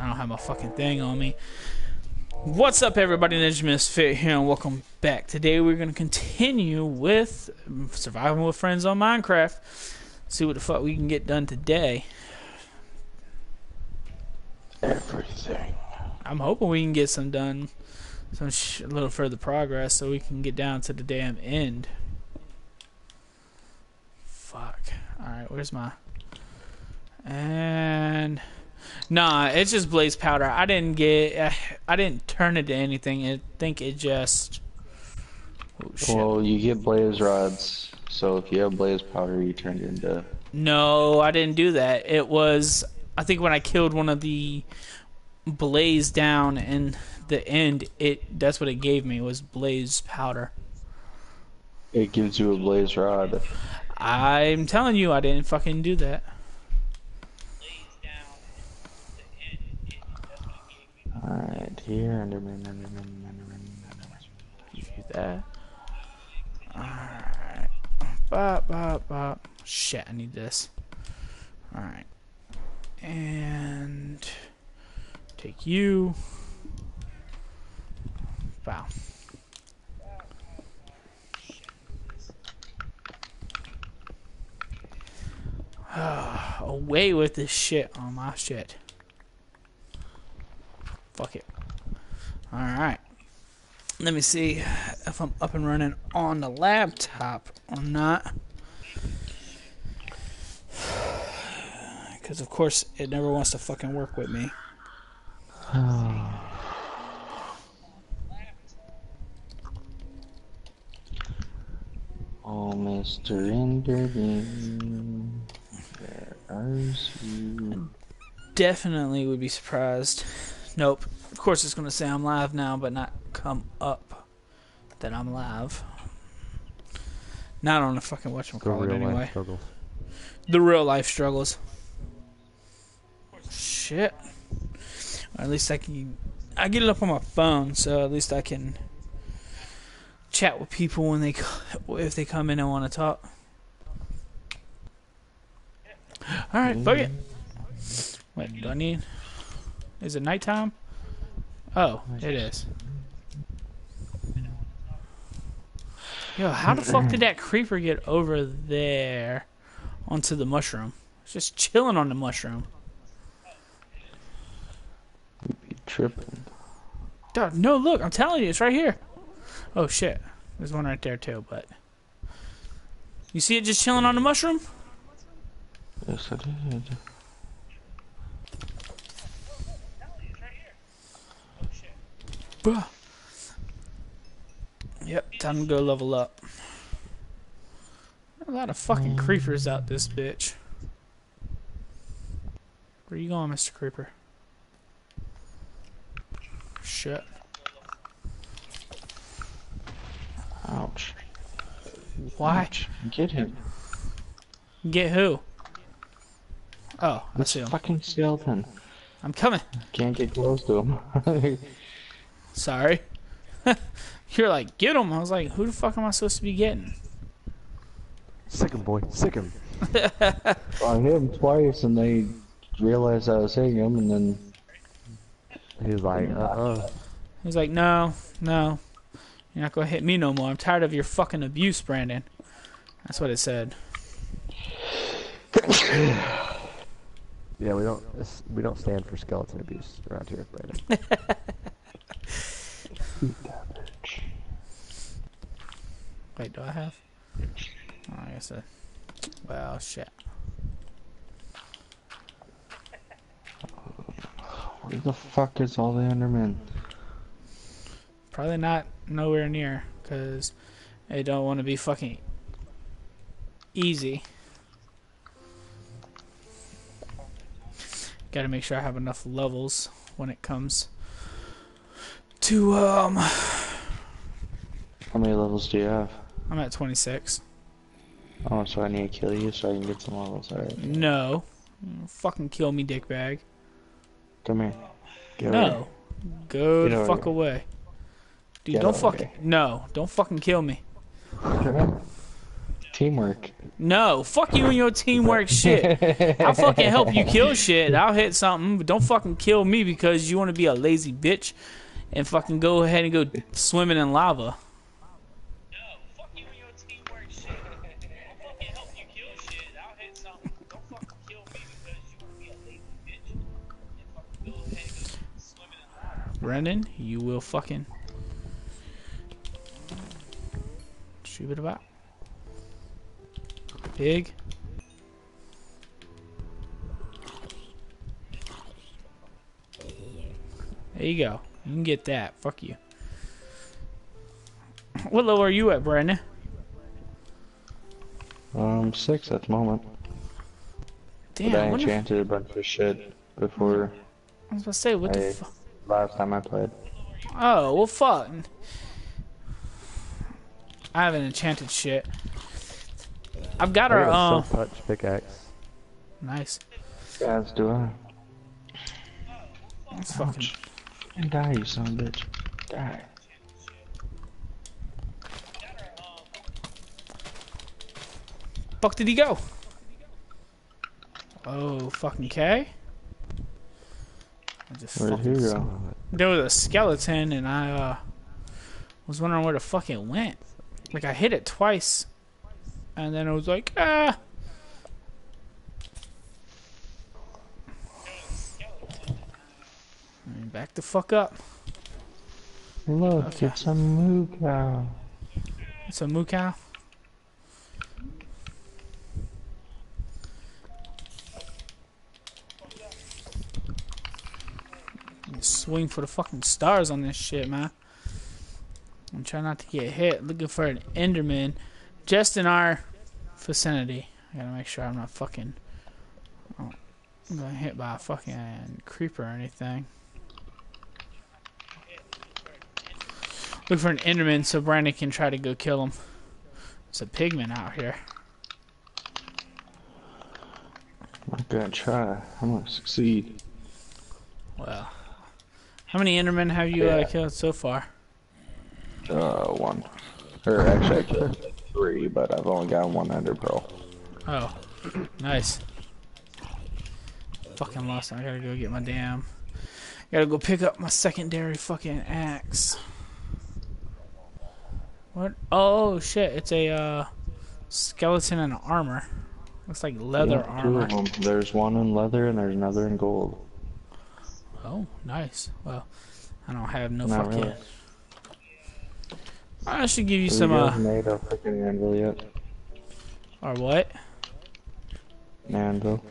I don't have my fucking thing on me. What's up, everybody? Ninja Misfit here, and welcome back. Today, we're gonna continue with surviving with friends on Minecraft. See what the fuck we can get done today. Everything. I'm hoping we can get some done, some sh- a little further progress, so we can get down to the damn end. Fuck. All right, where's my? And nah, it's just blaze powder. I didn't get. I didn't turn it to anything. I think it just. Oh shit. Well, you get blaze rods, so if you have blaze powder, you turn it into. No, I didn't do that. It was I think when I killed one of the blaze down in the end, it that's what it gave me was blaze powder. It gives you a blaze rod. I'm telling you, I didn't fucking do that. Alright, here, Enderman, Enderman, Enderman, Enderman. You that. Alright. Bop, bop, bop. Shit, I need this. Alright. And take you. Wow. Away with this shit on my shit. Fuck it. Alright. Let me see if I'm up and running on the laptop or not. Because, of course, it never wants to fucking work with me. Oh, Mr. Enderman, where are you? Definitely would be surprised. Nope. Of course, it's going to say I'm live now, but not come up that I'm live. Not on the fucking whatchamacallit anyway. life struggle. The real life struggles. Shit. Or at least I can. I get it up on my phone, so at least I can chat with people when they if they come in and want to talk. All right, fuck it. Wait, do I need? Is it nighttime? Oh, it is. Yo, how the fuck did that creeper get over there onto the mushroom? It's just chilling on the mushroom. Be tripping. Dog, no, look, I'm telling you, it's right here. Oh shit, there's one right there too. But you see it just chilling on the mushroom? Yes, I did. Bruh. Yep, time to go level up. A lot of fucking mm. creepers out this bitch. Where you going, Mr. Creeper? Shit. Ouch. Why? Ouch. Get him. Get who? Oh, I see him. fucking skeleton. I'm coming. Can't get close to him. Sorry. You're like, get him. I was like, who the fuck am I supposed to be getting? Sick him, boy. Sick him. I hit him twice and they realized I was hitting him and then He's like, uh uh He's like, no, no. You're not going to hit me no more. I'm tired of your fucking abuse, Brandon. That's what it said. Yeah, we don't we don't stand for skeleton abuse around here, Brandon. Wait, do I have? Oh, I guess I. Well, shit. where the fuck is all the Endermen? Probably not nowhere near, because I don't want to be fucking easy. Gotta make sure I have enough levels when it comes to, um. How many levels do you have? I'm at 26. Oh, so I need to kill you so I can get some levels. Alright. No. Fucking kill me, dickbag. Come here. Get No. Go the fuck here. away. Dude, Get don't fucking. here. No, don't fucking kill me. teamwork. No, fuck you and your teamwork shit. I'll fucking help you kill shit. I'll hit something, but don't fucking kill me because you want to be a lazy bitch and fucking go ahead and go swimming in lava. Brendan, you will fucking shoot it about. Pig. There you go. You can get that. Fuck you. What level are you at, Brendan? Um, six at the moment. But I Damn, what the, enchanted a bunch of shit before I was about to say, what the I- fuck? last time I played. Oh, well, fuck. I haven't enchanted shit. I've got I our, got a um, silk-touch pickaxe. nice. As do I. Let's fucking, And die, you son of a bitch. Die. fuck did he go? Oh, fucking K. I just Where'd fucking he go? there was a skeleton and I uh was wondering where the fuck it went. Like I hit it twice and then it was like ah I mean, back the fuck up. Look, Okay. it's a moo cow. It's a moo cow. Swing for the fucking stars on this shit, man. I'm trying not to get hit. Looking for an Enderman just in our vicinity. I gotta make sure I'm not fucking oh, I'm hit by a fucking creeper or anything. Look for an Enderman so Brandon can try to go kill him. It's a pigman out here. I'm gonna try. I'm gonna succeed. Well, how many Endermen have you uh, killed so far? Uh, one. Or actually, I killed three, but I've only got one ender pearl. Oh, nice. Fucking lost. I gotta go get my damn. Gotta go pick up my secondary fucking axe. What? Oh shit! It's a uh, skeleton and armor. Looks like leather Yeah, two of them. There's one in leather and there's another in gold. Oh, nice. Well, I don't have no Not fucking. really. I should give you Have some you uh, guys made a freaking anvil yet? or what? Anvil.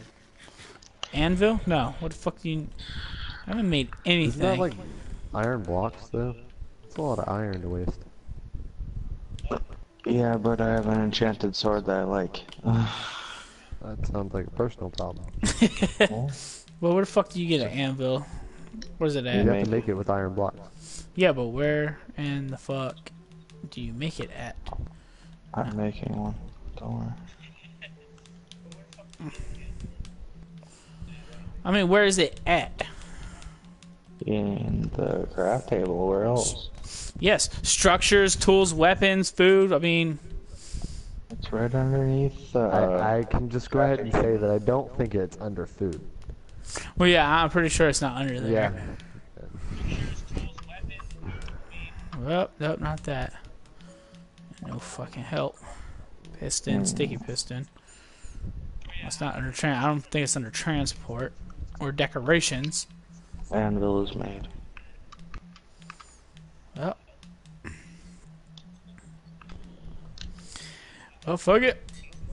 Anvil? No. What the fuck do you? I haven't made anything. Isn't that like iron blocks though? It's a lot of iron to waste. Yeah, but I have an enchanted sword that I like. That sounds like a personal problem. Well, where the fuck do you get an anvil? Where's it at? You have to make it with iron blocks. Yeah, but where in the fuck do you make it at? I'm making one. Don't worry. I mean, where is it at? In the craft table, where else? Yes, structures, tools, weapons, food. I mean, It's right underneath. Uh, I, I can just go ahead and say that I don't think it's under food. well, yeah, I'm pretty sure it's not under there. Yeah. Well, nope, not that. No fucking help. Piston, sticky piston. It's not under tran. I don't think it's under transport or decorations. anvil is made. Well. Oh, fuck it.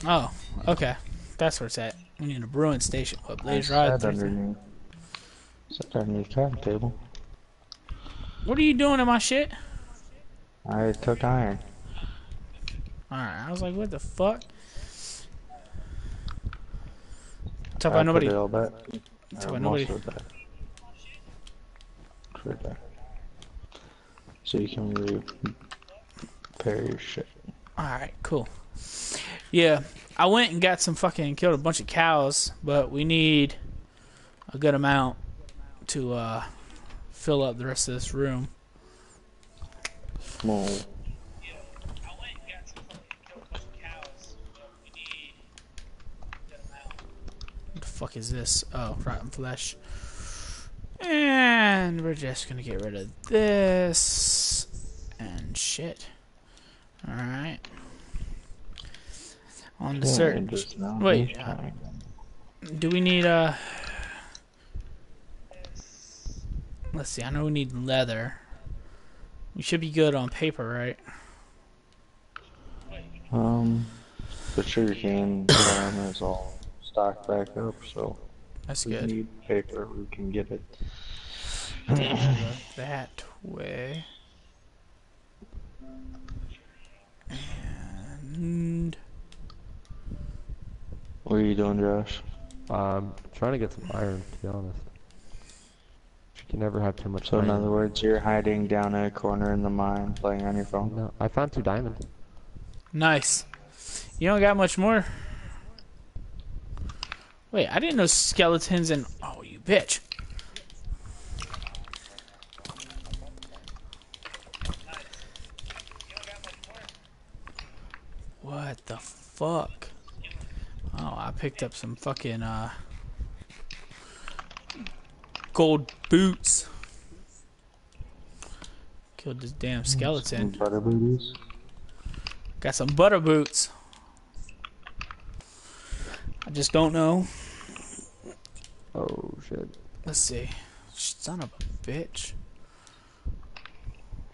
Oh, okay. That's where it's at. We need a brewing station. What, Blaze Rod? said 33? underneath. Said underneath craft table. What are you doing in my shit? I took iron. Alright, I was like, what the fuck? Talk about nobody. Put it all back. Talk uh, about nobody. of it back. Put it back. So you can repair your shit. Alright, cool. Yeah, I went and got some fucking killed a bunch of cows, but we need a good amount to uh, fill up the rest of this room. Small. What the fuck is this? Oh, rotten flesh. And we're just gonna get rid of this and shit. Alright. On the search. Wait, he's trying. Do we need uh Let's see, I know we need leather. We should be good on paper, right? Um, the sugarcane farm is all stocked back up, so That's we good. need paper. We can get it. that way. And What are you doing, Josh? I'm trying to get some iron, to be honest. You can never have too much So in other words, you're hiding down in a corner in the mine, playing on your phone. No, I found two diamonds. nice. You don't got much more? Wait, I didn't know skeletons and oh you bitch. What the fuck? Oh, I picked up some fucking uh gold boots. Killed this damn skeleton. Butter booties. Got some butter boots. I just don't know. Oh shit. Let's see. Son of a bitch.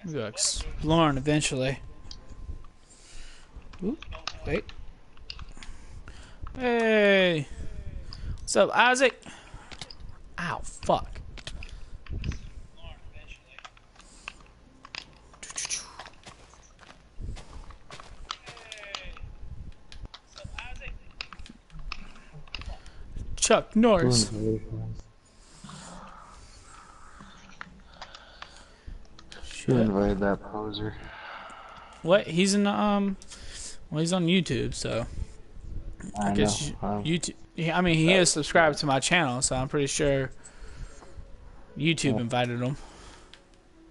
We go exploring eventually. Oop, wait. Hey. What's up, Isaac? Ow, fuck. Chuck Norris. You Shit. invited that poser. What? He's in um. Well, he's on YouTube, so I, I guess know. Um, YouTube. yeah, I mean, he is subscribed to my channel, so I'm pretty sure YouTube Yeah. invited him.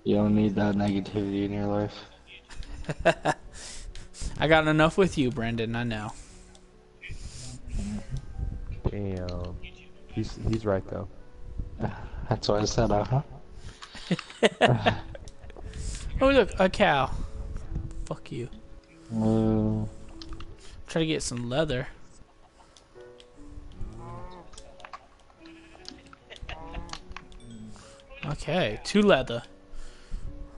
you don't need that negativity in your life. I got enough with you, Brendan. I know. Damn. He's he's right though. That's why I said, uh huh. Oh, look, a cow. Fuck you. Uh, Try to get some leather. Okay, two leather.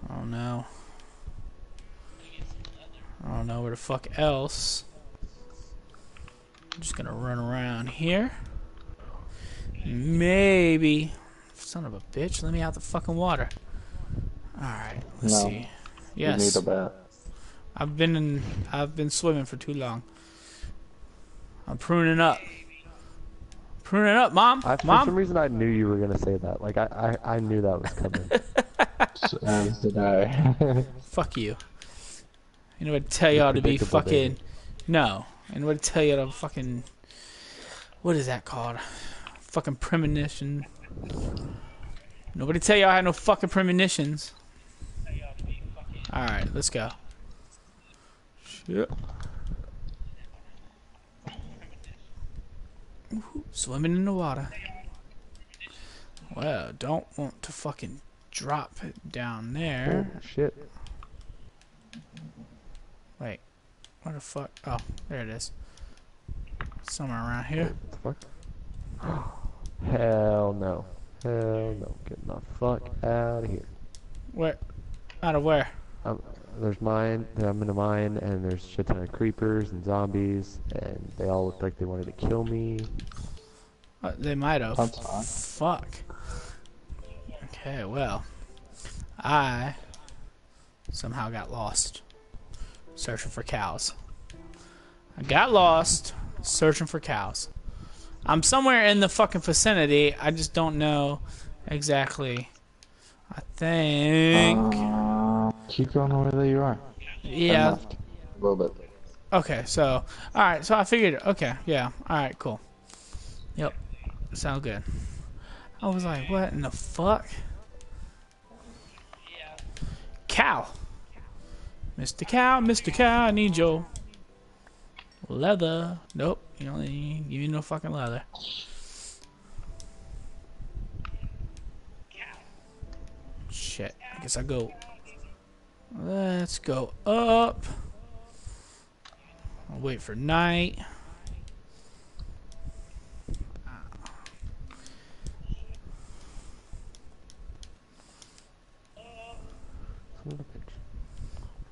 Oh no. I don't know where the fuck else. I'm just gonna run around here. Maybe. Son of a bitch, let me out the fucking water. Alright, let's No. see. You need a bat. I've been in I've been swimming for too long. I'm pruning up. Pruning up, mom. I, for some reason, I knew you were gonna say that. Like I, I, I knew that was coming. As did I. Fuck you. You know what to tell y'all to be Predictable, fucking baby. no. And what to tell you to fucking what is that called? Fucking premonition. Nobody tell y'all I had no fucking premonitions. Alright, let's go. Shit. Swimming in the water. Well, don't want to fucking drop it down there. Oh, shit. Wait, where the fuck? Oh, there it is. Somewhere around here. What the fuck? Hell no. Hell no. Get the fuck out of here. Where? Out of where? There's mine. I'm in a mine, and there's a shit ton of creepers and zombies, and they all look like they wanted to kill me. Uh, they might have. That's fine. Fuck. Okay, well, I somehow got lost searching for cows. I got lost searching for cows. I'm somewhere in the fucking vicinity. I just don't know exactly. I think. Uh, Keep going over there you are. Yeah. A little bit. Okay, so all right, so I figured. Okay, yeah. All right, cool. Yep, Sound good. I was like, what in the fuck? Cow. Mr. Cow, Mr. Cow, I need your leather. Nope, you don't give me no fucking leather. Shit, I guess I go Let's go up. I'll wait for night.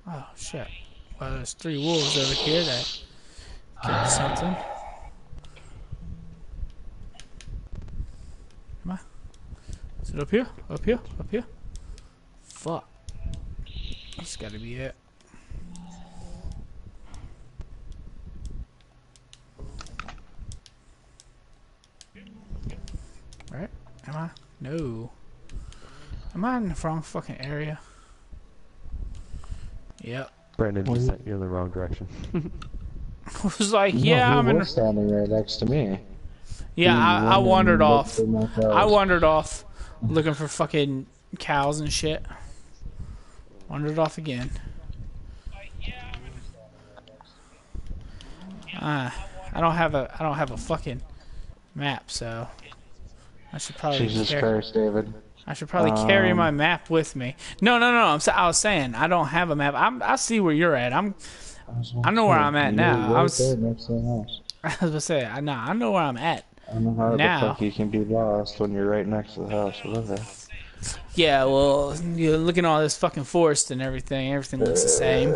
Oh shit. Well, there's three wolves over here that get something. Come on. Is it up here? Up here? Up here? Fuck. That's gotta be it. Right? Am I? No. Am I in the wrong fucking area? Yep. Brandon just you- sent you in the wrong direction. I was like, yeah, he I'm in. was standing right next to me. Yeah, I, I wandered off. looked for my I wandered off looking for fucking cows and shit. Wandered off again. Ah, I don't have a I don't have a fucking map, so I should probably Jesus carry, Christ, David. I should probably carry Um, my map with me. No, no, no. I'm I was saying I don't have a map. I'm I see where you're at. I'm I know where I'm at now. I was- there next to the house. I was gonna say I know I know where I'm at. I don't know how Now- the fuck you can be lost when you're right next to the house. What is that? Yeah, well, you look at all this fucking forest and everything. Everything looks the same.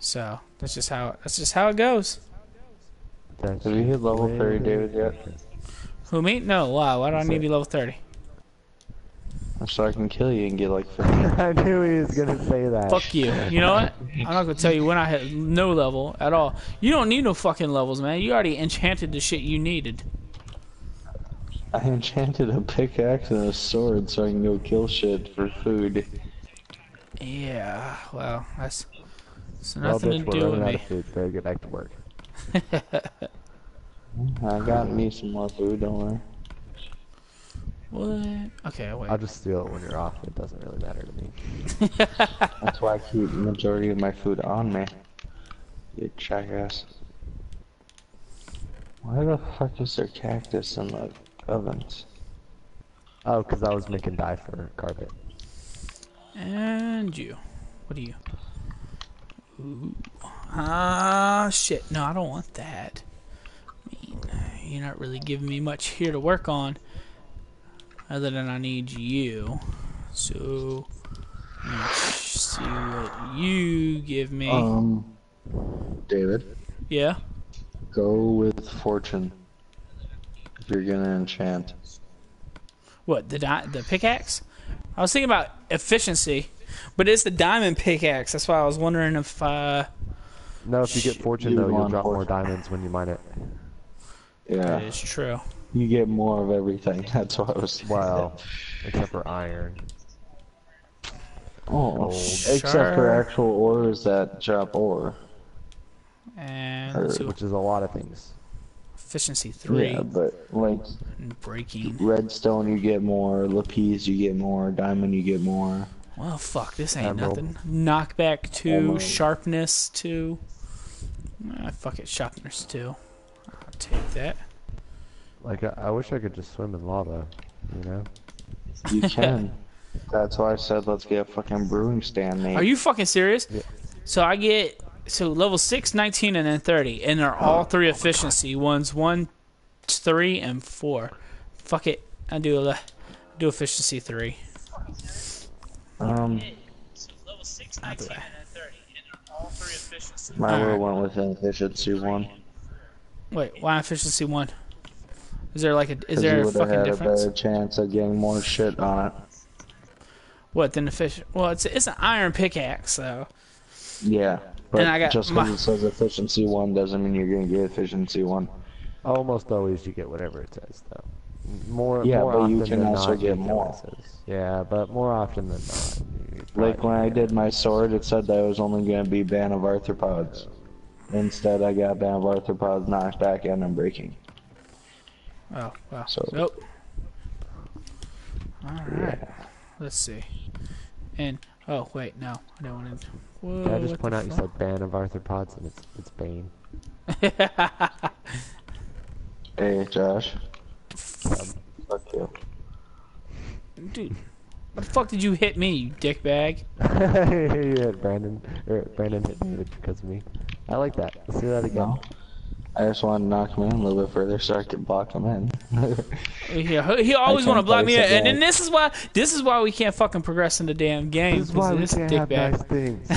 So that's just how that's just how it goes. That's Have you hit level 30, David, yet? Who me? No. Why? Why do I need to be level thirty? So I can kill you and get like 50. I knew he was gonna say that. Fuck you. You know what? I'm not gonna tell you when I hit no level at all. You don't need no fucking levels, man. You already enchanted the shit you needed. I enchanted a pickaxe and a sword so I can go kill shit for food. Yeah. Well, that's it's Well, nothing bitch, to we're do with me. food. Better get back to work. I got me some more food, don't worry. What? Okay. Wait. I'll just steal it when you're off. It doesn't really matter to me. That's why I keep the majority of my food on me. You jackass. Why the fuck is there cactus in the ovens? Oh, because I was making dye for carpet. And you. What are you? Ooh. Ah, shit. No, I don't want that. I mean, you're not really giving me much here to work on. Other than I need you. So, let's see what you give me. Um, David, yeah? go with fortune. If you're gonna enchant. What, the di- the pickaxe? I was thinking about efficiency, but it's the diamond pickaxe. That's why I was wondering if, uh, No, if you get fortune You though, you'll want drop more diamonds when you mine it. Yeah, it's true. you get more of everything. That's what I was. Well, except for iron. Oh, Gold. except for actual ores that drop ore. And let's see what- Which is a lot of things. Efficiency 3 Yeah, but like and breaking. redstone, you get more. Lapis, you get more. Diamond, you get more. Well, fuck, this ain't Emerald. nothing. Knockback 2, Emerald. sharpness 2. Ah, fuck it, sharpness 2. I'll take that. Like, I, I wish I could just swim in lava, you know? You can. That's why I said let's get a fucking brewing stand, Nate. Are you fucking serious? Yeah. So I get so level 6, 19, and then 30, and they're all three efficiency ones 1, 3, and 4. Fuck it, I do a do efficiency 3. Um, Level 6, 19, and then 30, and all three efficiency. my will Alright. went with an efficiency one. Wait, why efficiency 1? Is there like a is there you a would have fucking had difference? a better chance of getting more shit on it. What than the fish? Well, it's it's an iron pickaxe, so Yeah, but And I got just my- because it says efficiency one doesn't mean you're gonna get efficiency one. Almost always you get whatever it says, though. More, Yeah, more but you often can than also not, get more. Yeah, but more often than not. Like when I did my sword, it said that it was only gonna be ban of arthropods. Instead, I got ban of arthropods, knockback, and unbreaking. oh wow. So- nope. All right. Let's see. And oh wait, no, I don't want to. Whoa, Can I just point the out you said ban of arthropods and it's it's Bane. Hey, Josh. Um, fuck you. dude. What the fuck did you hit me, you dickbag? you hit Brandon. Or Brandon hit David because of me. I like that. Let's do that again. No. I just want to knock him in a little bit further so I can block him in. He, he always I want to block me, place it and then this is why this is why we can't fucking progress in the damn game. This is why we this can't have dickbag. nice things.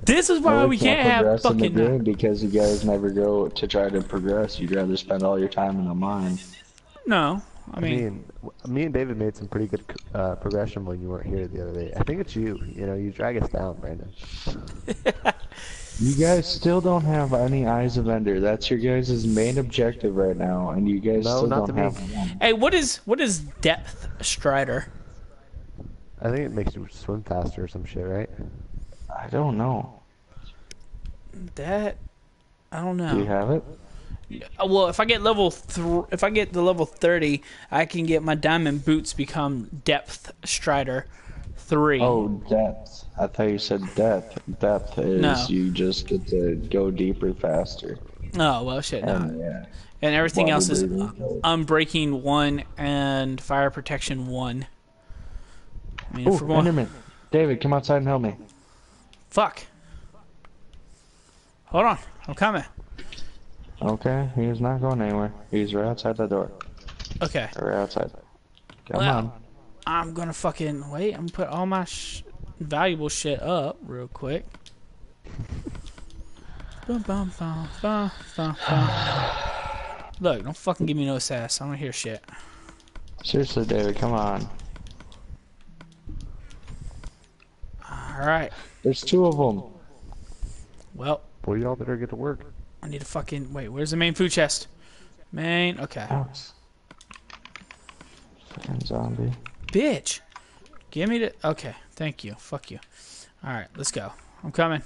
this is why Well, we can't have progress in the game because you guys never go to try to progress. You'd rather spend all your time in the mine. no, I I mean, mean, me and David made some pretty good uh, progression when you weren't here the other day. I think it's you. You know, you drag us down, Brandon. You guys still don't have any Eyes of Ender. That's your guys' main objective right now, and you guys No, still not don't to me. have one. hey, what is what is depth strider? I think it makes you swim faster or some shit, right? I don't know. That I don't know. Do you have it? Well, if I get level th- if I get the level thirty, I can get my diamond boots become depth strider three. Oh, depth. I thought you said depth. Depth is No. you just get to go deeper faster. Oh well, shit. No. And yeah. And everything water else is unbreaking one and fire protection one. I mean, Oh, we're Enderman. David, come outside and help me. fuck. Hold on, I'm coming. Okay, he's not going anywhere. He's right outside the door. Okay, Right outside. Come Well, on. I'm gonna fucking wait. I'm gonna put all my sh- valuable shit up real quick. Bum, bum, bum, bum, bum, bum. Look, don't fucking give me no sass. I don't hear shit. Seriously, David, come on. All right. There's two of them. Well, Well, y'all better get to work. I need to fucking wait. Where's the main food chest? Main. Okay. Ouch. Fucking zombie. Bitch. Give me the. Okay. Thank you. Fuck you. All right. Let's go. I'm coming.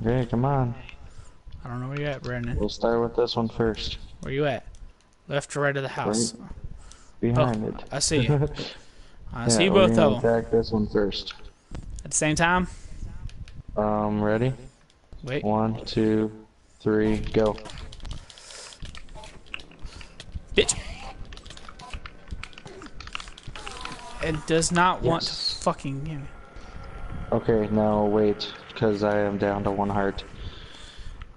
Okay, come on. I don't know where you're at, Brandon. We'll start with this one first. Where you at? Left or right of the house? Behind it. I see you. I Yeah, see you both of them. attack this one first. At the same time? Um, ready? Wait. One, two, three, go. Bitch. It does not want to fucking give me. Okay, now wait, because I am down to one heart.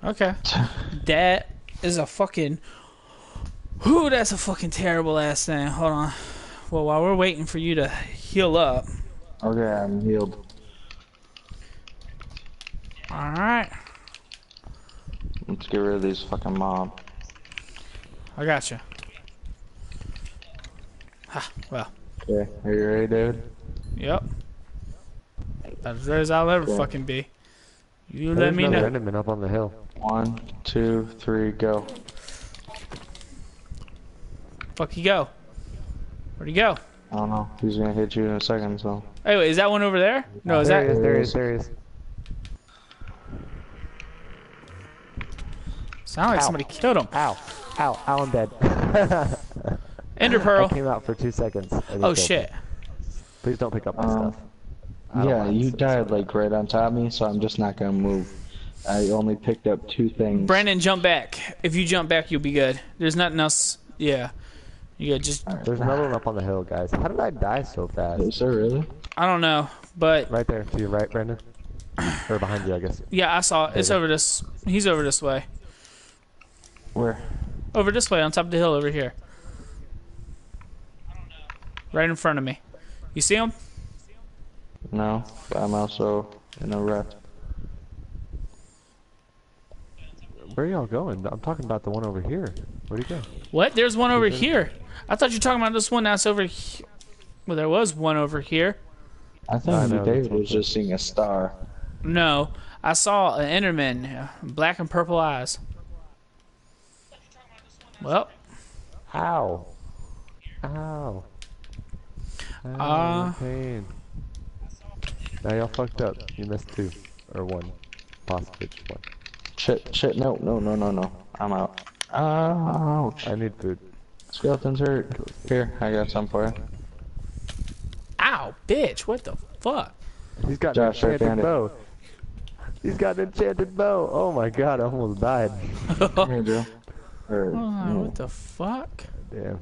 Okay. That is a fucking. Whew, that's a fucking terrible ass thing. Hold on. Well, while we're waiting for you to heal up. Okay, I'm healed. Alright. Let's get rid of these fucking mob. I got you. Ha, well. Okay, are you ready, David? Yep. As ready as I'll ever Okay. fucking be. You There's let me another know. Enderman up on the hill. One, two, three, go. Fuck you go. Where'd he go? I don't know. He's gonna hit you in a second, so. Hey, wait, is that one over there? No, is there that? he is, there he is, there he is. Sound like Ow. somebody killed him. Ow. Ow, ow, I'm dead. Ender I came out for two seconds. Oh killed me. shit. Please don't pick up my Um, stuff. Yeah, you to- died like right on top of me, so I'm just not gonna move. I only picked up two things. Brandon, jump back. If you jump back, you'll be good. There's nothing else. Yeah. You good. Just There's another one up on the hill, guys. How did I die so fast? Is there really? I don't know, but Right there, to your right, Brandon. or behind you, I guess. yeah, I saw it. It's There. over this. He's over this way. Where? Over this way, on top of the hill, over here. Right in front of me. You see him? No, but I'm also in a rut. Where are y'all going? I'm talking about the one over here. Where'd he go? What? There's one over there. here. I thought you were talking about this one that's over here. Well, there was one over here. I I think know, David that's was okay. just seeing a star. No, I saw an Enderman, black and purple eyes. Well, Ow. Ow. Ow, Uh. pain. Now y'all fucked up. You missed two. Or one. Possibly just one. Shit, shit, no, no, no, no, no. I'm out. Ouch. I need food. Skeleton's hurt. Here, I got some for you. ow, bitch! What the fuck? He's got Josh, an right behind enchanted bow. He's got an enchanted bow. Oh my god, I almost died. Here, Joe. Or, Hold on, what the fuck? Damn.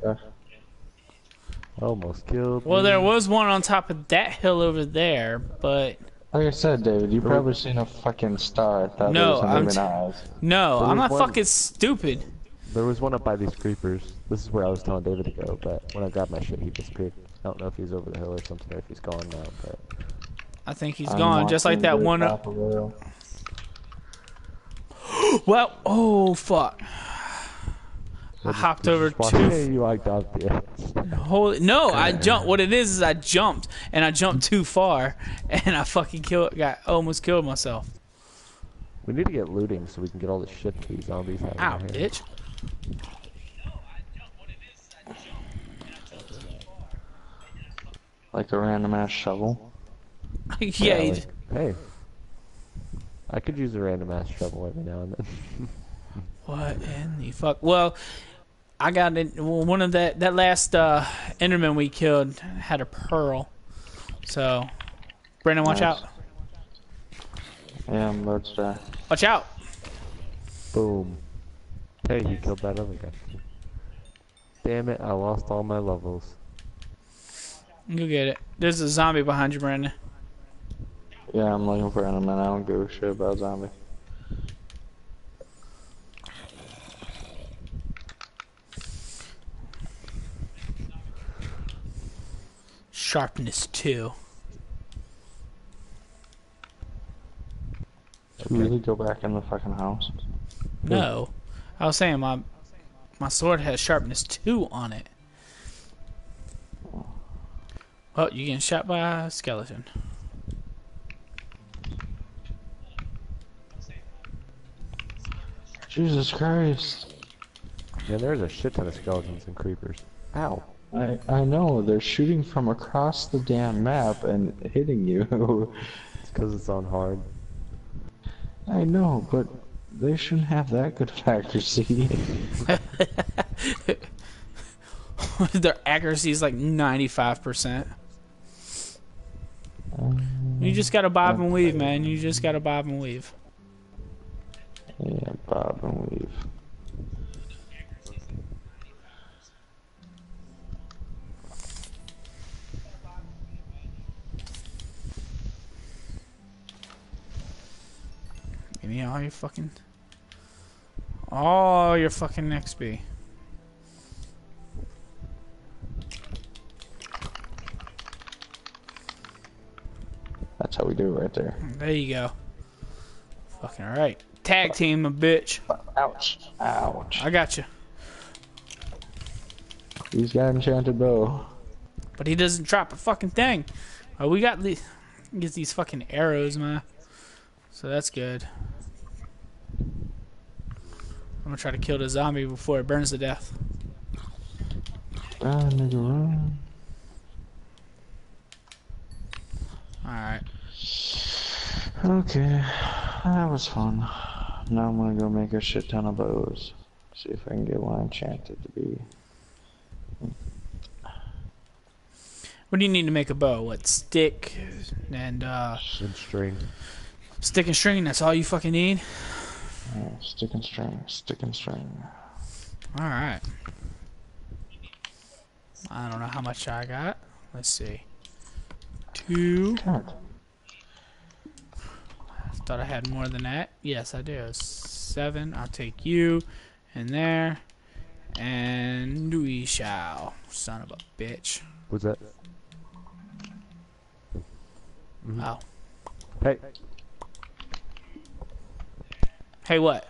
Josh. Almost killed. Well, me. there was one on top of that hill over there, but Like I said, David, you probably seen a fucking star. I thought No, it was I'm an eyes. no, There I'm not one- fucking stupid. There was one up by these creepers. This is where I was telling David to go, but when I grabbed my shit, he disappeared. I don't know if he's over the hill or something, or if he's gone now. But I think he's I'm gone, just like that one. Uh, up. of. Well, oh fuck! I hopped over just walk- two. Hey, you walked off the edge. Holy no! I jumped. What it is is I jumped and I jumped too far, and I fucking killed. Got almost killed myself. We need to get looting so we can get all the shit these zombies have. in Ow, here. bitch! Like a random ass shovel. yeah, you like, hey. I could use a random ass shovel every now and then. What in the fuck? Well, I got it. Well, one of that that last uh, Enderman we killed had a pearl. So, Brandon, watch Nice. out! Yeah, I'm about to die. Watch out! Boom. Hey, you killed that other guy. Damn it, I lost all my levels. You get it. There's a zombie behind you, Brandon. Yeah, I'm looking for and I don't give a shit about zombie. Sharpness two. Should we really go back in the fucking house? No, I was saying my my sword has sharpness two on it. Oh, you're getting shot by a skeleton? Jesus Christ. Yeah, there's a shit ton of skeletons and creepers. Ow. I I know they're shooting from across the damn map and hitting you. It's because it's on hard. I know, but they shouldn't have that good of accuracy. Their accuracy is like ninety five percent. Um, you just gotta bob and weave, man. You just gotta bob and weave. yeah, bob and weave. Give me all your fucking, all your fucking XP. That's how we do it right there. There you go. Fucking alright. Tag team a bitch. Ouch. Ouch. I got you. He's got enchanted bow. But he doesn't drop a fucking thing. Oh, we got the get these fucking arrows, man. So that's good. I'm gonna try to kill the zombie before it burns to death. Run, nigga, run. Alright. Okay, that was fun. Now I'm gonna go make a shit ton of bows. See if I can get one enchanted to be. What do you need to make a bow? What stick and uh And string. stick and string, that's all you fucking need? Stick and string, stick and string. Alright. I don't know how much I got. Let's see. Two. God. Thought I had more than that. Yes, I do. Seven. I'll take you in there. And we shall. Son of a bitch. What's that? Mhm. Oh. Hey, Hey, what?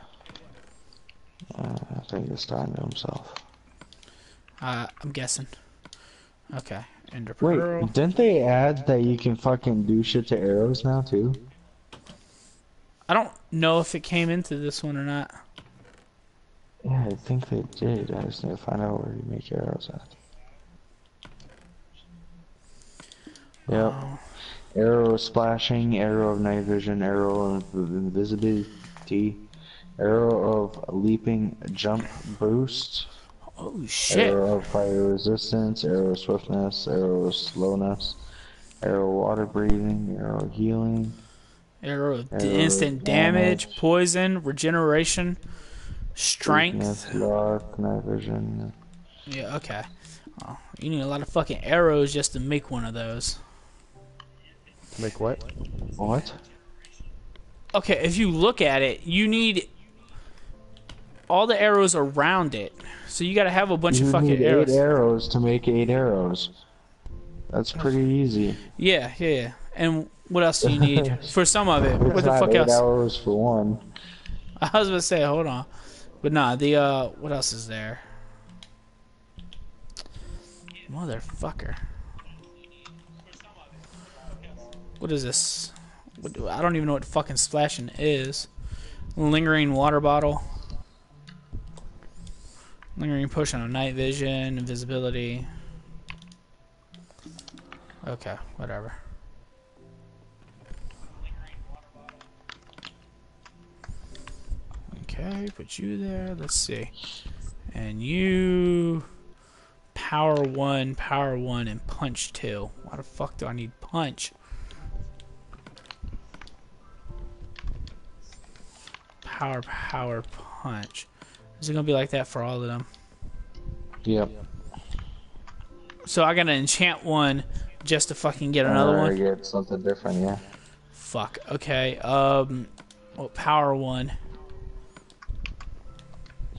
Uh, I think he's talking to himself. Uh, I'm guessing. Okay. Ender Pearl. Wait, didn't they add that you can fucking do shit to arrows now too? I don't know if it came into this one or not. Yeah, I think they did. I just need to find out where you make arrows at. Yep. Oh, Arrow splashing, arrow of night vision, arrow of invisibility, arrow of leaping jump boost, oh shit. arrow of fire resistance, arrow of swiftness, arrow of slowness, arrow of water breathing, arrow of healing. Arrow of Arrow instant of damage, damage. poison, regeneration, strength. Weakness, luck, night vision. Yeah, okay. Oh, you need a lot of fucking arrows just to make one of those. Make what? What? Okay, if you look at it, you need all the arrows around it. So you gotta have a bunch you of fucking need arrows. eight arrows to make eight arrows. That's pretty easy. Yeah, yeah, yeah. And what else do you need for some of it? What the fuck eight else? hours for one. I was gonna say, hold on, but nah. The uh, what else is there? Motherfucker. What is this? What do, I don't even know what fucking splashing is. Lingering water bottle. Lingering push on night vision, invisibility. Okay, whatever. Okay, put you there. Let's see. And you power one, power one, and punch two. Why the fuck do I need punch? Power, power, punch. Is it gonna be like that for all of them? Yep. So I gotta enchant one just to fucking get another Or one. get something different, yeah. Fuck. Okay. Um. Well, power one,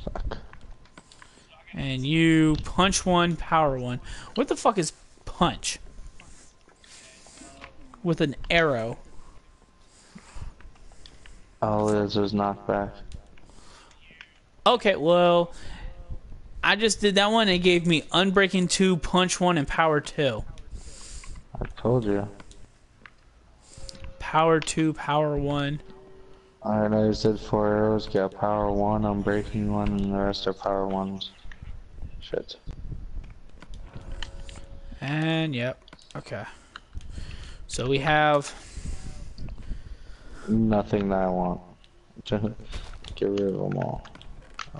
Fuck. and you punch one, power one. What the fuck is punch? With an arrow. All it is is knockback. Okay. Well, I just did that one. and It gave me unbreaking two, punch one, and power two. I told you. Power two, power one. Alright, I just did four arrows, got power one, unbreaking one, and the rest are power ones. Shit. And yep. Okay. So we have Nothing that I want. Get rid of them all.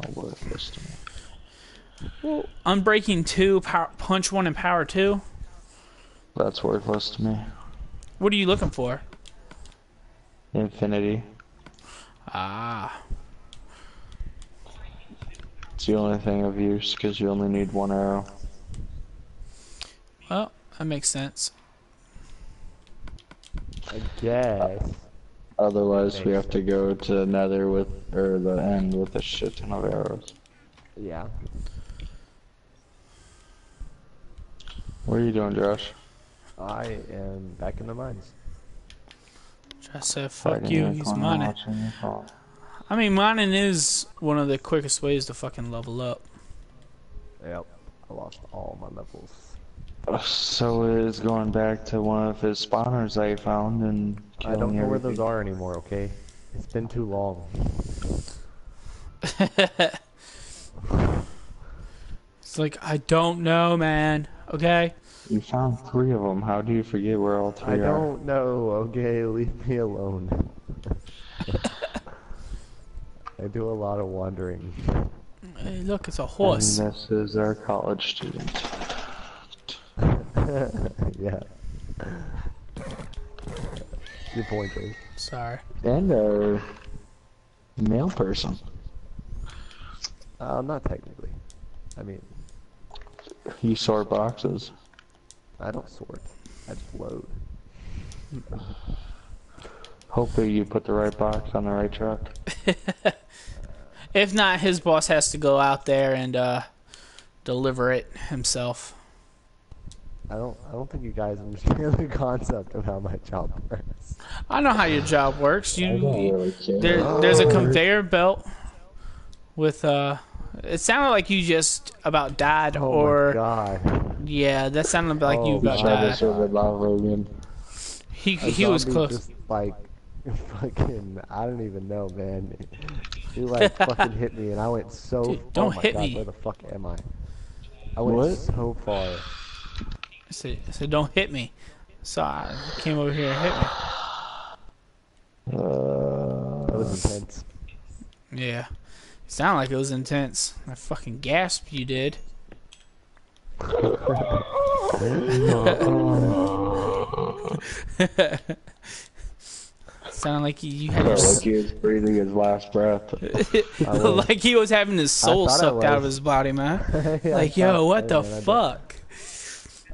I'll worthless to me. unbreaking two, power, punch one, and power two. That's worthless to me. What are you looking for? Infinity. Ah. It's the only thing of use, because you only need one arrow. Well, that makes sense. I guess. Otherwise, we Makes have to go to Nether with, or the end with a shit ton of arrows. Yeah. What are you doing, Josh? I am back in the mines. Just said, fuck Fighting you, he's mining. watching your phone. I mean, mining is one of the quickest ways to fucking level up. Yep. I lost all my levels. So is going back to one of his spawners I found and I don't killing know where those are anymore, okay? It's been too long. It's like, I don't know, man. Okay? You found three of them. How do you forget where all three I are? don't know, okay? Leave me alone. I do a lot of wandering. Hey, look, it's a horse. And this is our college student. yeah. Good point, Dave. Sorry. And a male person. Uh, not technically. I mean, You sort boxes. I don't sort. I just load. Hopefully you put the right box on the right truck. If not, his boss has to go out there and uh, deliver it himself. I don't. I don't think you guys understand the concept of how my job works. I know how your job works. I You, really there, there's a conveyor belt with uh. It sounded like you just about died, Oh or my god. yeah, that sounded like you Oh about Try died. this with a lava again. He A he was close. Just like fucking. I don't even know, man. He like fucking hit me, and I went so. Dude, don't oh my hit god, me. Where the fuck am I? I went What? so far. I said, I said, don't hit me. So I came over here and hit me. That Uh, was intense. Yeah. Sounded like it was intense. I fucking gasped you did. Sounded like you, you had your, like he was breathing his last breath. Like he was having his soul sucked out of his body, man. Yeah, I Like, yo, what the man, I just- fuck?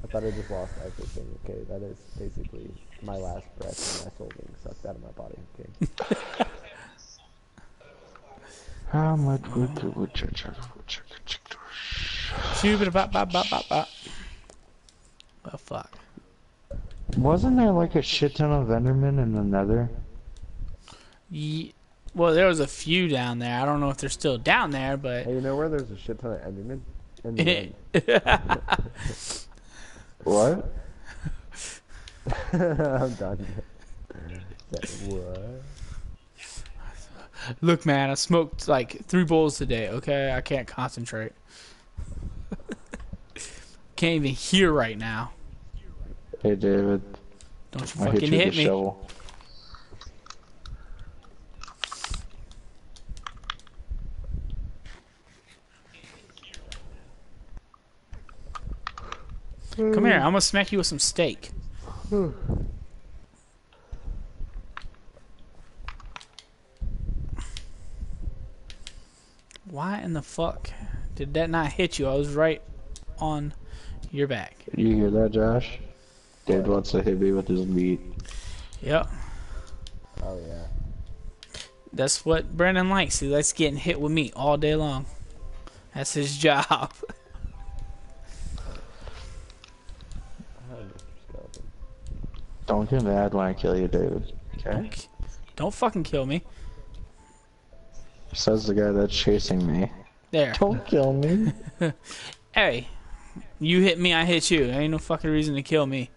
I thought I just lost everything. Okay, that is basically my last breath and my soul being sucked out of my body. Okay. How much would the woodchuck woodchuck woodchuck Shoot it bop bop bop bop bop. Well, fuck. Wasn't there like a shit ton of Endermen in the Nether? Ye- well, there was a few down there. I don't know if they're still down there, but Hey, you know where there's a shit ton of Endermen? In the end. What? I'm done. Say, what? look, man, I smoked like three bowls today. Okay, I can't concentrate. can't even hear right now. Hey David, Don't you I hit fucking you hit with a me. shovel. Come here, hmm. I'm gonna smack you with some steak. Hmm. Why in the fuck did that not hit you? I was right on your back. You hear that, Josh? David wants to hit me with his meat. Yep. Oh yeah. That's what Brandon likes. He likes getting hit with meat all day long. That's his job. Don't get mad when I kill you, David. Okay? Don't, don't fucking kill me. Says the guy that's chasing me. There. Don't kill me. Hey, you hit me, I hit you. Ain't no fucking reason to kill me.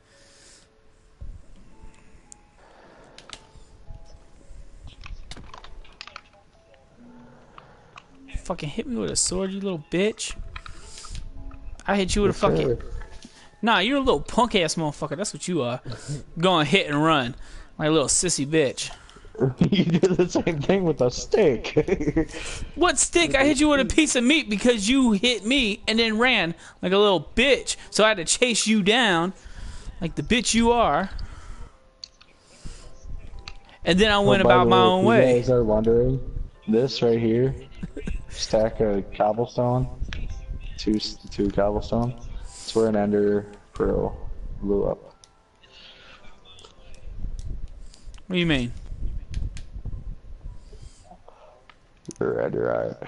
Fucking hit me with a sword, you little bitch. I hit you with a fucking. Nah, you're a little punk ass motherfucker. That's what you are. Going hit and run. Like a little sissy bitch. you do the same thing with a stick. What stick? I hit you with a piece of meat because you hit me and then ran like a little bitch. So I had to chase you down like the bitch you are. And then I oh, went Oh, about my way, own if you way. guys are wondering, this right here, stack of cobblestone, two two cobblestone. It's where an ender pearl blew up. What do you mean? Or ender eye.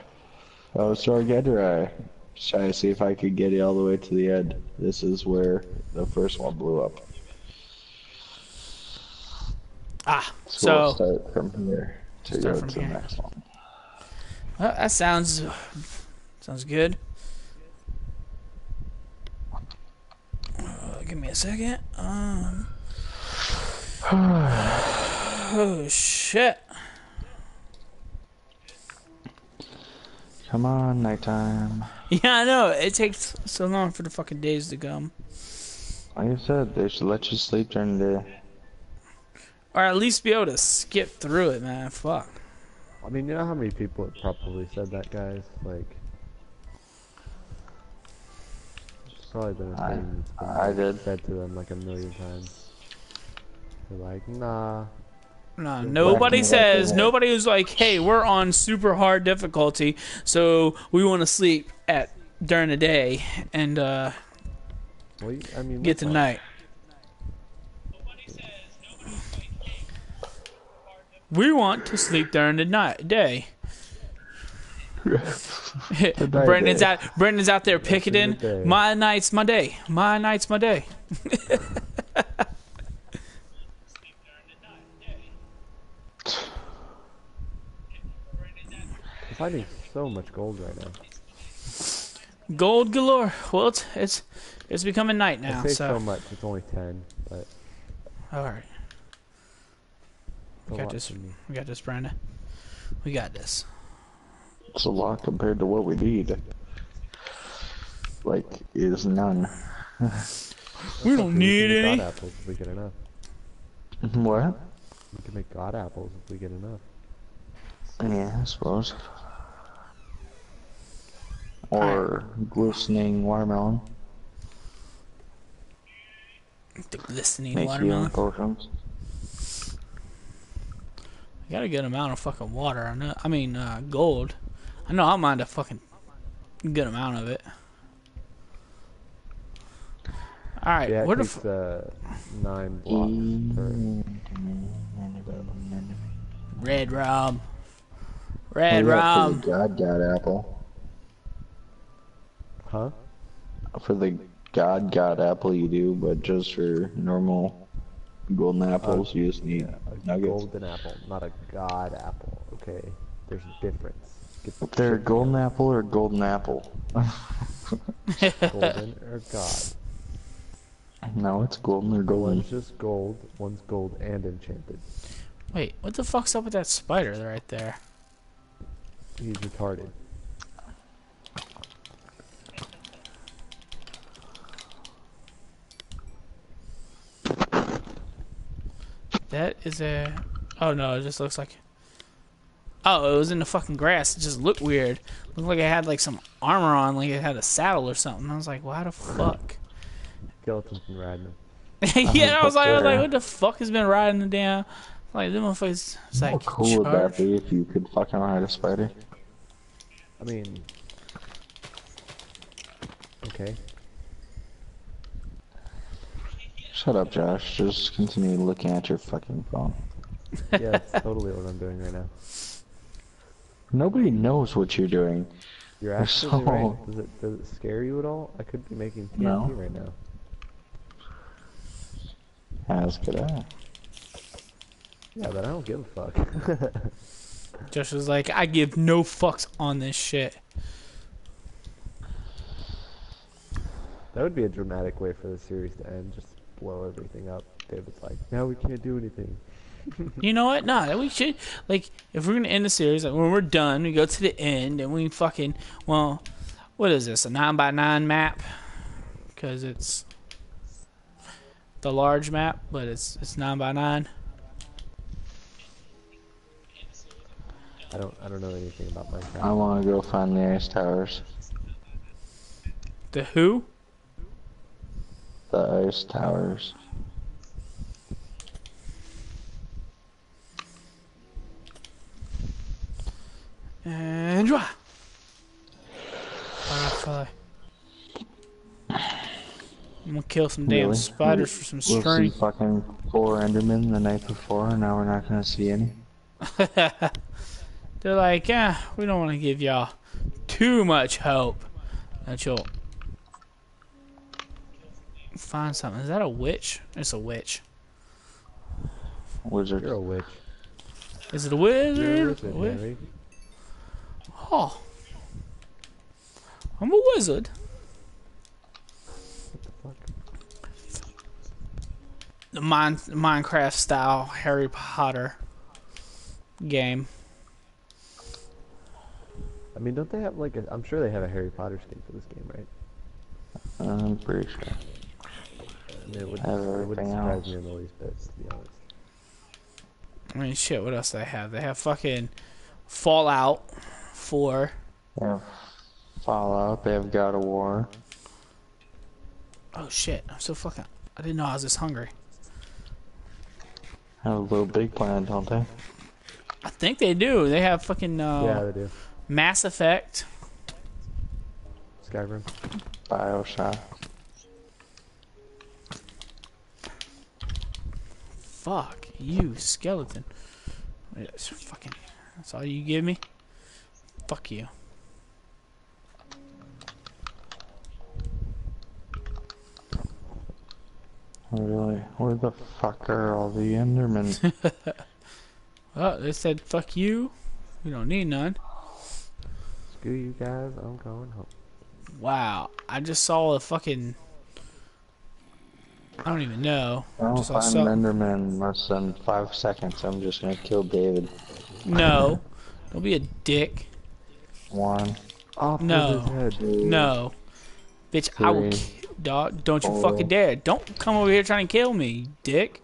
I was. Just trying to see if I could get it all the way to the end. This is where the first one blew up. Ah, So, we'll start from here to go to the next one. well, that sounds sounds good. Give me a second. Um. Oh shit. Come on, nighttime. Yeah, I know. It takes so long for the fucking days to come. Like I said, they should let you sleep during the day. Or at least be able to skip through it, man. Fuck. I mean, you know how many people have probably said that, guys? Like, probably been a I- thing that's been I did. said to them like a million times. They're like, nah. Nah, nobody Whacking it up says, nobody was like, hey, we're on super hard difficulty, so we want to sleep at during the day and uh, Well, you, I mean, get to what- night. We want to sleep during the night day. Brendan's out. Brendan's out there picketing. My night's my day. My night's my day. I'm finding so much gold right now. Gold galore. Well, it's it's, it's becoming night now. I say So so much. It's only ten, but all right, We got this. we got this, Brandon. We got this. It's a lot compared to what we need. Like, is none. We don't We need can make any. God apples if we get enough. What? We can make God apples if we get enough. Yeah, I suppose. Or glistening watermelon. The glistening Make healing watermelon. potions. You got a good amount of fucking water. I know. I mean, uh, gold. I know I'll mind a fucking good amount of it. All right, Yeah, it where the takes uh, nine blocks per. red rum? Red What do rum. For the God God apple. Huh? For the God God apple you do, but just for normal golden apples you just need A nuggets. golden apple, not a god apple. Okay, there's a difference. Get the They're shit golden apple or a golden apple? golden or god. no, it's golden or golden. One's just gold, one's gold and enchanted. Wait, what the fuck's up with that spider right there? He's retarded. That is a. Oh no, it just looks like. Oh, it was in the fucking grass. It just looked weird. Looked like it had like some armor on, like it had a saddle or something. I was like, why the fuck? Skeleton's been riding him. yeah, I was like, I was like, what the fuck has been riding the damn? Like them motherfuckers. It's How like cool would that be if you could fucking ride a spider? I mean, okay. Shut up, Josh. Just continue looking at your fucking phone. Yeah, that's totally what I'm doing right now. Nobody knows what you're doing. You're You're absolutely so- right. Does it does it scare you at all? I could be making TNT No. right now. As could I. Yeah, but I don't give a fuck. Josh was like, I give no fucks on this shit. that would be a dramatic way for the series to end. Just blow everything up. David's like, now we can't do anything. You know what? Nah, we should like if we're gonna end the series, like when we're done, we go to the end and we fucking well, what is this? A nine by nine map? Because it's the large map, but it's it's nine by nine. I don't I don't know anything about Minecraft. I want to go find the ice towers. The who? The ice towers. And draw. Firefly. I'm gonna kill some damn Really? spiders for some We'll string. see fucking four Endermen the night before, and now we're not gonna see any. They're like, yeah, we don't want to give y'all too much hope that you'll find something. Is that a witch? It's a witch. Wizard. You're a witch. Is it a You're a wizard? wizard, Wi- Harry. Oh. I'm a wizard. The fuck? The mine, Minecraft style Harry Potter game. I mean, don't they have like a? I'm sure they have a Harry Potter skin for this game, right? Uh, I'm pretty sure. I mean, it, would, Have it wouldn't everything surprise else. me in the least bit, to be honest. I mean, shit, what else do they have? They have fucking Fallout 4. They have Fallout. They have God of War. Oh shit, I'm so fucking. I didn't know I was this hungry. Have a LittleBigPlanet, don't they? I think they do. They have fucking uh, yeah, they do. Mass Effect. Skyrim. Bioshock. Fuck you, skeleton. It's fucking. That's all you give me. Fuck you. Oh, really? Where the fuck are all the Endermen? Oh, they said fuck you. We don't need none. Screw you guys. I'm going home. Wow, I just saw a fucking. I don't even know. I don't Just saw find some- an Enderman in less than five seconds. I'm just gonna kill David. No, don't be a dick. One. Off No. his head. two, No, bitch, I will. Three. Ki- dog, don't you Four. fucking dare! Don't come over here trying to kill me, dick.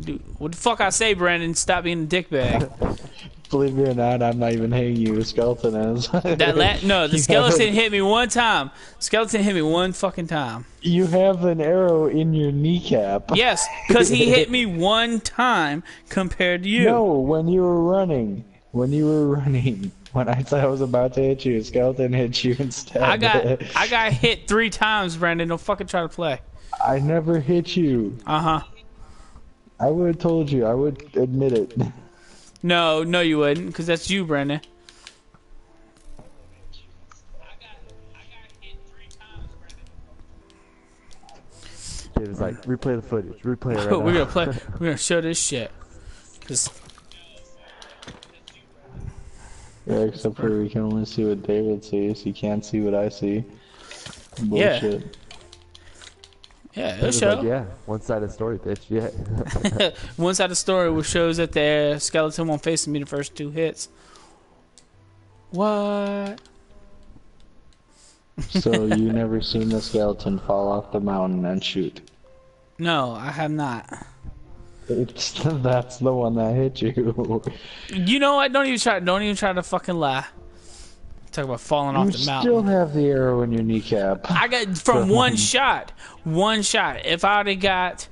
Dude, what the fuck I say, Brandon? Stop being a dick bag. Believe it or not, I'm not even hitting you. The skeleton is. That la- no, the You skeleton hit me one time. Skeleton hit me one fucking time. You have an arrow in your kneecap. Yes, because he hit me one time compared to you. No, when you were running. When you were running. When I thought I was about to hit you, a skeleton hit you instead. I got I got hit three times, Brandon. Don't fucking try to play. I never hit you. Uh huh. I would have told you. I would admit it. No, no, you wouldn't, because that's you, Brandon. It was like, replay the footage, replay it right we're now. gonna play. We're gonna show this shit. Cause Yeah, except for we can only see what David sees. He can't see what I see. Yeah. Bullshit. yeah, It it'll show. like, yeah, one-sided story, bitch. Yeah. One side of the story which shows that the skeleton won't face me the first two hits. What? So you never seen the skeleton fall off the mountain and shoot? No, I have not. It's that's the one that hit you. You know what? Don't even try. Don't even try to fucking lie. Talk about falling off the mountain. You the still have the arrow in your kneecap. I got from one shot. One shot. If I'd have got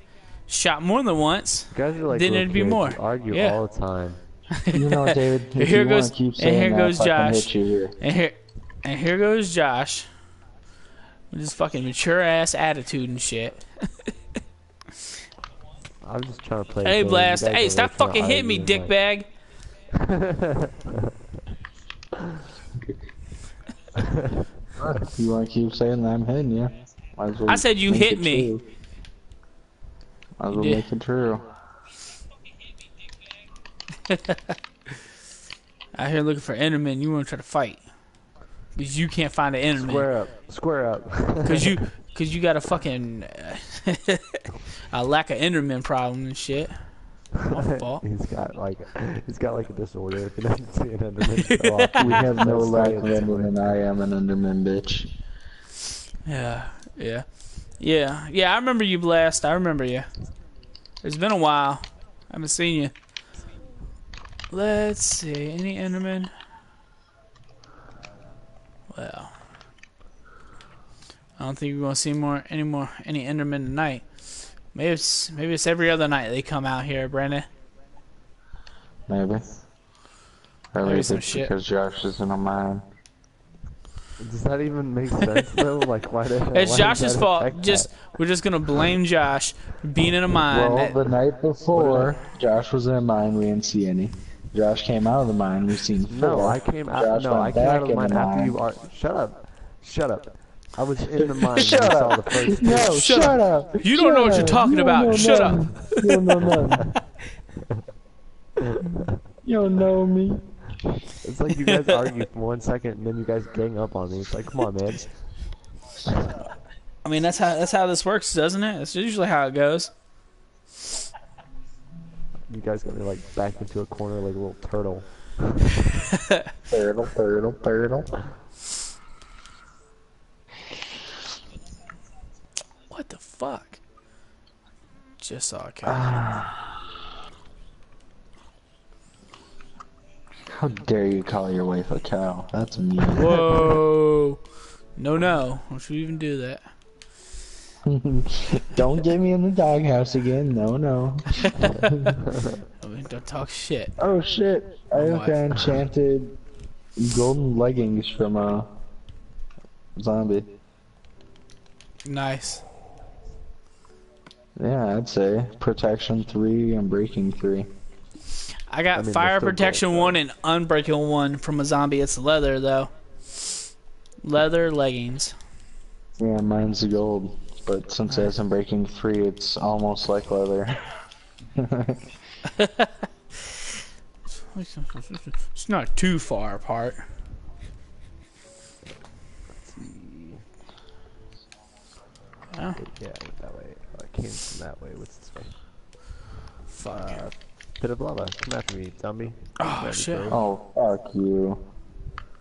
shot more than once, guys are like Then it'd be kids. more. You argue Yeah. all the time. You know, David. Here you goes- wanna keep and saying here that, goes fucking Josh. Hit you here. and here, and here goes Josh with his fucking mature ass attitude and shit. I'm just trying to play. a Hey, blast! guys Hey, stop like trying to fucking hitting me, argue and, you want to keep saying that, I'm hitting you. Might as well I said you hit me. true. Might as well did. make it true. Out here looking for Enderman, you want to try to fight because you can't find an Enderman Square up, square up. because you because you got a fucking uh, a lack of Enderman problem and shit. My fault. he's got like, he's got like a disorder. If he doesn't see an Enderman show up, We have no That's lack not of even Enderman. I am an Enderman, bitch. Yeah, yeah, yeah, yeah. I remember you, blast. I remember you. It's been a while. I haven't seen you. Let's see. Any Enderman? Well, I don't think we're gonna see more any more any Enderman tonight. Maybe it's maybe it's every other night they come out here, Brandon. Maybe. Or Maybe maybe some it's shit. because Josh isn't on mine. Does that even make sense though? Like, why? Did, It's why Josh's fault. Just that? we're just gonna blame Josh for being in a mine. Well, that- the night before, Josh was in a mine. We didn't see any. Josh came out of the mine. We've seen four. No, I came out. Josh no, I came out of the mine after mine. you are. Shut up. Shut up. I was in the mine Shut when I up. saw the first. No, Shut shut, up. You don't know what you're talking You about. know Shut none. You don't know none. you don't know me. It's like you guys argue for one second and then you guys gang up on me. It's like, come on, man. I mean, that's how that's how this works, doesn't it? That's usually how it goes. You guys got me like back into a corner like a little turtle. Turtle, turtle, turtle. What the fuck? Just saw a cow. How dare you call your wife a cow? That's mean. Whoa! No, no! Don't you even do that? don't get me in the doghouse again. No, no. I mean, don't talk shit. Oh shit! I Oh, got enchanted golden leggings from a zombie. Nice. Yeah, I'd say protection three and breaking three. I got I mean, fire protection gold, one and unbreakable one from a zombie. It's leather though. Leather leggings. Yeah, mine's gold, but since it hasn't breaking three, it's almost like leather. It's not too far apart. Oh, Yeah, I went that came from that way. What's this way? fuck. Uh, pit of lava. Come after me, zombie. Oh, Come at me, shit. bro. oh, fuck you.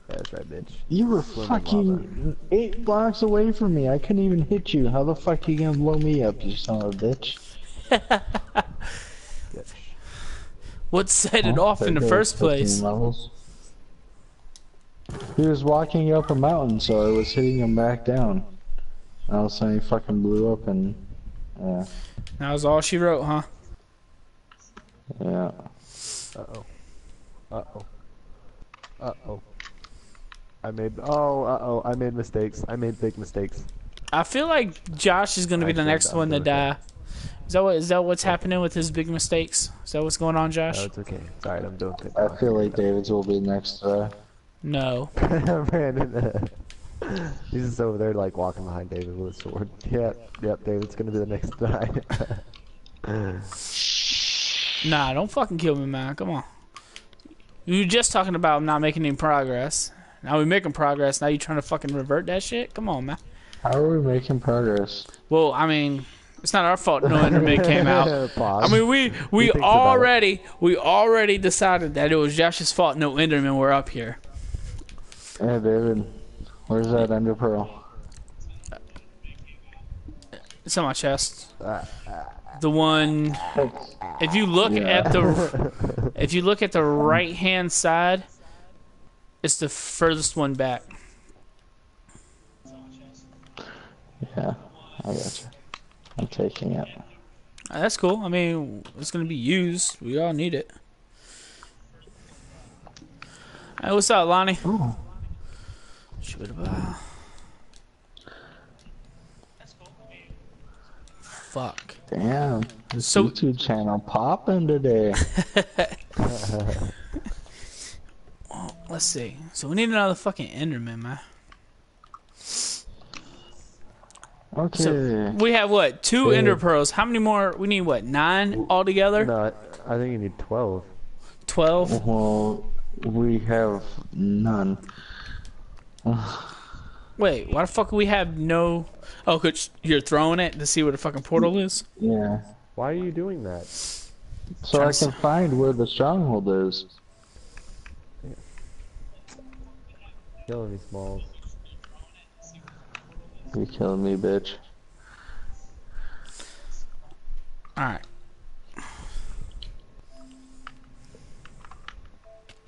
Yeah, that's right, bitch. You were Swim in fucking eight blocks away from me. I couldn't even hit you. How the fuck are you gonna blow me up, you son of a bitch? bitch. What set it Oh, off in the first place? Levels. He was walking up a mountain, so I was hitting him back down. And all of a sudden he fucking blew up and yeah, That was all she wrote, huh? yeah. Uh oh. Uh oh. Uh oh. I made. Oh, uh oh. I made mistakes. I made big mistakes. I feel like Josh is gonna be I the next one to I'm die. Is that what is that what's happening with his big mistakes? Is that what's going on, Josh? No, it's okay. It's alright. I'm doing good. I feel like David's will be next. Uh, No. Brandon. uh, He's just over there, like walking behind David with a sword. Yep. Yep. David's gonna be the next guy. Nah, don't fucking kill me, man. Come on. You were just talking about not making any progress. Now we making progress. Now you trying to fucking revert that shit? Come on, man. how are we making progress? Well, I mean, it's not our fault no Enderman came out. Pause. I mean, we we thinks about it. already we already decided that it was Josh's fault. No Endermen were up here. Yeah, David, where's that ender pearl? It's on my chest. The one. If you look Yeah. at the if you look at the right hand side, it's the furthest one back. Yeah, I got you. I'm taking it. Uh, That's cool. I mean, it's gonna be used. We all need it. Hey, what's up, Lonnie? Ooh. Shoo-ba-da-ba. Fuck. Damn, this So- YouTube channel popping today. Let's see. So we need another fucking Enderman, man. Okay. So we have what? Two Yeah. Ender pearls. How many more? We need what? Nine altogether? no, I- I think you need twelve. Twelve. well, we have none. Wait, why the fuck do we have no? Oh, cause you're throwing it to see where the fucking portal is. Yeah. Why are you doing that? So I can find where the stronghold is. Killing me, Smalls. You killing me, bitch. All right.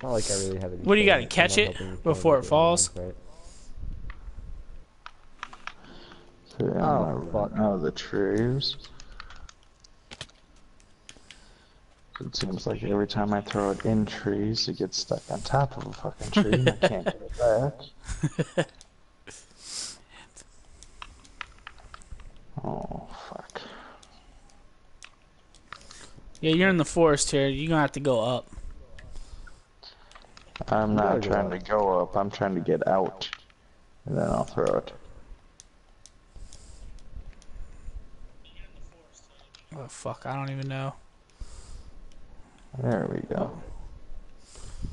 Not like I really have any. What do you gotta catch it before it falls? Right? So I'm Oh, fuck. running out of the trees. It seems like every time I throw it in trees, it gets stuck on top of a fucking tree and I can't get it back. Oh, fuck. Yeah, you're in the forest here. You're gonna have to go up. I'm not trying out. to go up, I'm trying to get out. And then I'll throw it. Oh fuck, I don't even know. There we go.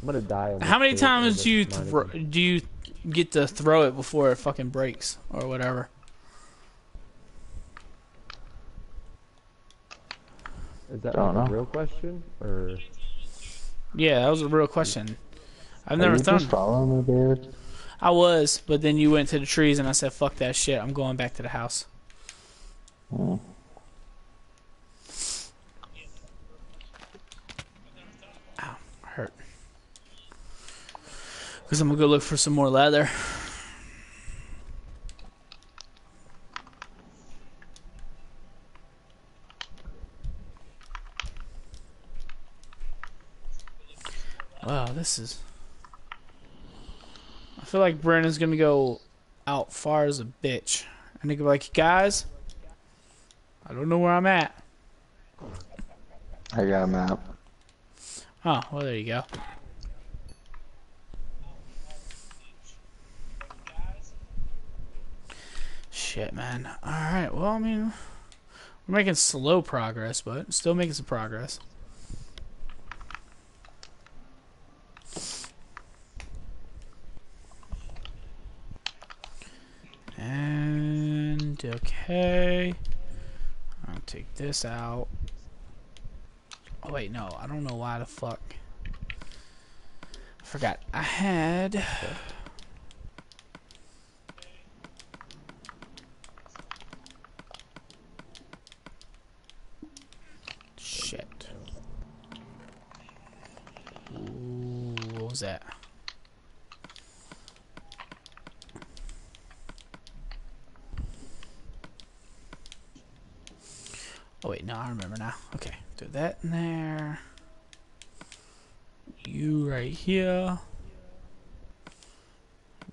I'm gonna die. How many times do you just mine thro- again. do you get to throw it before it fucking breaks or whatever? Is that like a real question or? Yeah, that was a real question. I've Are never you thrown. just following me, David? I was, but then you went to the trees and I said, "Fuck that shit. I'm going back to the house." Hmm. Hurt. Cause I'm gonna go look for some more leather. Wow, this is. I feel like Brandon's gonna go out far as a bitch, and he could be like, "Guys, I don't know where I'm at." I got a map. Oh, well, there you go. Shit, man. Alright, well, I mean, we're making slow progress, but still making some progress. And, okay. I'll take this out. Oh wait, no, I don't know why the fuck. I forgot. I had. Shit. was that? Oh wait, no, I remember now. Okay, do that in there. You right here.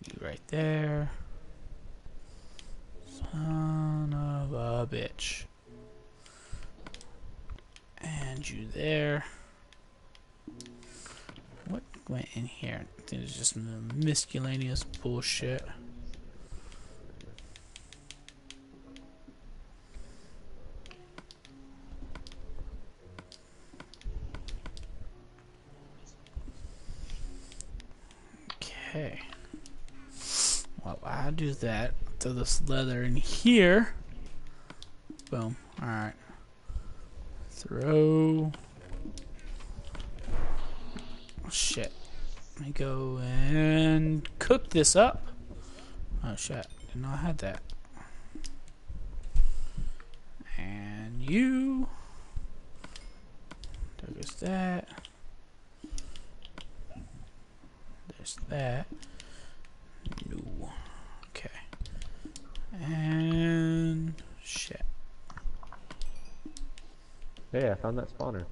You right there. Son of a bitch. And you there. Went in here? It's just miscellaneous bullshit. Okay. Well, I do that. Throw this leather in here. Boom. Alright. Throw. Oh, shit. Let me go and cook this up. Oh shit. Know I had that. And you. There goes that. There's that. No. Okay. And shit. Hey, I found that spawner.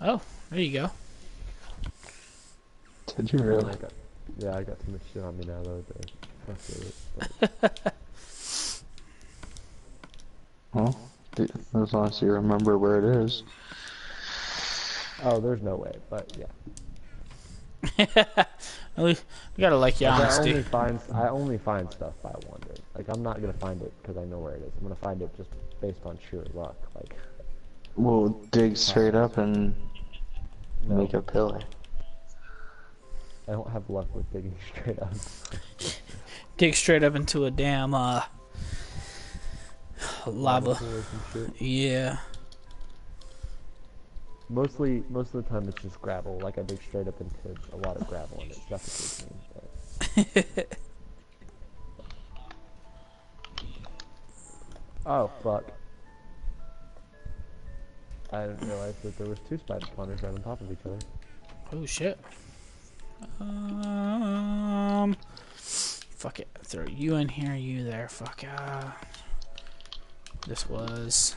Oh, there you go. Did you I really? got, yeah, I got too much shit on me now though. To fuck with it. But Well, d- as long as you remember where it is. oh, there's no way. But yeah, At least we gotta like your Like, I only find I only find stuff by wonder. Like I'm not gonna find it because I know where it is. I'm gonna find it just based on sheer luck. Like We'll dig straight up and no, make a pillar. I don't have luck with digging straight up. Dig straight up into a damn uh lava. pools and shit. Yeah. Mostly, most of the time it's just gravel. Like I dig straight up into a lot of gravel and it suffocates me. But... oh fuck! I didn't realize that there was two spider spawners right on top of each other. Oh shit. Um. Fuck it. Throw you in here. You there. Fuck. Uh, this was.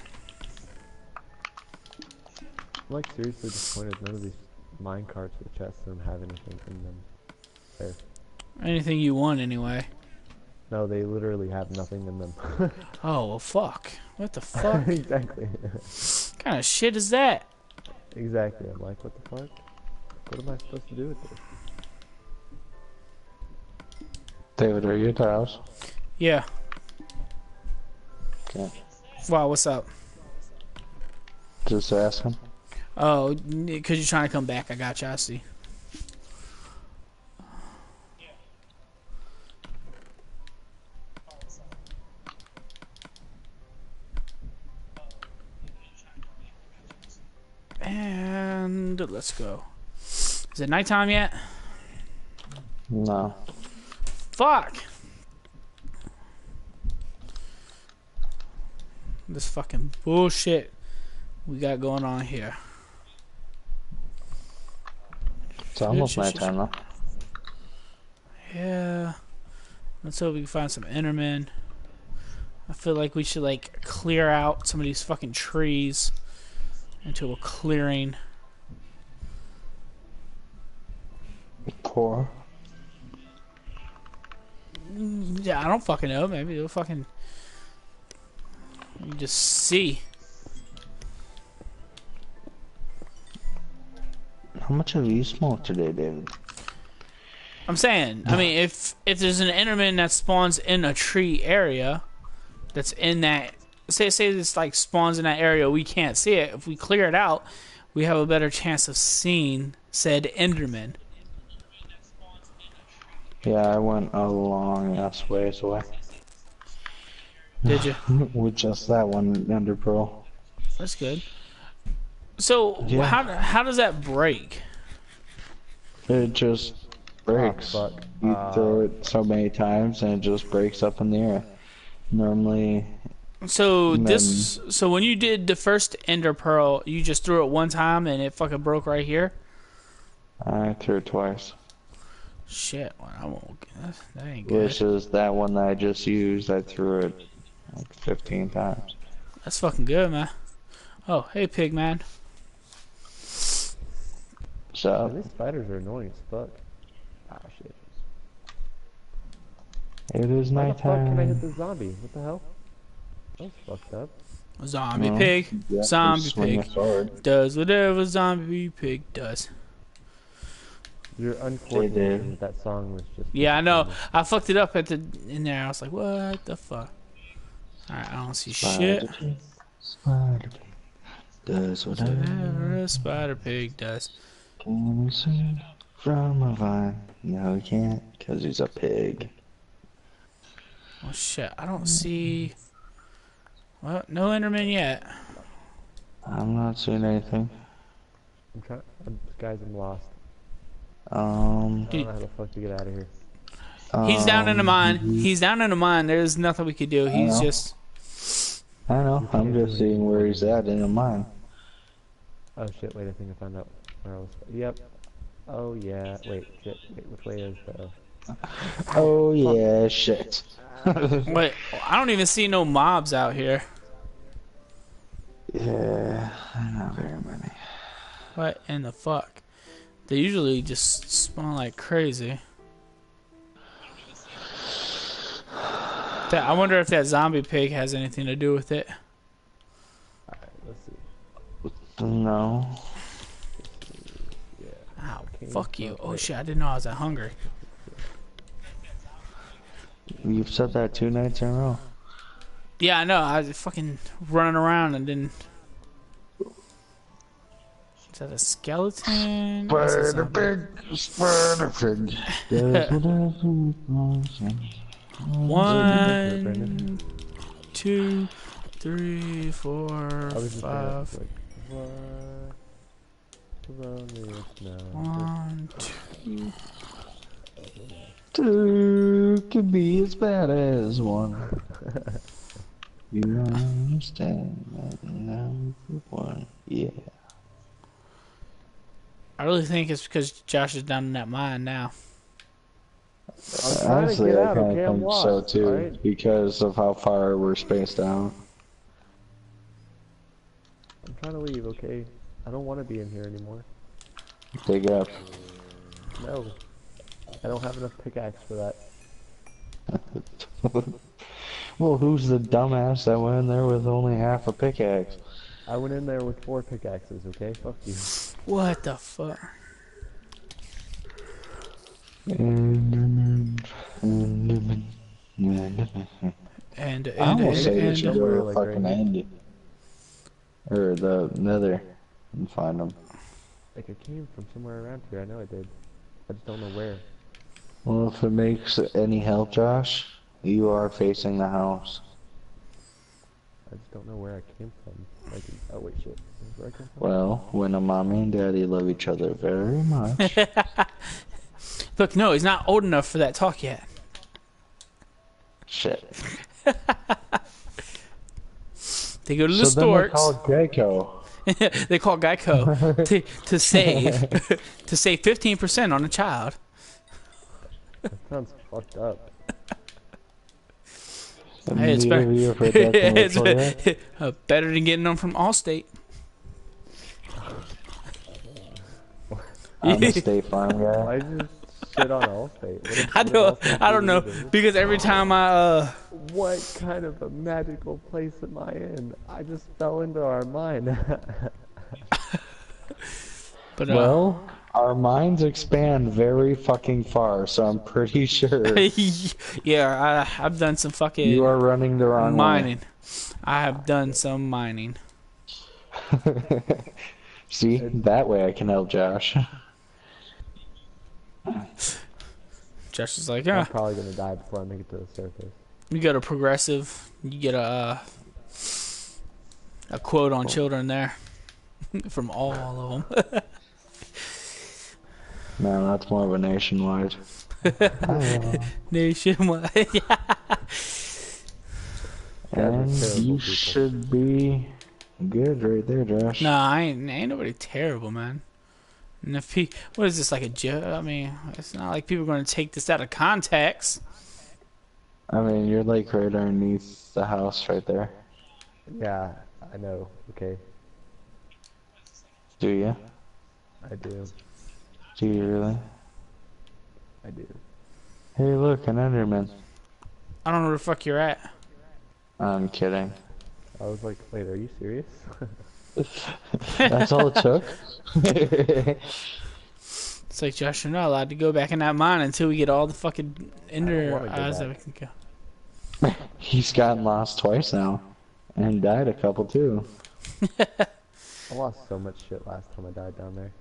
I'm like seriously disappointed none of these mine carts with chests don't have anything in them. There. Anything you want, anyway. No, they literally have nothing in them. Oh well, fuck. What the fuck? exactly. what kind of shit is that? exactly. I'm like, what the fuck? What am I supposed to do with this? David, are you at the house? Yeah. Okay. Wow. What's up? Just ask him. Oh, because you're trying to come back. I got you. I see. And let's go. Is it nighttime yet? No. Fuck. This fucking bullshit we got going on here. It's almost nighttime though. Yeah. Let's hope we can find some Endermen. I feel like we should like clear out some of these fucking trees into a clearing. Poor. Mm, Yeah, I don't fucking know. Maybe we'll fucking just see. How much have you smoked today, David? I'm saying, I mean, if if there's an Enderman that spawns in a tree area, that's in that say say this like spawns in that area, we can't see it. If we clear it out, we have a better chance of seeing said Enderman. Yeah, I went a long ass ways away. Did you? With just that one Ender Pearl. That's good. So Yeah. how how does that break? It just breaks. Oh, fuck. You Uh, throw it so many times and it just breaks up in the air. Normally, So And this so when you did the first Ender Pearl, you just threw it one time and it fucking broke right here. I threw it twice. Shit, well, I won't. That, that ain't good. Which is that one that I just used. I threw it like 15 times. That's fucking good, man. Oh, hey, pig man. So Man, these spiders are annoying as fuck. Ah, shit. it is Why the fuck can I hit the zombie? What the hell? That was fucked up. Zombie Well, pig. you have to Zombie pig. Does whatever zombie pig does. Your uncoordinated did. with that song was just. Yeah, I know. I fucked it up at the in there. I was like, what the fuck? Alright, I don't see shit. Spider pig, Spider pig does whatever Whatever a spider pig does. can see from a vine. No, he can't, cause he's a pig. Oh shit, I don't see. Well, no Enderman yet. I'm not seeing anything. I'm trying. I'm, guys, I'm lost. Um, I don't know how the fuck to get out of here. He's down in the um, mine. He's down in the mine. There's nothing we could do. He's know. just. I know. I'm just seeing where he's at in the mine. Oh shit! Wait, I think I found out where I was. Yep. Oh yeah. Wait. Shit. Wait. Which way is the? Oh yeah, shit. Wait, I don't even see no mobs out here. yeah, I'm not very many. What in the fuck? They usually just spawn like crazy. That, I wonder if that zombie pig has anything to do with it. Alright. Let's see. No. Yeah. Ow, fuck you. Oh shit, I didn't know I was that hungry. You've said that two nights in a row. Yeah, I know. I was fucking running around and then. Is that a skeleton? Um, That's a Spider pig, spider pig. Does whatever he wants. One, Brandon? two, three, four, I was just gonna, five. like, what? Lonely it's now. One, two. Two could be as bad as one. you understand that number one. Yeah. I really think it's because Josh is down in that mine now. I'm trying to Honestly, get I out, kind okay? of I'm think lost, so too, alright? because of how far we're spaced out. I'm trying to leave, okay? I don't want to be in here anymore. Dig up. No. I don't have enough pickaxe for that. well, who's the dumbass that went in there with only half a pickaxe? I went in there with four pickaxes, okay? Fuck you. What the fuck? And I and almost say and, that you and go Somewhere, to like, fucking right Andy. Or the nether and find them. Like, I came from somewhere around here. I know I did. I just don't know where. Well, if it makes any help, Josh, you are facing the house. I just don't know where I came from. Like, oh wait, shit. This is where I come from? Well, when a mommy and daddy love each other very much. look, no, he's not old enough for that talk yet. Shit. They go to the so then they call Geico. they call Geico to to save to save fifteen percent on a child. That sounds fucked up. Hey, it's better. of you have It's commercial be- uh, better than getting them from Allstate. I'm a State Farm guy. Why did you shit on Allstate? What I don't. Allstate I do don't know to because every time I uh What kind of a magical place am I in? I just fell into our mine. but uh, Well, our minds expand very fucking far, so I'm pretty sure yeah, I I've done some fucking you are running the wrong mining. I have done some mining. See, that way I can help Josh. Josh is like, yeah. I'm yeah, probably gonna die before I make it to the surface. you get a progressive, you get a uh, a quote on children there from all of them. No, that's more of a nationwide. Nationwide. yeah. And you people. should be good right there, Josh. No, I ain't, ain't nobody terrible, man. And if he, what is this like a joke? I mean, it's not like people are going to take this out of context. I mean, you're like right underneath the house right there. Yeah, I know. Okay, Do you? I do. Do you really? I do. Hey, look, an Enderman. I don't know where the fuck you're at. I'm kidding. I was like, wait, are you serious? That's all it took. It's like Josh, you're not allowed to go back in that mine until we get all the fucking ender wanna eyes that we can go. He's gotten lost twice now, and died a couple too. I lost so much shit last time I died down there.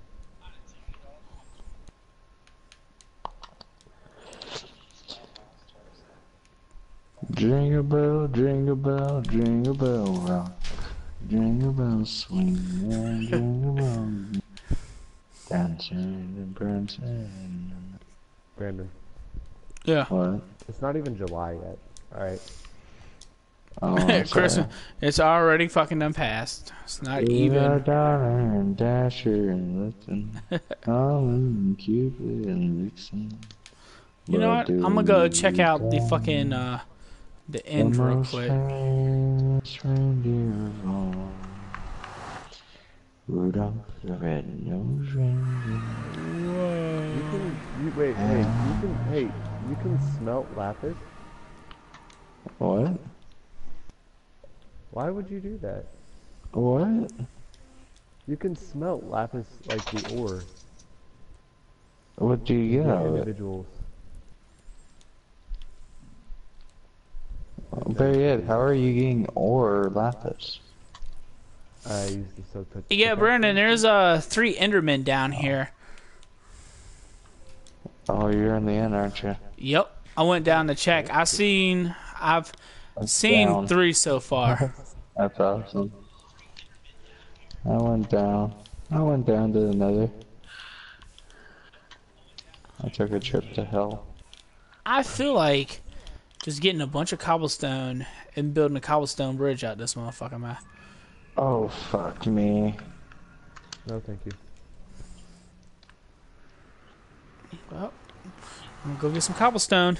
Jingle bell, jingle bell, jingle bell rock. Jingle bell swing and jingle bell. Dancing and prancing. Brandon, Yeah. What? it's not even July yet. All right. Oh, Christmas. It's already fucking done past. It's not You even. are Donner and Dasher and Blitzen, Colin and Cupid and Vixen. You know what? I'm gonna go check out the fucking uh the end real quick. Reindeer. Rudolph the red-nosed reindeer. You can. You wait. Hey. You can. Hey. You can smelt lapis. What? Why would you do that? What? You can smelt lapis like the ore. What do you get out of it? individuals. Barry Ed, how are you getting ore or lapis? I used to soak the. Yeah, Brandon. There's uh three Endermen down here. Oh, you're in the end, aren't you? Yep. I went down to check. I seen. I've seen down. three so far. That's awesome. I went down. I went down to the nether. I took a trip to hell. I feel like just getting a bunch of cobblestone and building a cobblestone bridge out this motherfucker, man. Oh, fuck me. No, thank you. Well, I'm gonna go get some cobblestone.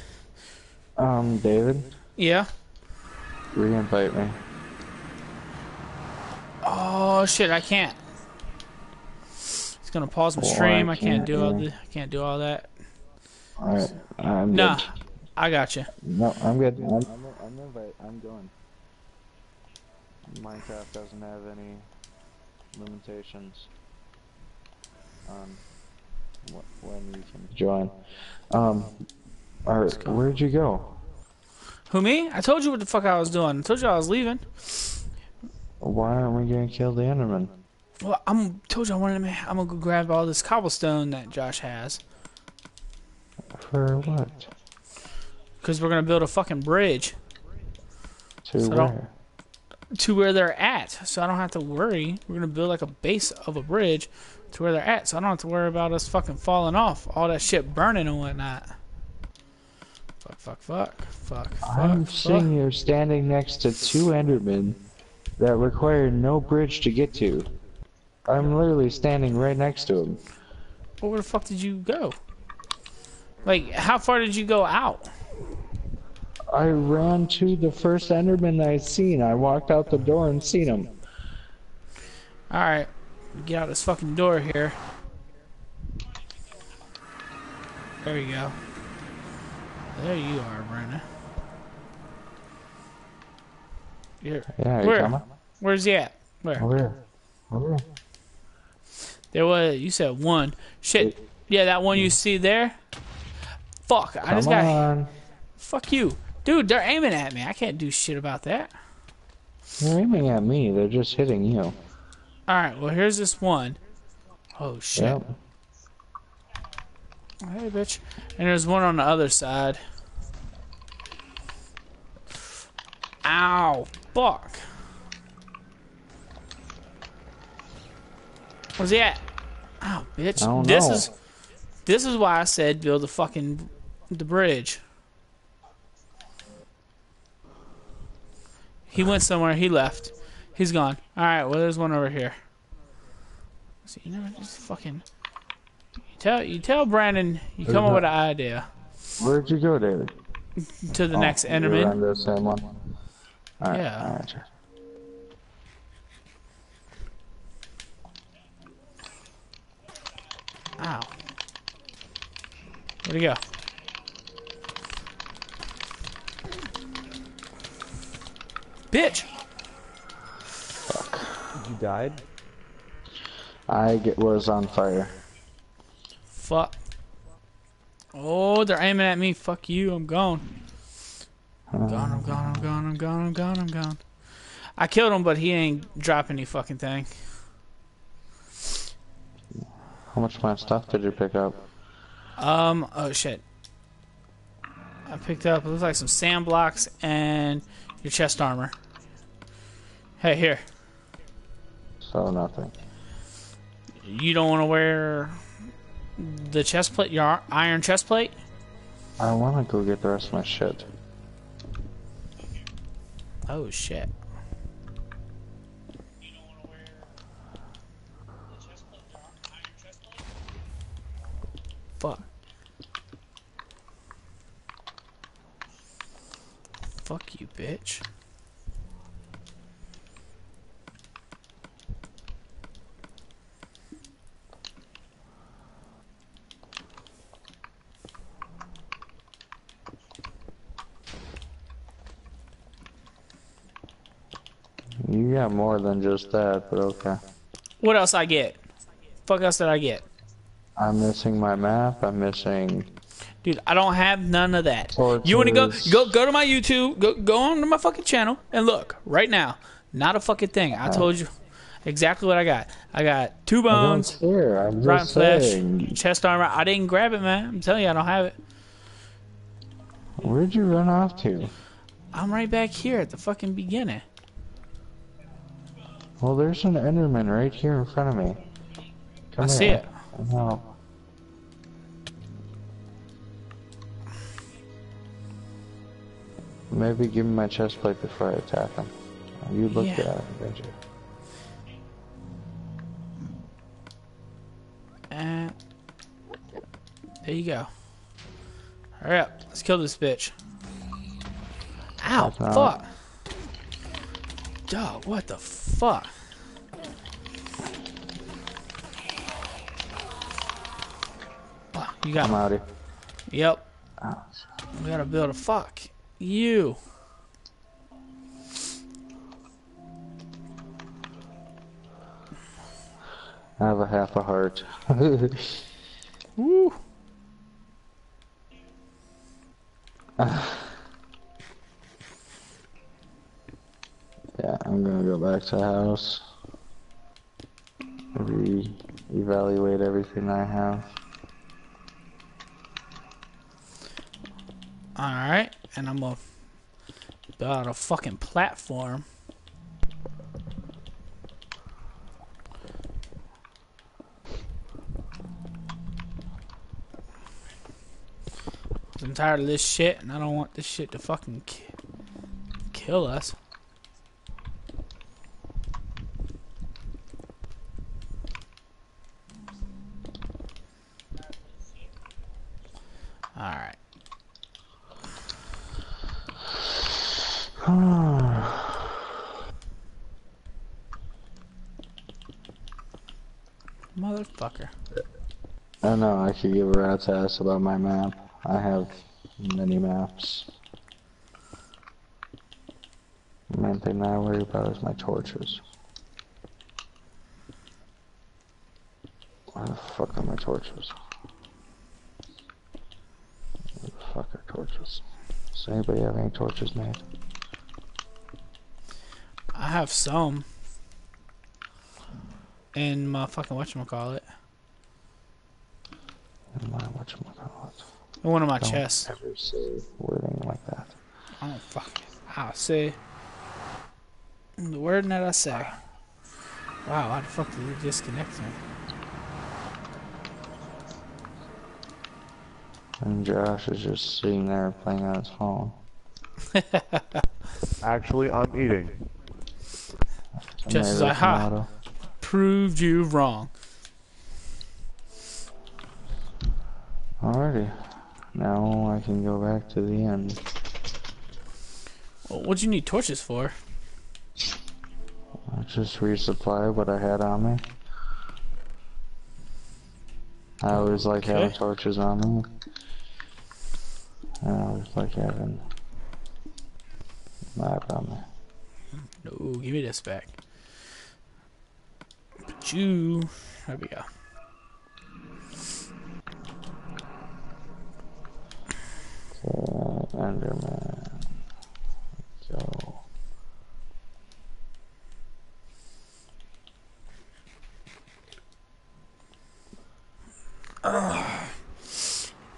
Um, David, Yeah. re-invite me. Oh shit! I can't. It's gonna pause my Why stream. I can't can't do all the. I can't do all that. Alright, I'm Nah, good. I got you. No, I'm good. I'm, I'm, I'm invite. I'm going. Minecraft doesn't have any limitations on wh- when you can join. Um, alright, where'd you go? Who me? I told you what the fuck I was doing. I told you I was leaving. Why aren't we gonna kill the Enderman? Well, I'm told you I wanted to. ma- I'm gonna go grab all this cobblestone that Josh has For what? Because we're gonna build a fucking bridge To So where? to where they're at, so I don't have to worry. We're gonna build like a base of a bridge to where they're at, so I don't have to worry about us fucking falling off, all that shit burning and whatnot. Fuck, fuck, fuck, fuck, fuck. I'm fuck. sitting here standing next to two Endermen that require no bridge to get to. I'm literally standing right next to them. Well, where the fuck did you go? Like, how far did you go out? I ran to the first Enderman I seen. I walked out the door and seen him. All right, get out this fucking door here. There you go. There you are, Brandon. Here. Yeah, Where? coming? Where's he at? Where? Over here. Over here. There was. You said one. Shit. Yeah, that one you hmm. see there. Fuck. I Come just got. on. Fuck you, dude. They're aiming at me. I can't do shit about that. They're aiming at me. They're just hitting you. All right. Well, here's this one. Oh shit. Yep. Hey, bitch. And there's one on the other side. Ow. Fuck. Where's he at? Ow, bitch. I don't this know. is this is why I said build the fucking the bridge. He went somewhere. He left. He's gone. All right. Well, there's one over here. See, you never just fucking. You tell you tell Brandon you come up with an idea. Where'd you go, David? To the oh, next enemy. The same one. All right, yeah. All right, sure. Ow. Where'd he go? Bitch! Fuck. You died? I get, was on fire. Fuck. Oh, they're aiming at me. Fuck you. I'm gone. I'm gone, I'm gone, I'm gone, I'm gone, I'm gone, I'm gone. I killed him, but he ain't dropping any fucking thing. How much of my stuff did you pick up? Um, oh shit. I picked up, it looks like some sand blocks and your chest armor. Hey, here. So nothing. You don't want to wear the chest plate, your iron chest plate? I want to go get the rest of my shit. Oh shit. Fuck. Fuck you, bitch. You got more than just that, but okay. What else I get? Fuck else did I get? I'm missing my map. I'm missing. Dude, I don't have none of that. You want to go go go to my YouTube, go go on to my fucking channel and look right now. Not a fucking thing. I told you exactly what I got. I got two bones, rotten flesh, chest armor. I didn't grab it, man. I'm telling you, I don't have it. Where'd you run off to? I'm right back here at the fucking beginning. Well, there's an Enderman right here in front of me. Come I see it. No. Maybe give me my chest plate before I attack him. You looked Yeah. at it, didn't you? And there you go. Up. Let's kill this bitch. Ow, fuck. Dog, what the fuck? You got I'm out here. Yep. Oh, We gotta build a fuck. You. I have a half a heart. Woo. yeah, I'm gonna go back to the house. Re evaluate everything I have. Alright, and I'm gonna build a fucking platform. I'm tired of this shit, and I don't want this shit to fucking ki- kill us. Alright. Motherfucker. I know I could give a rat's ass about my map. I have many maps. The main thing that I worry about is my torches. Where the fuck are my torches? Where the fuck are torches? Does anybody have any torches made? I have some. In my fucking whatchamacallit. In my whatchamacallit. In one of my Don't chests. ever say wording like that. I don't fucking. I say. The word that I say. Wow, how the fuck did you disconnect me? And Josh is just sitting there playing on his phone. Actually, I'm eating. Just as Tomato, I ha. Proved you wrong. Alrighty. Now I can go back to the end. Well, what'd you need torches for? I just resupply what I had on me. I always like having torches on me. Always like having on me. No, give me this back. But you, there we go. So, uh, Enderman.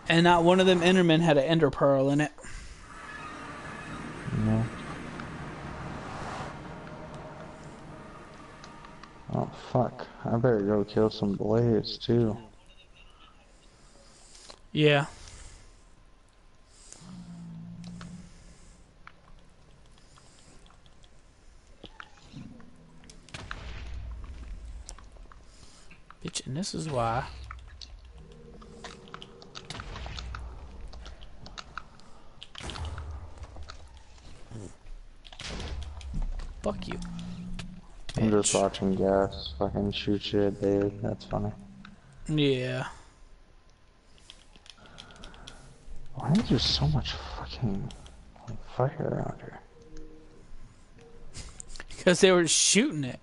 And not one of them Endermen had an Ender Pearl in it. no. Oh fuck! I better go kill some blades too. Yeah. Bitch, and this is why. Fuck you. I'm just watching ghast fucking shoot shit dude. That's funny. Yeah. Why is there so much fucking like, fire around here? Because they were shooting it.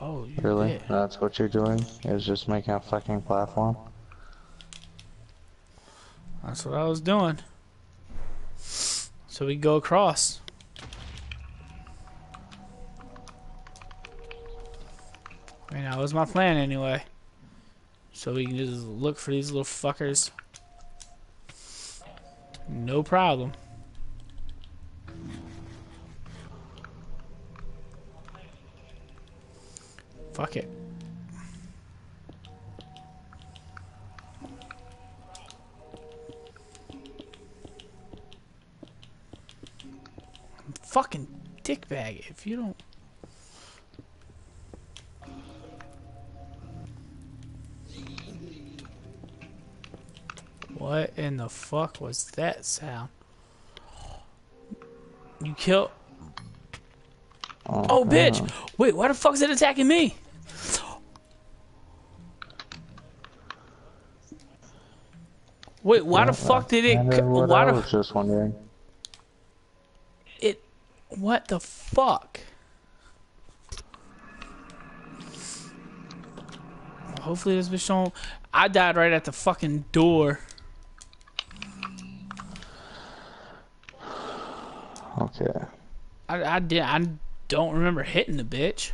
Oh, Really? did. That's what you're doing? Is just making a fucking platform? That's what I was doing. So we go across. Mean, that was my plan anyway. So we can just look for these little fuckers. No problem. Fuck it. Fucking dickbag if you don't. What in the fuck was that sound? You kill. Oh, oh, bitch! God. Wait, why the fuck is it attacking me? Wait, why the fuck did it? And c- then what Why I the was just wondering. What the fuck? Hopefully this bitch don't. I died right at the fucking door. Okay. I, I did. I don't remember hitting the bitch.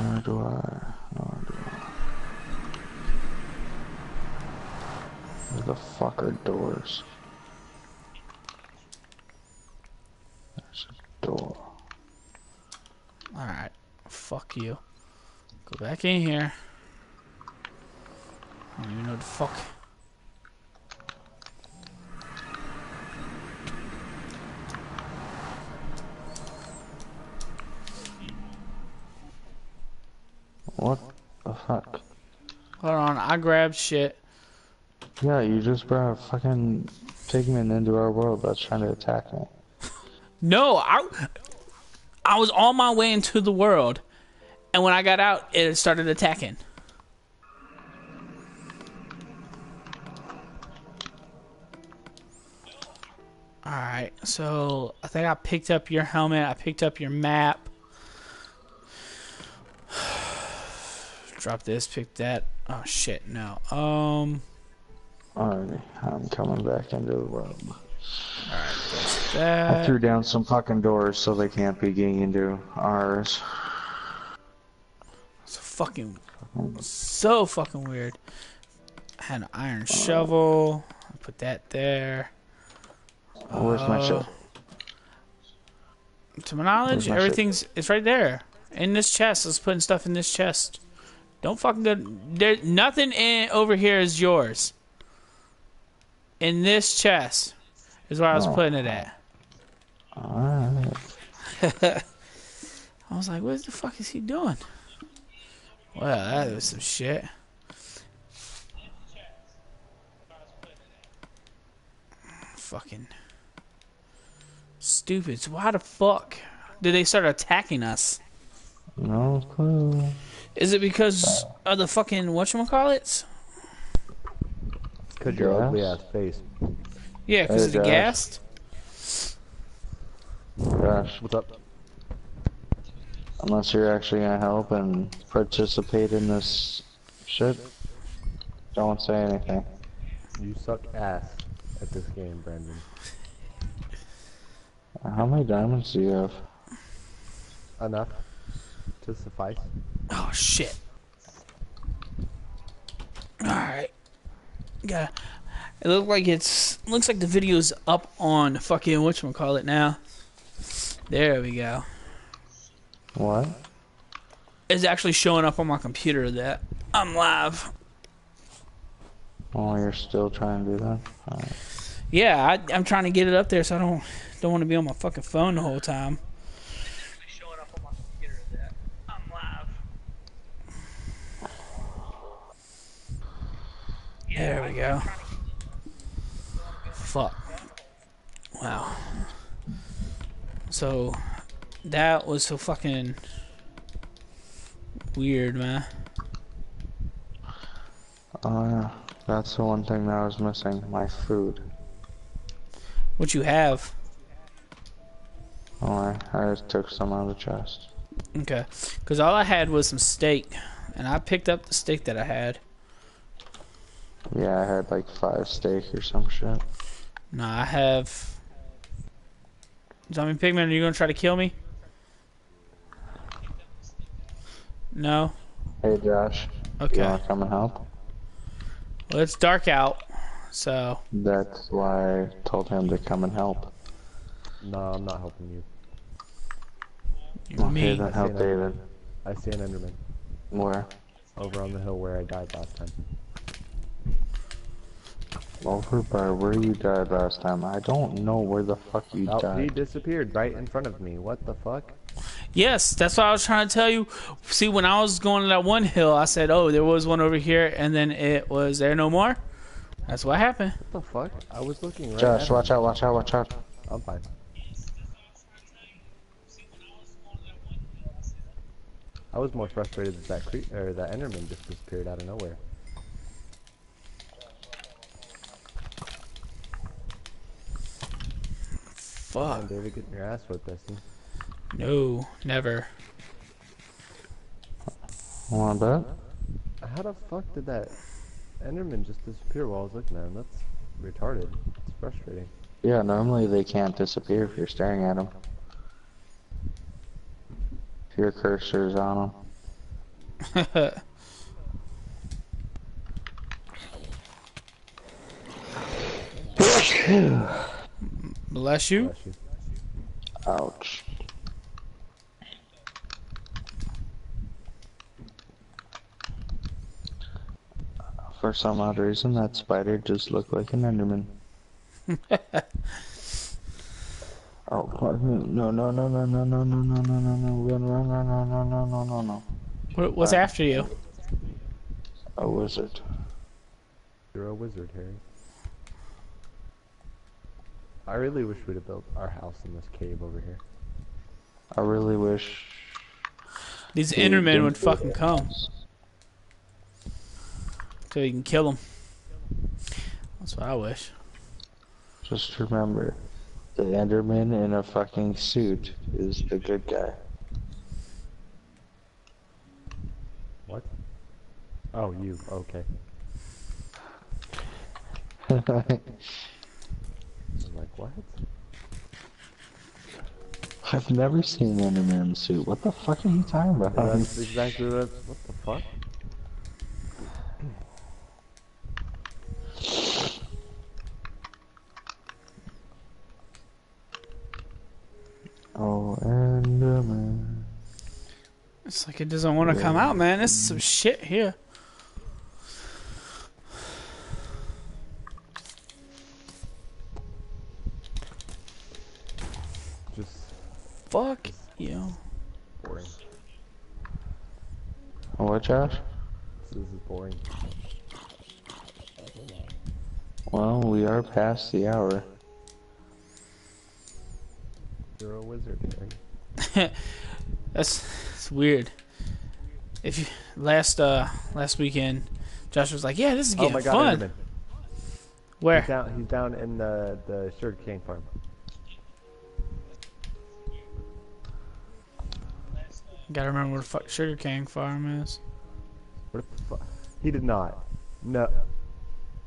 Where do I? Where do I? Where the fuck are doors? There's a door. All right, fuck you. Go back in here. I don't even know the fuck. What the fuck? Hold on, I grabbed shit. Yeah, you just brought a fucking Pigman into our world that's trying to attack me. No, I I was on my way into the world, and when I got out, it started attacking. All right, so I think I picked up your helmet. I picked up your map. Drop this, pick that. Oh shit, no. Um, Alrighty, I'm coming back into the world. there's I that. threw down some fucking doors so they can't be getting into ours. Fucking so fucking weird. I had an iron shovel. I put that there. Where's my Uh, ship? To my knowledge, my everything's it's right there in this chest. Let's put stuff in this chest. Don't fucking go. There, nothing in over here is yours. In this chest is where I was Oh. putting it at. Alright. I was like, what the fuck is he doing? Well, that was some shit. fucking stupid. So why the fuck did they start attacking us? No clue. Is it because of the fucking whatchamacallits? Cause your ugly Ghast? ass face. Yeah, because Hey, of the Josh. ghast? Gosh, What's up? Unless you're actually gonna help and participate in this shit, don't say anything. You suck ass at this game, Brandon. How many diamonds do you have? Enough to suffice. Oh shit. Alright. Got it looks like it's looks like the video's up on fucking whatchamacallit now. There we go. What? It's actually showing up on my computer that I'm live. Oh, you're still trying to do that? Alright. Yeah, I, I'm trying to get it up there so I don't don't want to be on my fucking phone the whole time. Showing up on my computer that I'm live. There we go. Fuck. Wow. So that was so fucking weird, man. Oh yeah, that's the one thing that I was missing, my food. What you have? Oh, I, I just took some out of the chest. Okay. Because all I had was some steak, and I picked up the steak that I had. Yeah, I had like five steak or some shit. No, I have. Zombie Pigman, are you gonna try to kill me? No. Hey Josh, Okay. you wanna come and help? Well, it's dark out, so That's why I told him to come and help. No, I'm not helping you. Okay, me. then help I. David. I see an Enderman Where? over on the hill where I died last time. Over by where you died last time. I don't know where the fuck you Oh, he disappeared right in front of me. What the fuck? Yes, that's what I was trying to tell you. See, when I was going to that one hill, I said, "Oh, there was one over here," and then it was there no more. That's what happened. What the fuck? I was looking right Josh, at watch out, watch out, watch out. I'm fine. I was more frustrated that that cre- or that Enderman just disappeared out of nowhere. Fuck. Damn, David, getting your ass whipped, I see. No, never. Want a bet? How the fuck did that Enderman just disappear while I was looking at him? That's retarded. It's frustrating. Yeah, normally they can't disappear if you're staring at them. If your cursor's on them. Bless you. Bless you. Ouch. For some odd reason, that spider just looked like an Enderman. oh, fuck me. no, no, no, no, no, no, no, no, no, no, no, run, run, run, run, run, run, no, no, no. What, what's after you? A wizard. You're a wizard, Harry. I really wish we'd have built our house in this cave over here. I really wish. These Endermen would fucking that. come so you can kill them. That's what I wish. Just remember, the Enderman in a fucking suit is the good guy. What? Oh, you. Okay. I'm like, what? I've never seen an Enderman in a suit. What the fuck are you talking about? That's exactly what. What the fuck? Oh, Enderman. It's like it doesn't want to come out, man. This is some shit here. Just Fuck you. boring. Oh, what, Josh? This is boring. Well, we are past the hour. Lizard thing. That's it's weird. If you last uh last weekend, Josh was like, "Yeah, this is Oh getting my god, fun." Enderman. Where? He's down, he's down in the, the sugar cane farm. Gotta remember where the fuck Sugar Cane Farm is. What the fuck? He did not. No.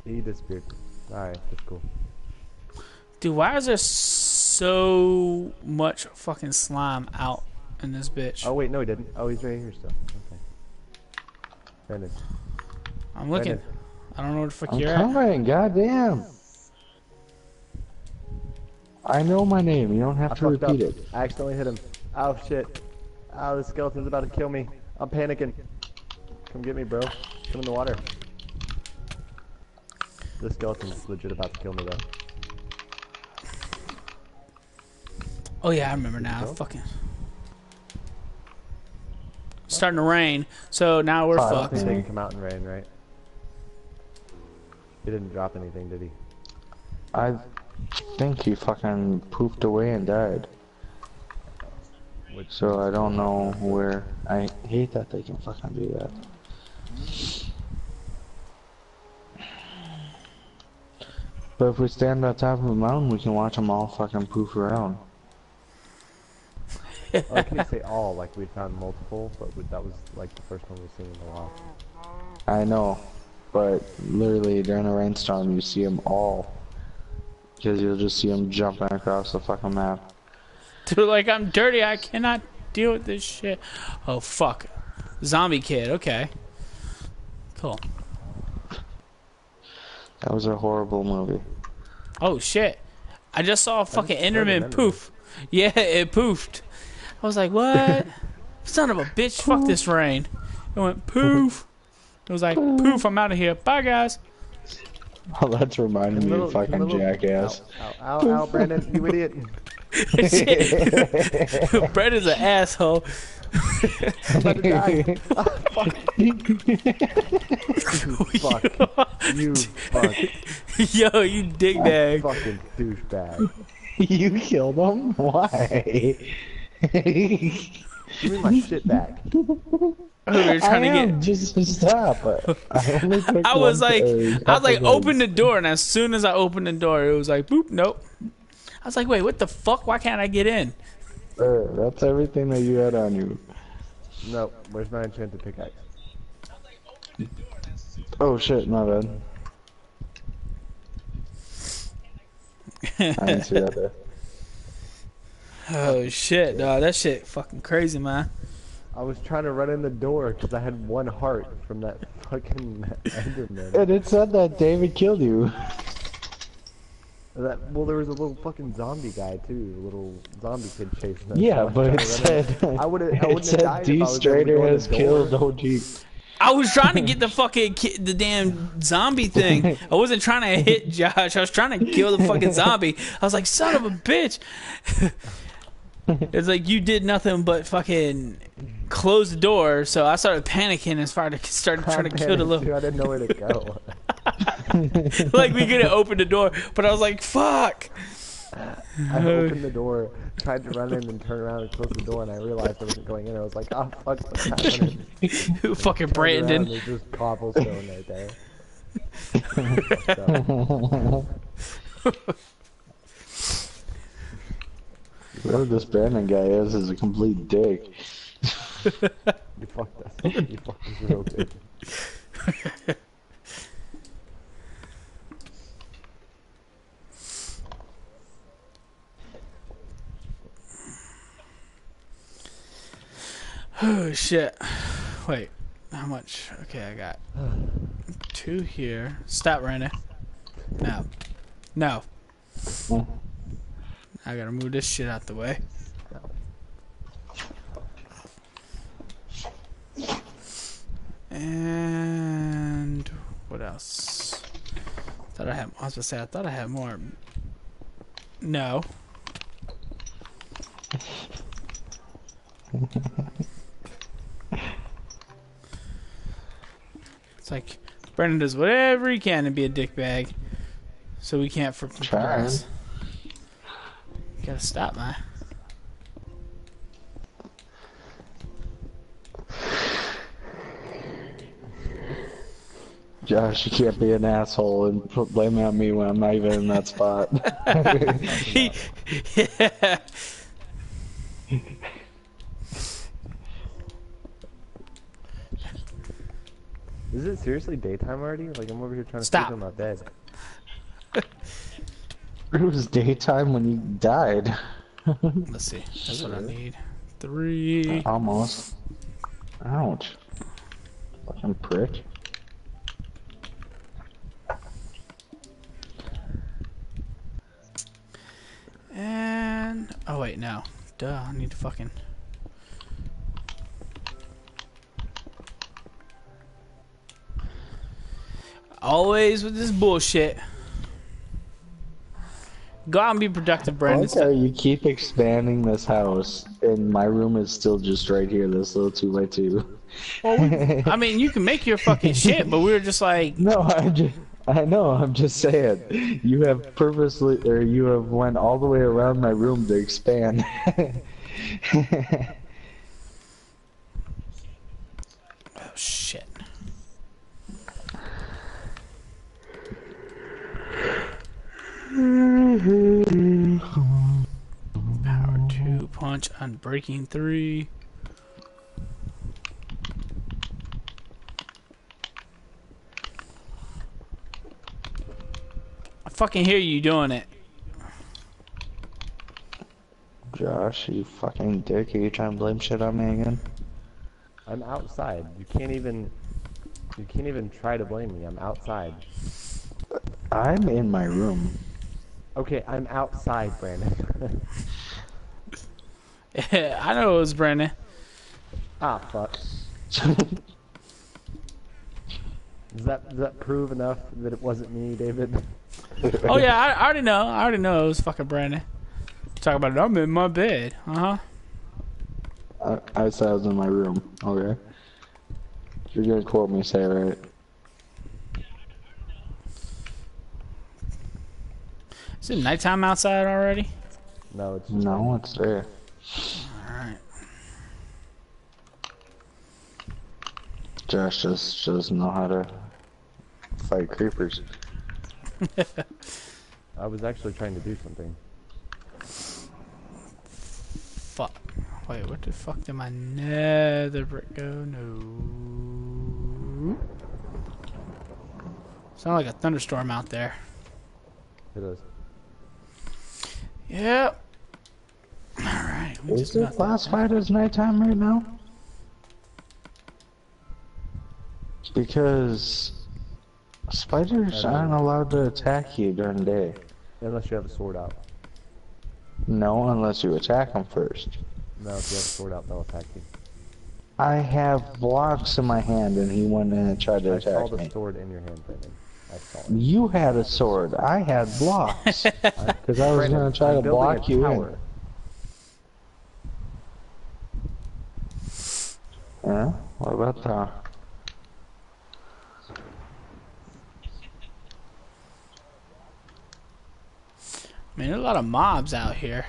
He disappeared. Alright, that's cool. Dude, why is there so much fucking slime out in this bitch? Oh wait, no he didn't. Oh, he's right here still. Okay. Brandon. I'm looking. Brandon. I don't know where the fuck I'm you're at. coming, goddamn. I know my name. You don't have I to fucked up. repeat it. I accidentally hit him. Oh shit. Oh, the skeleton's about to kill me. I'm panicking. Come get me, bro. Come in the water. This skeleton's legit about to kill me though. Oh yeah, I remember now. So? Fucking starting to rain, so now we're Oh, I don't I think they can come out and rain, right? He didn't drop anything, did he? I think he fucking pooped away and died. Which So I don't know where. I hate that they can fucking do that. But if we stand on top of a mountain, we can watch them all fucking poof around. I couldn't say all, like we found multiple, but we, that was like the first one we've seen in a while. I know, but literally during a rainstorm, you see them all. Because you'll just see them jumping across the fucking map. Dude, like I'm dirty. I cannot deal with this shit. Oh fuck, zombie kid. Okay, cool. That was a horrible movie. Oh shit, I just saw a fucking just heard Enderman an Enderman. poof. Yeah, it poofed. I was like, what? Son of a bitch! Fuck this rain. It went poof. It was like poof. I'm out of here. Bye guys. Oh, that's reminding me of fucking little- jackass. Ow, ow, ow, ow, Brandon, you idiot. Shit. Brett is an asshole. About to die. fuck. You fuck. Yo, you dig bag. Fucking douchebag. you killed him? Why? Give me my shit back. Oh, we were trying I to am, get. just stop. I, I was like. I was like, open the door, and as soon as I opened the door, it was like, boop, nope. I was like, wait, what the fuck? Why can't I get in? Sir, that's everything that you had on you. No, where's my enchanted pickaxe? Oh shit, my bad. I didn't see that there. Oh shit, dog, that shit fucking crazy, man. I was trying to run in the door because I had one heart from that fucking Enderman. And it said that David killed you. That, well, there was a little fucking zombie guy too, a little zombie kid chasing us. Yeah, So but it was trying to run in. said I would've- I it wouldn't have said died if I D was able to Strader has killed. OG. I was trying to get the fucking ki- the damn zombie thing. I wasn't trying to hit Josh. I was trying to kill the fucking zombie. I was like, son of a bitch. it's like you did nothing but fucking close the door. So I started panicking as far as started trying to kill the little. dude, I didn't know where to go. like we could have opened the door, but I was like, fuck. I opened the door, tried to run in and turn around and close the door, and I realized I wasn't going in. I was like, oh fuck, what's happening? fucking Brandon. There's just cobblestone right there. Whoever this Brandon guy is is a complete dick. You fucked us. You fucked us real good. Oh shit. Wait, how much? Okay, I got two here. Stop, Brandon. No. No. I gotta move this shit out the way. And what else? Thought I had. I was gonna say I thought I had more. No. It's like Brendan does whatever he can to be a dickbag, so we can't freaking Trying. progress. Gotta stop, man. Josh, you can't be an asshole and put blame it on me when I'm not even in that spot. yeah. Is it seriously daytime already? Like I'm over here trying to Stop. sleep in my bed. it was daytime when you died. Let's see. That's what I need. Three. Almost. Ouch. Fucking prick. And oh wait, no. Duh, I need to fucking. Always with this bullshit. Go out and be productive, Brandon. how you keep expanding this house, and my room is still just right here, this little two by two. I mean, you can make your fucking shit, but we were just like, No, I just, I know, I'm just saying. You have purposely, or you have went all the way around my room to expand. oh shit. Power two, punch, unbreaking three. I fucking hear you doing it. Josh, you fucking dick, are you trying to blame shit on me again? I'm outside. You can't even. You can't even try to blame me. I'm outside. I'm in my room. Okay, I'm outside, Brandon. I know it was Brandon. ah, fuck. Does that does that prove enough that it wasn't me, David? Oh yeah, I, I already know. I already know it was fucking Brandon. Talk about it. I'm in my bed. Uh huh. I, I said I was in my room, okay? You're gonna quote me, say it right. Is it nighttime outside already? No, it's No, it's there. Alright. Josh just doesn't know how to fight creepers. I was actually trying to do something. Fuck. Wait, what the fuck did my nether brick go? No. Sound like a thunderstorm out there. It is. Yep. Alright. we Is just it got that. classified as nighttime right now? Because spiders aren't allowed to attack you during the day. Unless you have a sword out. No, unless you attack them first. No, if you have a sword out, they'll attack you. I have blocks in my hand, and he went in and tried to I saw attack the me. sword in your hand, Brandon. I saw it. You had a sword. I had blocks. Because I was going to try to block you in. Yeah? What about that? I mean, there's a lot of mobs out here.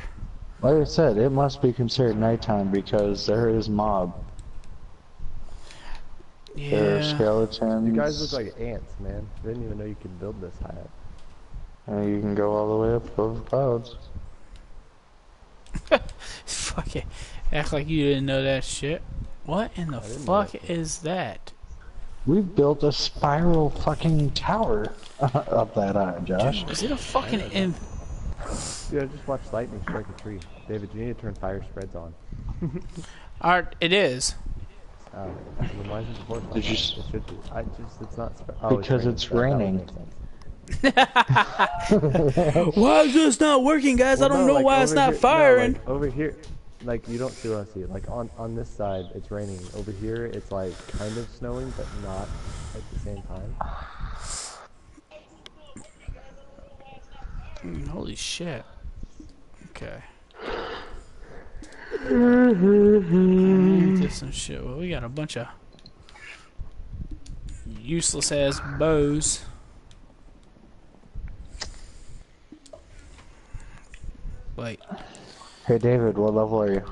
Like I said, it must be considered nighttime because there is mob. There are Yeah. skeletons. You guys look like ants, man. I didn't even know you could build this high up. And you can go all the way up above the clouds. Fuck it. Act like you didn't know that shit. What in the fuck that. is that? We built a spiral fucking tower up that high, Josh. Is it a fucking in? Dude, I just watched lightning strike a tree. David, you need to turn fire spreads on. Art? It is. Oh, then why is it support Did like you s- It should be. I just, it's not. Spe- oh, Because it's so that would raining. make sense. Why is this not working, guys? I Well, don't no, know like, why it's over not here- no, firing. like, over here, like you don't see what I see. Like on on this side, it's raining. Over here, it's like kind of snowing, but not at the same time. Holy shit. Okay. Mm-hmm. Did some shit. Well, we got a bunch of useless ass bows. Wait, Hey David, what level are you?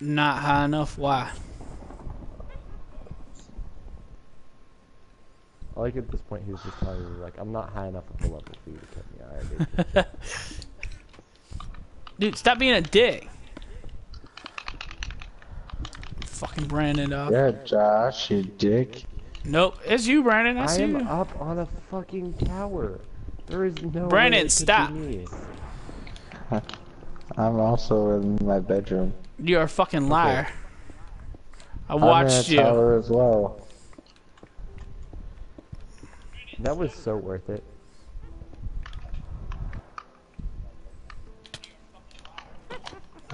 not high enough. Why? I like at this point he was just telling me like I'm not high enough of a level for you to cut me. Alright, dude. Dude, stop being a dick. Fucking Brandon up. Yeah, Josh, you dick. Nope, it's you, Brandon. I I see am you. up on a fucking tower. There is no. Brandon, way it could be stop. I'm also in my bedroom. You're a fucking liar. I I'm watched in a you. tower as well. That was so worth it.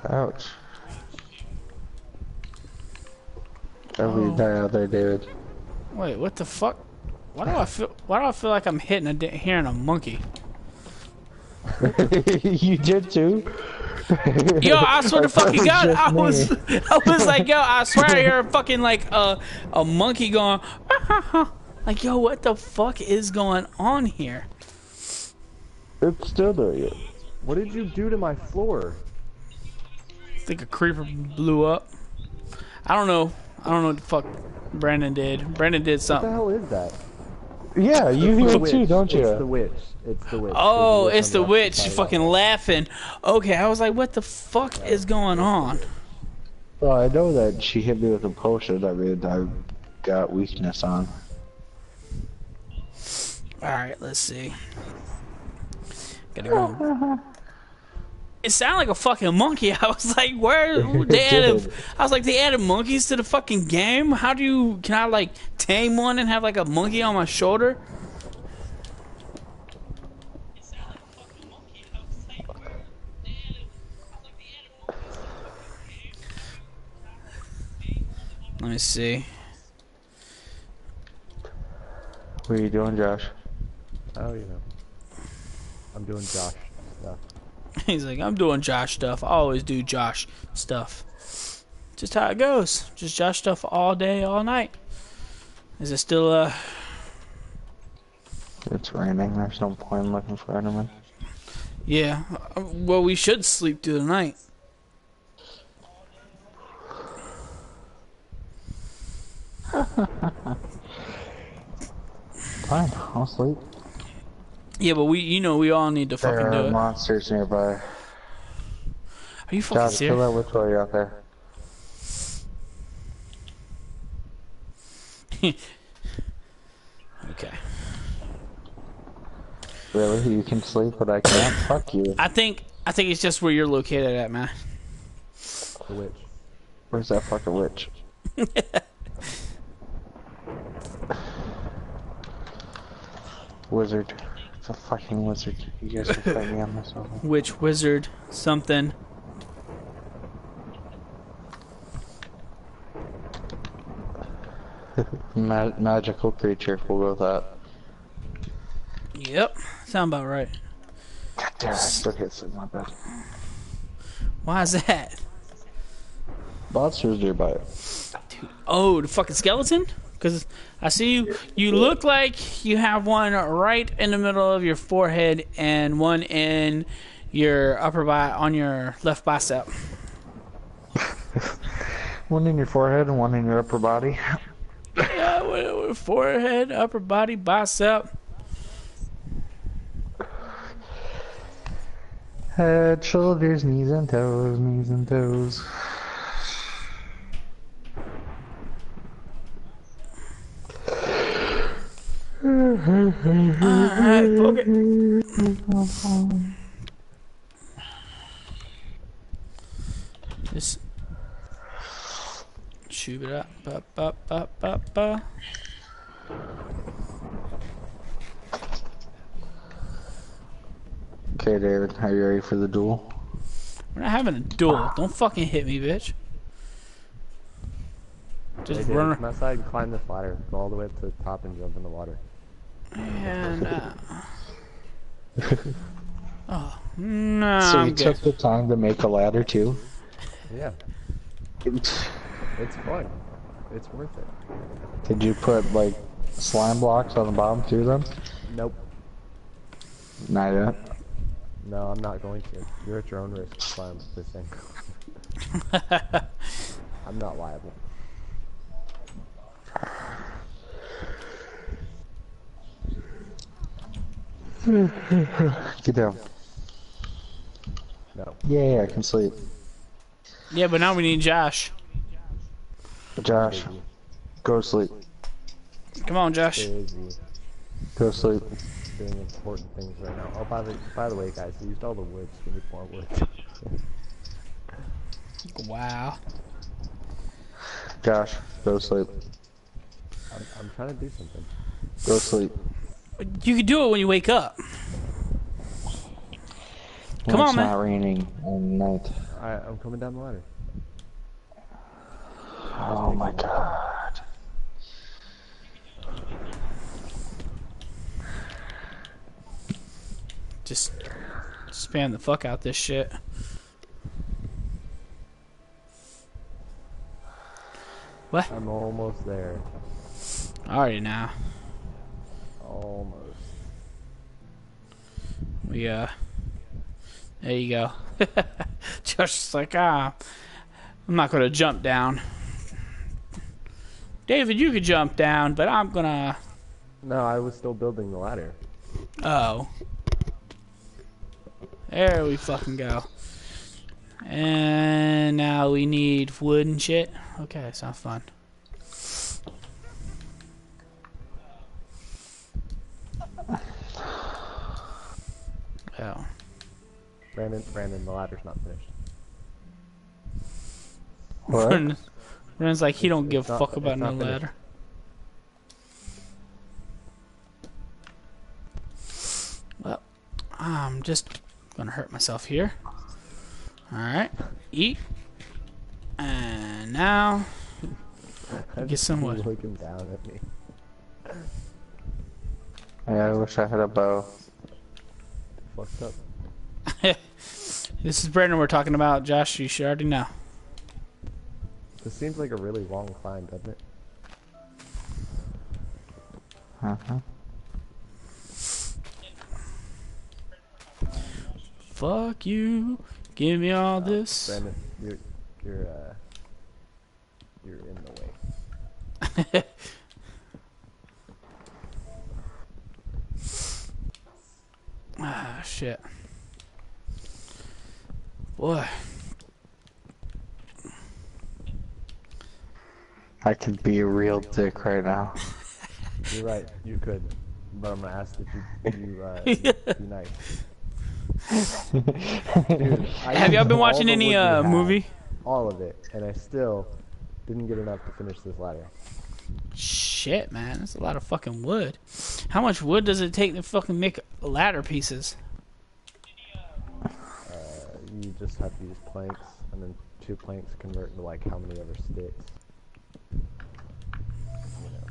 Ouch. Every Oh. die out there, David. Wait, what the fuck? Why do I feel? Why do I feel like I'm hitting a di- hearing a monkey? you did too. Yo, I swear to fucking God, I was, I was like, yo, I swear I hear a fucking like a a monkey going, like, yo, what the fuck is going on here? It's still there it. What did you do to my floor? I think a creeper blew up. I don't know. I don't know what the fuck Brandon did. Brandon did something. What the hell is that? Yeah, you hear it witch. too, don't you? It's the witch. It's the witch. Oh, There's a it's the on witch opposite side of fucking laughing. Okay, I was like, what the fuck is going on? Well, I know that she hit me with a potion that mean I got weakness on. All right, let's see. Gotta go. It sounded like a fucking monkey. I was like, where they added? I was like, they added monkeys to the fucking game. How do you? Can I like tame one and have like a monkey on my shoulder? Let me see. What are you doing, Josh? Oh, you know. I'm doing Josh stuff. He's like, I'm doing Josh stuff. I always do Josh stuff. Just how it goes. Just Josh stuff all day, all night. Is it still uh It's raining. There's no point in looking for anyone. yeah. Well we should sleep through the night. Fine, I'll sleep. Yeah, but we you know we all need to fucking do are it. Are monsters nearby. Are you fucking Josh, kill that witch while you're out there. Okay. Really? You can sleep, but I can't? Fuck you. I think I think it's just where you're located at, man. The witch. Where's that fucking witch? wizard. It's a fucking wizard. You guys can fight me on this one. Witch, wizard, something. Ma- magical creature. We'll go with that. Yep. Sound about right. God damn, I still can't sleep my bed. Why is that? Monsters nearby. Oh, the fucking skeleton? Because I see you. You look like you have one right in the middle of your forehead and one in your upper bi- on your left bicep. One in your forehead and one in your upper body. Yeah, forehead, upper body, bicep. Head, shoulders, knees and toes, knees and toes. Alright, fuck it. Just shoot it up, ba ba ba ba ba. Okay, David, are you ready for the duel? We're not having a duel. Don't fucking hit me, bitch. Just Hey, David, run. come outside and climb this ladder. Go all the way up to the top and jump in the water. And uh, oh no, so I'm you good. took the time to make a ladder too? Yeah, it's fun. It's worth it. Did you put like slime blocks on the bottom too then? Nope. Not yet. No, I'm not going to. You're at your own risk to climb this thing. I'm not liable. Get down. No. Yay, I can sleep. Yeah, but now we need Josh. Josh, go to sleep. Come on, Josh. Go to sleep. doing important things right now. Oh, by the by the way, guys, we used all the wood. So we need more wood. Wow. Josh, go to sleep. I'm, I'm trying to do something. Go to sleep. You can do it when you wake up. When Come on, it's man. not raining at night. Alright, I'm coming down the ladder. Oh my god. Just spam the fuck out this shit. What? I'm almost there. Alrighty now. Almost. We uh there you go. Is like, ah I'm not gonna jump down. David, you could jump down, but I'm gonna No, I was still building the ladder. Oh. There we fucking go. And now we need wood and shit. Okay, sounds fun. Oh. Brandon, Brandon, the ladder's not finished. What? Ren's like he don't It's- give it's a not- fuck about no finished. ladder. Well, I'm just gonna hurt myself here. Alright. Eat. And now Get some wood. Looking down at me. Yeah, I wish I had a bow. Fucked up. this is Brandon we're talking about. Josh, you should already know. This seems like a really long climb, doesn't it? Uh-huh. Fuck you. Give me all this. Brandon, you're you're uh you're in the way. Ah, shit. Boy. I could be a real dick right now. You're right. You could, but I'm gonna ask that you you uh, be nice. Dude, Have y'all been watching any uh had, movie? All of it, and I still didn't get enough to finish this ladder. Shit, man. That's a lot of fucking wood. How much wood does it take to fucking make ladder pieces? Uh, you just have to use planks, and then two planks convert into like how many ever sticks. You know.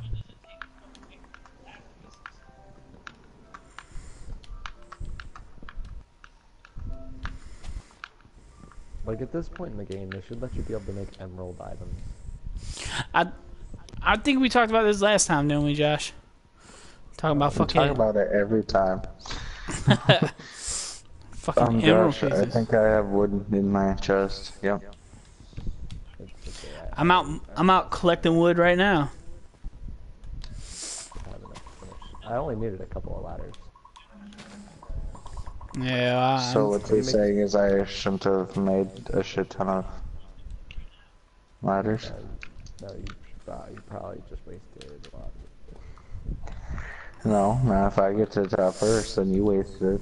Like at this point in the game, they should let you be able to make emerald items. I I think we talked about this last time, didn't we, Josh? Talking about fucking talk about it every time. fucking Um, emerald Josh, I think I have wood in my chest. Yep. I, I'm out I'm out collecting wood right now. I have enough to finish. I only needed a couple of ladders. Yeah, I, So what Can you you're saying is I shouldn't have made a shit ton of ladders? No, you, probably, you probably just wasted a lot. No, now if I get to the top first, then you wasted it.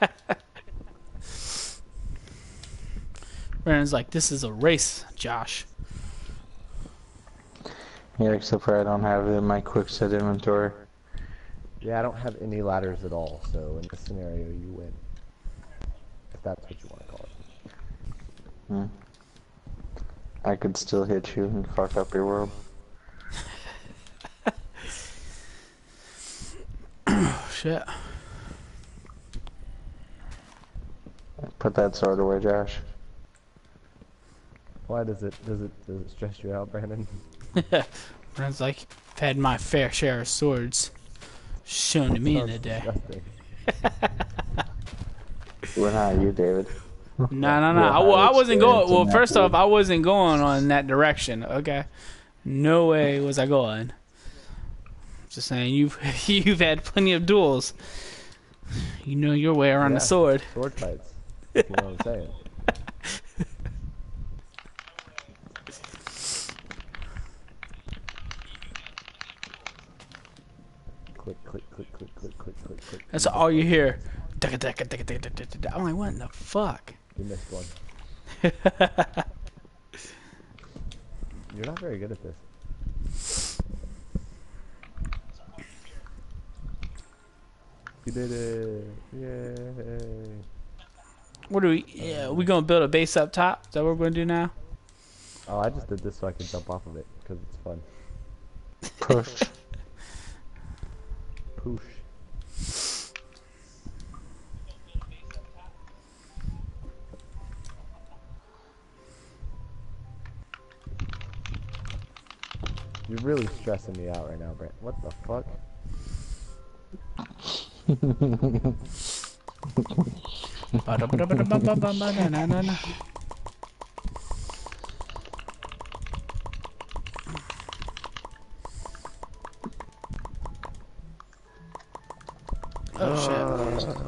Brandon's like, this is a race, Josh. Yeah, except for I don't have it in my quick set inventory. Yeah, I don't have any ladders at all, so in this scenario, you win. If that's what you want to call it. Hmm. I could still hit you and fuck up your world. Shit. Put that sword away, Josh. Why does it does it does it stress you out, Brandon? Brandon's like, I've had my fair share of swords shown to me in a day. disgusting. Well, not you, David. No, no, no. Well, I, well, I wasn't going. Well, first off. I wasn't going on that direction. Okay, no way was I going. Just saying, you've you've had plenty of duels. You know your way around Yeah. the sword. Sword fights. if you know what I'm saying. click, click, click, click, click, click, click, click. That's all you hear. I'm like, what in the fuck? You missed one. You're not very good at this. You did it! Yay! What are we? Yeah, we gonna build a base up top? Is that what we're gonna do now? Oh, I just did this so I could jump off of it because it's fun. Push. Poosh. You're really stressing me out right now, Brent. What the fuck? Oh shit. Uh,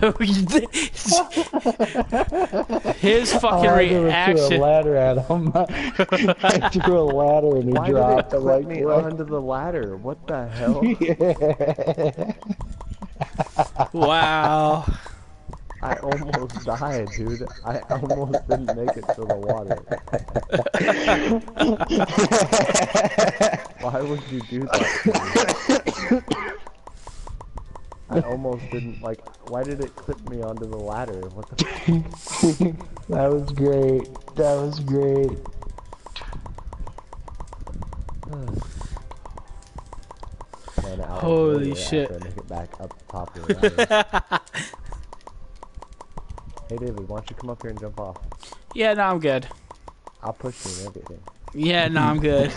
His oh, fucking I threw a ladder at him. I threw a ladder and he Why it dropped. I'm clip like, me what? onto the ladder? What the hell? Wow. I almost died, dude. I almost didn't make it to the water. Why would you do that? To me? I almost didn't like. Why did it clip me onto the ladder? What the? that was great. That was great. Man, Holy shit. after I make it back up top of the ladder. hey David, why don't you come up here and jump off? Yeah, no, I'm good. I'll push you and everything. Yeah, no, I'm good.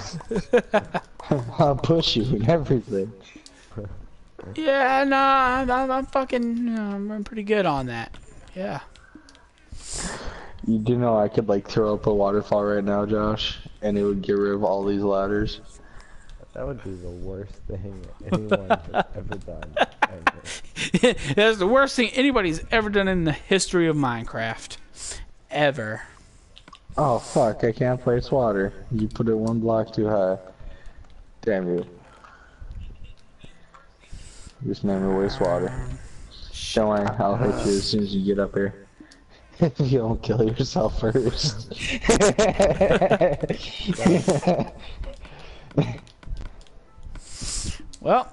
I'll push you and everything. Yeah, no, I'm, I'm, I'm fucking, uh, I'm pretty good on that. Yeah. You do know I could like throw up a waterfall right now, Josh, and it would get rid of all these ladders. That would be the worst thing anyone has ever done. Ever. That's the worst thing anybody's ever done in the history of Minecraft. Ever. Oh fuck! I can't place water. You put it one block too high. Damn you! Just me waste water. Don't I'll hit you as soon as you get up here. If you don't kill yourself first. Well,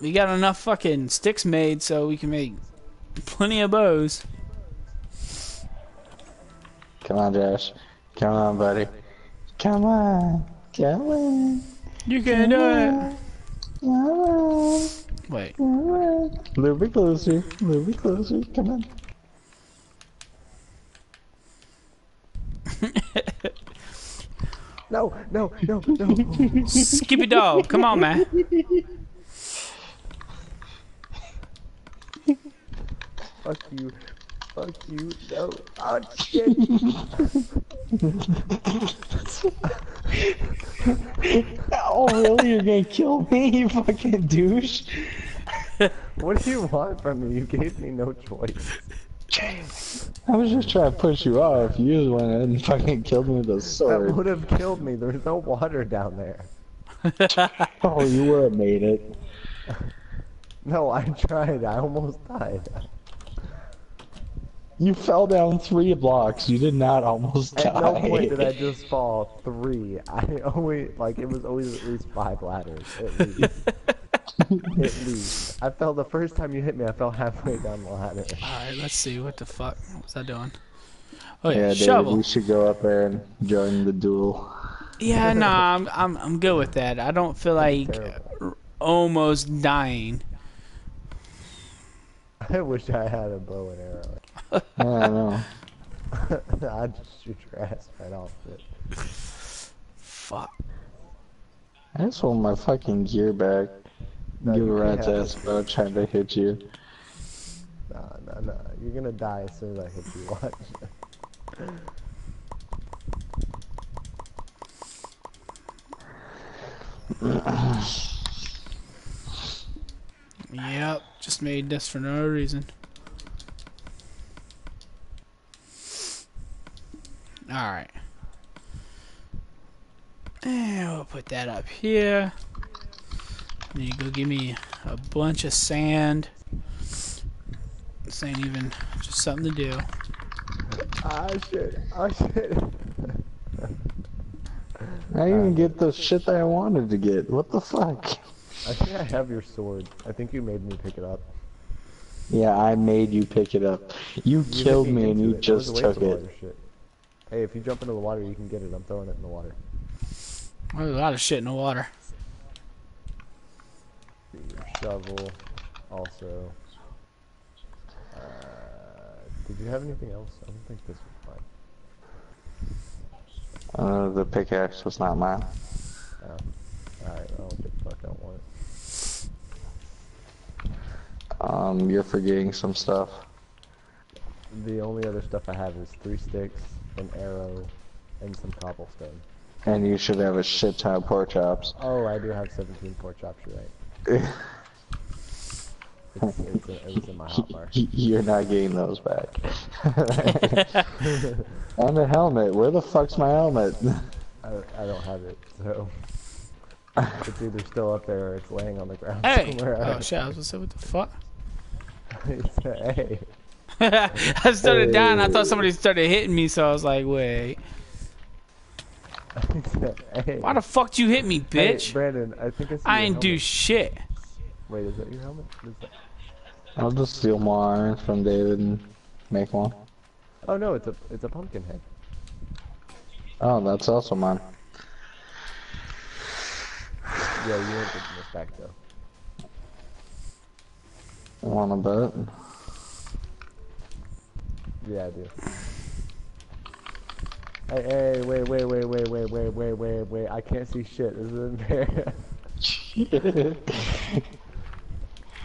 we got enough fucking sticks made so we can make plenty of bows. Come on, Josh. Come on, buddy. Come on. Come on. You can do it. Come on. Wait. A little bit closer. A little bit closer. Come on. No, no, no, no. Skippy dog. Come on, man. Fuck you. Fuck you. No. Oh shit. Oh, really? You're gonna kill me, you fucking douche? What do you want from me? You gave me no choice. James. I was just trying to push you off. You just went and fucking killed me with a That sword. would have killed me. There's no water down there. Oh, you would have made it. No, I tried. I almost died. You fell down three blocks. You did not almost At die. no point did I just fall three. I always like it was always at least five ladders. At least. at least. I fell the first time you hit me. I fell halfway down the ladder. Alright, let's see. What the fuck? Was I doing? Oh, yeah, Yeah, David, we should go up there and join the duel. Yeah, no, I'm, I'm, I'm good with that. I don't feel like Terrible. almost dying. I wish I had a bow and arrow. I don't know. I'd just shoot your ass right off it. Fuck. I just want my fucking gear back. No, Give a you can't rat's have ass about trying to hit you. Nah, nah, nah. You're gonna die as soon as I hit you. Watch. Yep, just made this for no reason. Alright. And we'll put that up here. And you go give me a bunch of sand. This ain't even just something to do. Ah shit. Ah shit. I didn't even get the shit that I wanted to get. What the fuck? I think I have your sword. I think you made me pick it up. Yeah, I made you pick it up. You, You killed me and you it. It just took of it. Water, shit. Hey, if you jump into the water, you can get it. I'm throwing it in the water. There's a lot of shit in the water. Your shovel, also. Uh, did you have anything else? I don't think this was mine. Uh, the pickaxe was not mine. Alright, I'll get the fuck. I don't want it. Um, you're forgetting some stuff. The only other stuff I have is three sticks, an arrow, and some cobblestone. And you should have a shit ton of pork chops. Oh, I do have 17 pork chops, you're right. It's, it's, it was in my hotbar. You're not getting those back. and a helmet. Where the fuck's my helmet? I, I don't have it, so it's either still up there or it's laying on the ground Hey! somewhere. Oh shit, I was gonna say, what the fuck? He said, hey, I started dying. I thought somebody started hitting me, so I was like, wait. hey. Why the fuck did you hit me, Hey, bitch? Brandon, I think I see I your ain't do shit. Wait, is that your helmet? That... I'll just steal more iron from David and make one. Oh no, it's a it's a pumpkin head. Oh, that's also mine. Yeah, you ain't getting this back though. Wanna bet? Yeah, I do. Hey, hey, wait, wait, wait, wait, wait, wait, wait, wait, wait. I can't see shit. This isn't fair.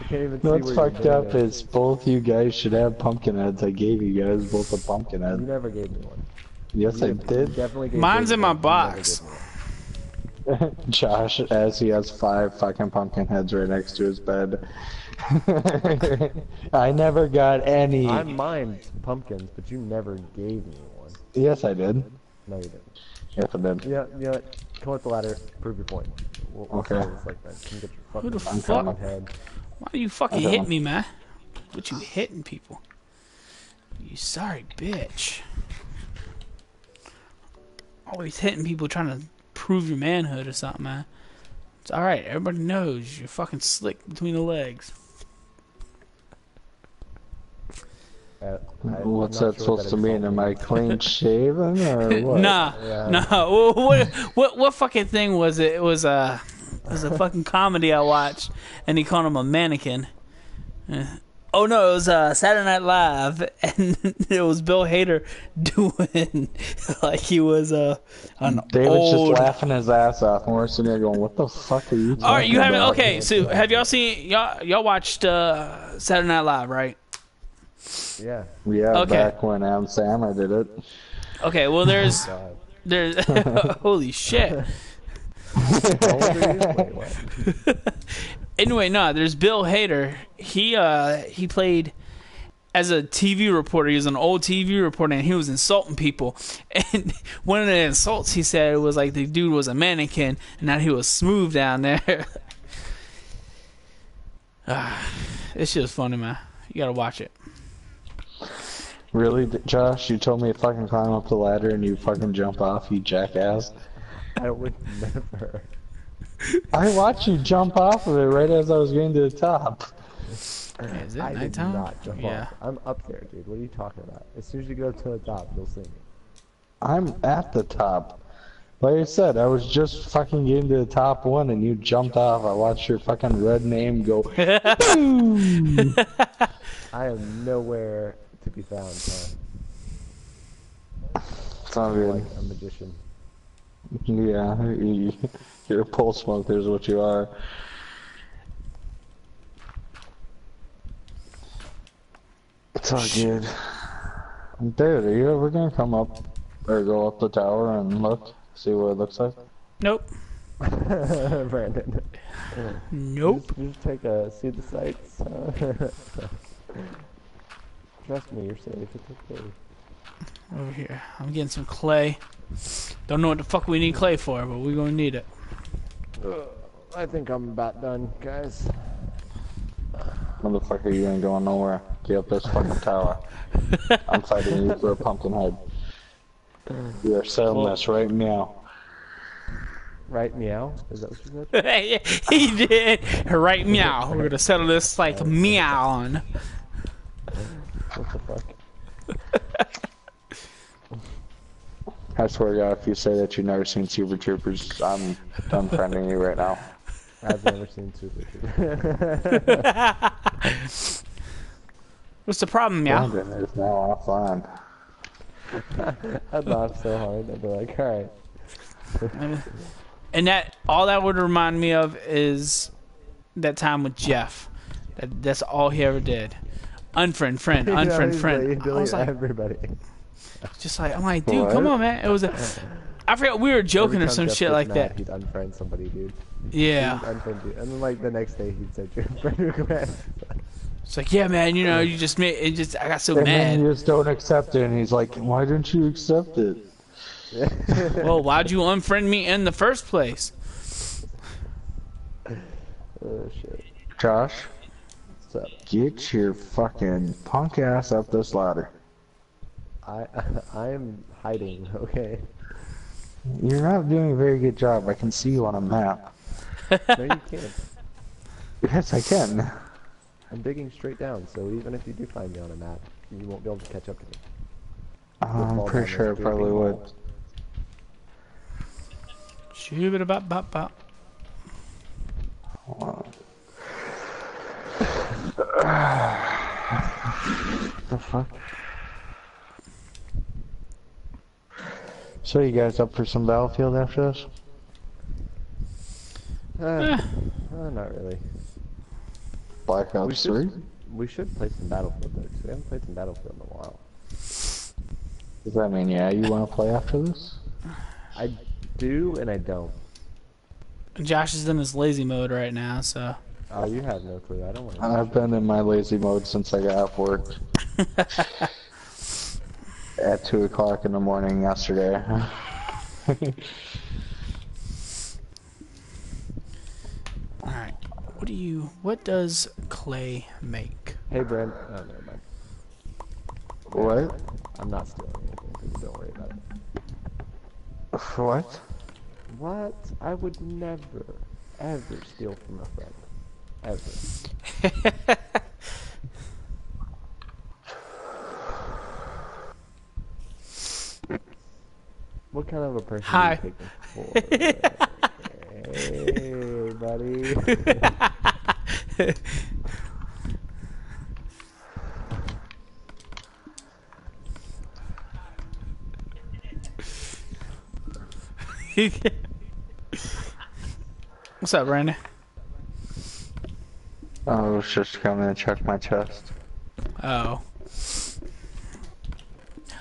I can't even see What's fucked up doing it. is both you guys should have pumpkin heads. I gave you guys both a pumpkin head. You head. never gave me one. Yes, You I never- did. definitely gave Mine's in my one. You never box. gave me one. Josh, as he has five fucking pumpkin heads right next to his bed. I never got any. I mined pumpkins, but you never gave me one. Yes, I did. No, you didn't. Yes, I did. Yeah, you know what? Come up the ladder. Prove your point. We'll, we'll Okay. settle like that. You can get your Who the fuck? head. Why do you fucking I hit me, man? What you hitting people? You sorry bitch. Always hitting people trying to prove your manhood or something, man. It's alright, everybody knows you're fucking slick between the legs. Uh, What's that sure supposed to mean? Am I clean shaven or what? Nah, Yeah. nah. What, what what fucking thing was it? It was a it was a fucking comedy I watched, and he called him a mannequin. Uh, oh no, it was uh, Saturday Night Live, and it was Bill Hader doing like he was uh, an David's old. just laughing his ass off, and we're sitting there going, "What the fuck are you?" Talking All right, you haven't. Okay, so have y'all seen y'all y'all watched uh, Saturday Night Live, right? Yeah. Yeah, Okay. back when Adam Sandler did it. Okay, well there's God. there's holy shit. How old are you? Wait, what? Anyway, no, there's Bill Hader. He uh he played as a TV reporter. He was an old TV reporter, and he was insulting people. And one of the insults he said was like the dude was a mannequin, and that he was smooth down there. ah, it's just funny, man. You gotta watch it. Really, Josh? You told me to fucking climb up the ladder, and you fucking jump off, you jackass. I would never. I watched you jump off of it right as I was getting to the top. Is it I did nighttime? not jump Yeah. off. I'm up there, dude. What are you talking about? As soon as you go to the top, you'll see me. I'm at the top. Like I said, I was just fucking getting to the top one, and you jumped off. I watched your fucking red name go. I am nowhere to be found. Huh? It's all good. Like a magician. Yeah, you- you're a pole smoker is what you are. It's all good. Dude, are you ever gonna come up or go up the tower and look, see what it looks like? Nope. Brandon. Nope. Just, just take a see the sights. Trust me, you're safe. It's okay. Over here. I'm getting some clay. Don't know what the fuck we need clay for, but we're gonna need it. Uh, I think I'm about done, guys. Motherfucker, you ain't going nowhere. Get up this fucking tower. I'm fighting you for a pumpkin head. We are settling this right now. Right, meow? Is that what you said? he did. Right meow. We're gonna settle this like meow on. What the fuck? I swear to God, if you say that you've never seen Super Troopers, I'm done unfriending you right now. I've never seen Super Troopers. What's the problem, meow? Brandon is now offline. I'd laugh so hard. I'd be like, alright. And that all that would remind me of is that time with Jeff. That, that's all he ever did. Unfriend, friend, You know, unfriend, he's friend. like- I was like like, everybody. just like, I'm like, dude, What? come on, man. It was a. I forgot we were joking or some Jeff shit like mad, that. He'd unfriend somebody, dude. Yeah. He'd unfriend you. And then, like, the next day, he'd say, your friend recommends. It's like, yeah, man. You know, you just made it. Just I got so And then mad. you just don't accept it, and he's like, why didn't you accept it? well, why'd you unfriend me in the first place? Oh, shit. Josh, What's up? get your fucking punk ass up this ladder. I, I am hiding, okay? You're not doing a very good job. I can see you on a map. No, you can't. Yes, I can. I'm digging straight down, so even if you do find me on a map, you won't be able to catch up to me. Uh, I'm pretty sure I probably would. Shoot it bop bop bop. The fuck? So you guys up for some Battlefield after this? Uh, Eh. uh, not really. Black We Ops 3? should, we should play some Battlefield, though, 'cause we haven't played some Battlefield in a while. Does that mean, yeah, you want to play after this? I do and I don't. Josh is in his lazy mode right now, so Oh, you have no clue. I don't want to. I've been in my lazy mode since I got off work. At 2 o'clock in the morning yesterday. all right. What do you? What does clay make? Hey, Brent. Oh, never mind. what? I'm not stealing anything, so don't worry about it. What? What? I would never, ever steal from a friend. Ever. What kind of a person Hi. do you me for? hey, buddy. What's up, Brandon? I was just coming to check my chest. Oh.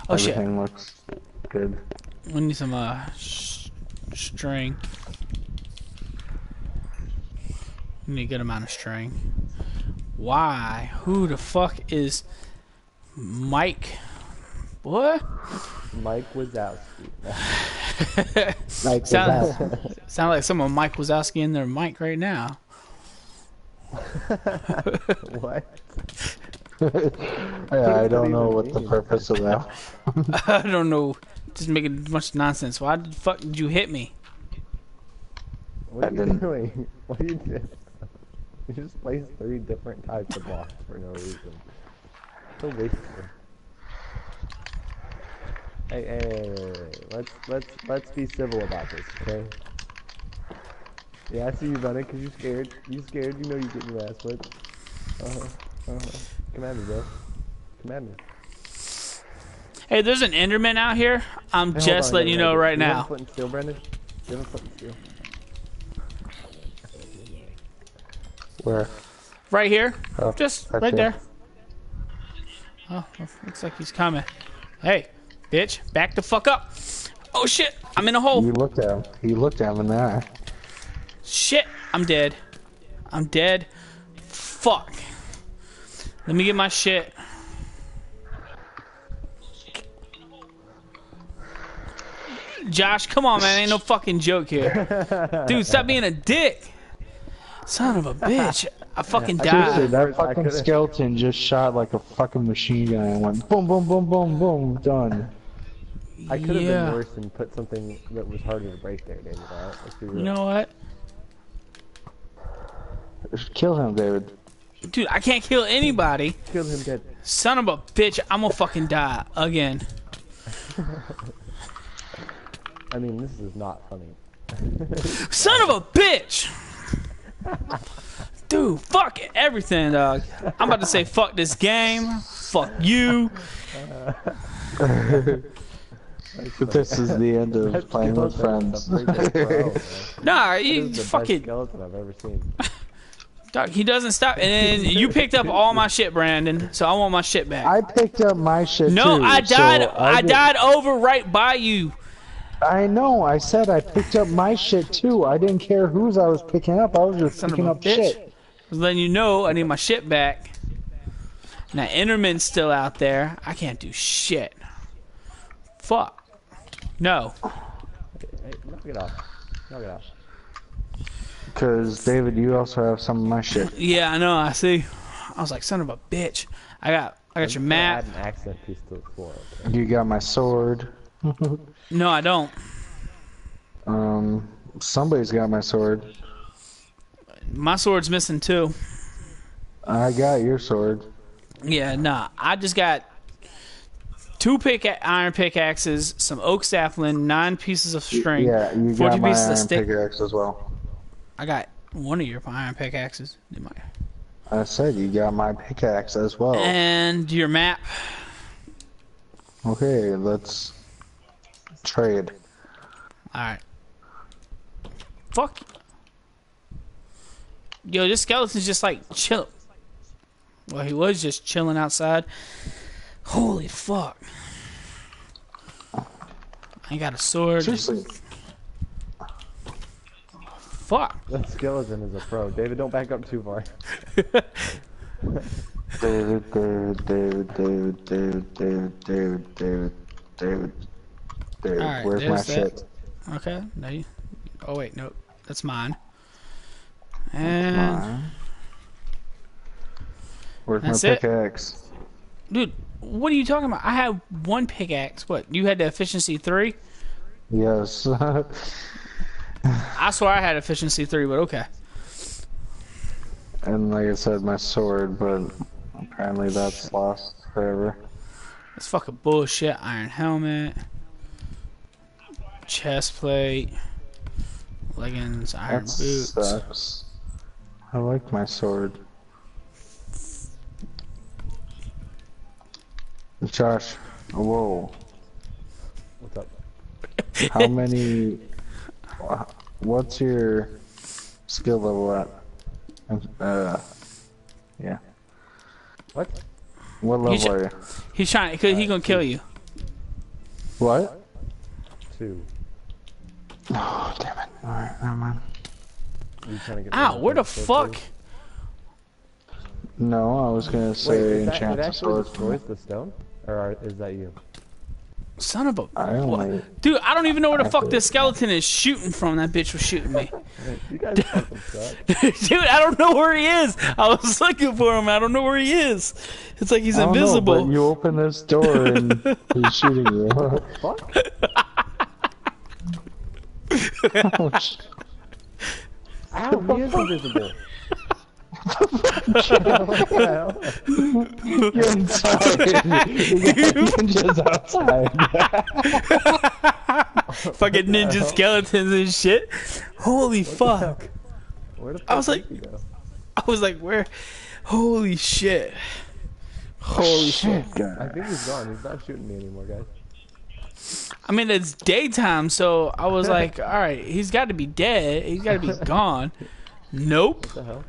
Oh shit. Everything looks good. We need some uh sh- string. We need a good amount of string. Why? Who the fuck is Mike? What? Mike Wazowski. Like Sound, sound like someone Mike Wazowski in their mic right now. what? yeah, I don't know even what the purpose of that. I don't know. Just making much nonsense. Why the fuck did you hit me? What I are you doing? What are you doing? You just placed three different types of blocks for no reason. So wasteful. Hey, hey, hey, hey, hey, let's let's let's be civil about this, okay? Yeah, I see you running because you scared. You scared. You know you're getting your ass whipped. Uh huh. Uh huh. Come at me, bro. Come at me. Hey, there's an Enderman out here. I'm Hey, just on, letting you know right Do you have now. a flint and steel, Brendan? You have a flint and steel? Where? Right here. Oh, Just right see. there. Oh, looks like he's coming. Hey, bitch, back the fuck up. Oh shit, I'm in a hole. You looked at him. You looked at him in the eye. Shit, I'm dead. I'm dead. Fuck. Let me get my shit. Josh, come on, man. Ain't no fucking joke here. Dude, stop being a dick. Son of a bitch. I fucking Seriously, died. that fucking skeleton just shot like a fucking machine gun and went boom, boom, boom, boom, boom, done. I could have Yeah. been worse and put something that was harder to break there, David. All right, let's be real. You know what? Kill him, David. Dude, I can't kill anybody. Killed him dead. Son of a bitch, I'm gonna fucking die again. I mean, this is not funny. Son of a bitch! Dude, fuck everything, dog. I'm about to say fuck this game. Fuck you. This is the end of playing with friends. a freaking pro, man. Nah, you is the best fucking skeleton I've ever seen. Dog. He doesn't stop. And then you picked up all my shit, Brandon. So I want my shit back. I picked up my shit no, too. I so died. I, died over right by you. I know. I said I picked up my shit too. I didn't care whose I was picking up. I was just Son picking up bitch. shit. Just letting you know I need my shit back. Now Enderman's still out there. I can't do shit. Fuck. No. Hey, knock it off. Knock it off. Because David, you also have some of my shit. Yeah, I know. I see. I was like, son of a bitch. I got. I got your I'm gonna map. Add an accent piece to the floor. Okay? You got my sword. No, I don't. Um, somebody's got my sword. My sword's missing too. I got your sword. Yeah, nah. I just got two pick iron pickaxes, some oak sapling, nine pieces of string, Yeah, you 40 got my pieces of iron stick. pickaxe as well. I got one of your iron pickaxes. Might- I said you got my pickaxe as well. And your map. Okay, let's trade. All right. Fuck. Yo, this skeleton's just like chill. Well, he was just chilling outside. Holy fuck. I got a sword. Seriously, Fuck. That skeleton is a pro. David, don't back up too far. David, David, David, David, David, David, David, David, David, David. Alright, Where's my that. shit? Okay. No, you, oh wait, no, that's mine. And Mine. Where's That's my it. pickaxe? dude, what are you talking about? I have one pickaxe. What? You had the efficiency three? Yes. I swear I had efficiency three, but okay. and like I said, my sword, but apparently that's lost forever. That's fucking bullshit. Iron helmet, chest plate, leggings, iron That boots. sucks. I like my sword. Josh, whoa. What's up? How many? Wha- What's your skill level at? Uh, yeah. What? What level ju- are you? He's trying. Cause he gonna kill you. What? Two. Oh, damn it. Alright, never mind. Are you trying to get Ow! Where the fuck? too? No, I was gonna Wait, say is that, enchant it actually destroys the stone? Or are, is that you? Son of a. I only. Dude, I don't even know where the fuck this skeleton is shooting from. That bitch was shooting me. Dude, I don't know where he is. I was looking for him. I don't know where he is. It's like he's know, invisible. but you open this door and he's shooting you. Fuck? Ouch. Ow, he is invisible. You're inside. you got ninjas outside. Fucking ninja skeletons and shit. Holy fuck. Where the fuck I was like- did he go? I was like, where? Holy shit. Holy shit. I think he's gone. He's not shooting me anymore, guys. I mean, it's daytime, so I was like, all right, he's got to be dead. He's got to be gone. Nope. What the hell?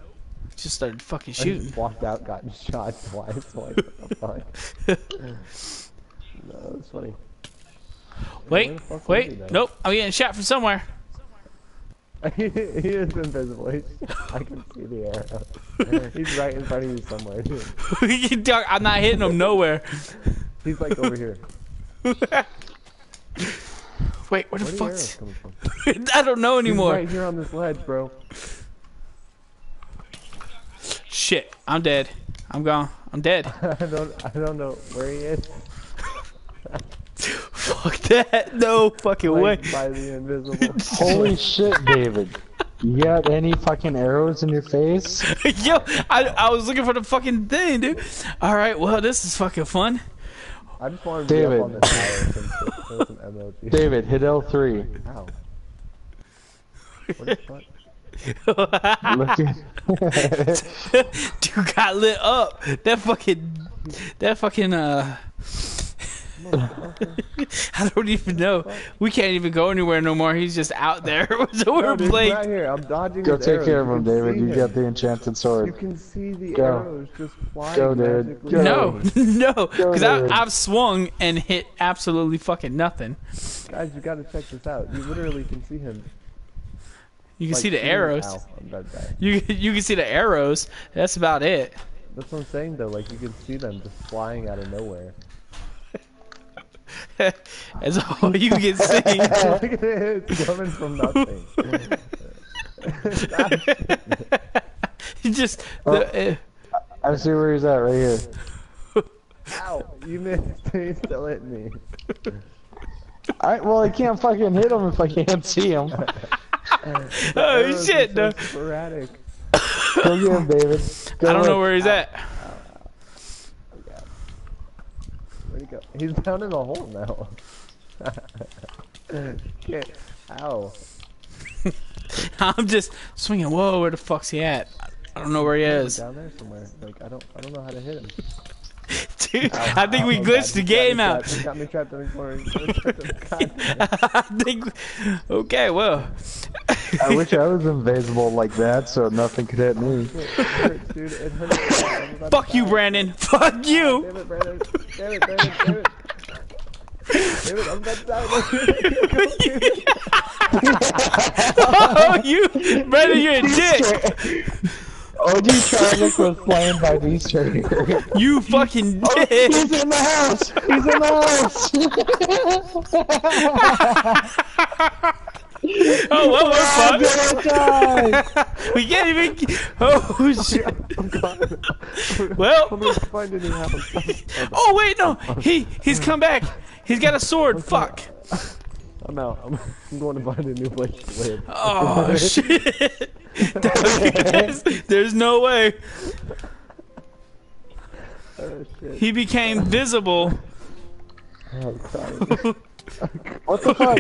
Just started fucking shooting. walked out, got shot twice. Like, what the fuck? no, that's funny. Wait, the fuck was he wait. Nope. I'm getting shot from somewhere. he is invisible. He's, I can see the arrow. He's right in front of you somewhere. dude. You dog- I'm not hitting him nowhere. He's like over here. Wait, where the Where the fuck? arrows coming from? I don't know He's anymore. right here on this ledge, bro. Shit, I'm dead. I'm gone. I'm dead. I don't, I don't know where he is. Fuck that. No fucking way. By the invisible. Holy shit, David. You got any fucking arrows in your face? Yo, I, I was looking for the fucking thing, dude. All right, well, this is fucking fun. I just wanted to be David. up on the tower since there- there MLG. David, hit L3. Ow. What the fuck? Look at- Dude got lit up. That fucking, that fucking, uh, I don't even know. We can't even go anywhere no more. He's just out there. so we're No, playing. right here. I'm dodging Go take arrows. care of him, David. You him. got the enchanted You sword. can see the Go. arrows just flying Go, dude. Go. No, no, because I've swung and hit absolutely fucking nothing. Guys, you gotta check this out. You literally can see him. You can like, see the arrows. Ow, I'm about to die. You you can see the arrows. That's about it. That's what I'm saying though. Like you can see them just flying out of nowhere. That's all you can see. Look at it. It's coming from nothing. You just the, uh, I see where he's at right here. Ow! You missed. He's still hitting me. I, well, I can't fucking hit him if I can't see him. oh Arrows shit! are No. sporadic. Go get him, David. Go I don't know where he's at. Where'd he go? He's down in a hole now. Can't- Ow. I'm just swinging. Whoa, where the fuck's he at? I don't know where he is, down there somewhere. Like I don't, I don't know how to hit him. Dude. I think we Oh, glitched God, the game out. got me trapped in the corner. He's got me trapped in the- God damn it. I think. Okay, well. I wish I was invisible like that so nothing could hit me. It dude. It hurts. I'm about to Fuck you. Brandon. Fuck you. Damn it, Brandon. Damn it, Brandon. Damn it. Damn it, I'm about to die. oh, you, Brandon, you're a dick. OG Charlie was playing by these right. You fucking Oh, dick. he's in the house! He's in the house! Oh, well, we're I'm fucked. We can't even. Oh shit. I'm gone. I'm Well. gonna find a new house. Oh wait, no. He he's come back. He's got a sword. Fuck. I'm out. I'm, I'm going to find a new place to live. Oh shit. there's, there's no way. Oh, shit. He became visible. Oh. What the fuck?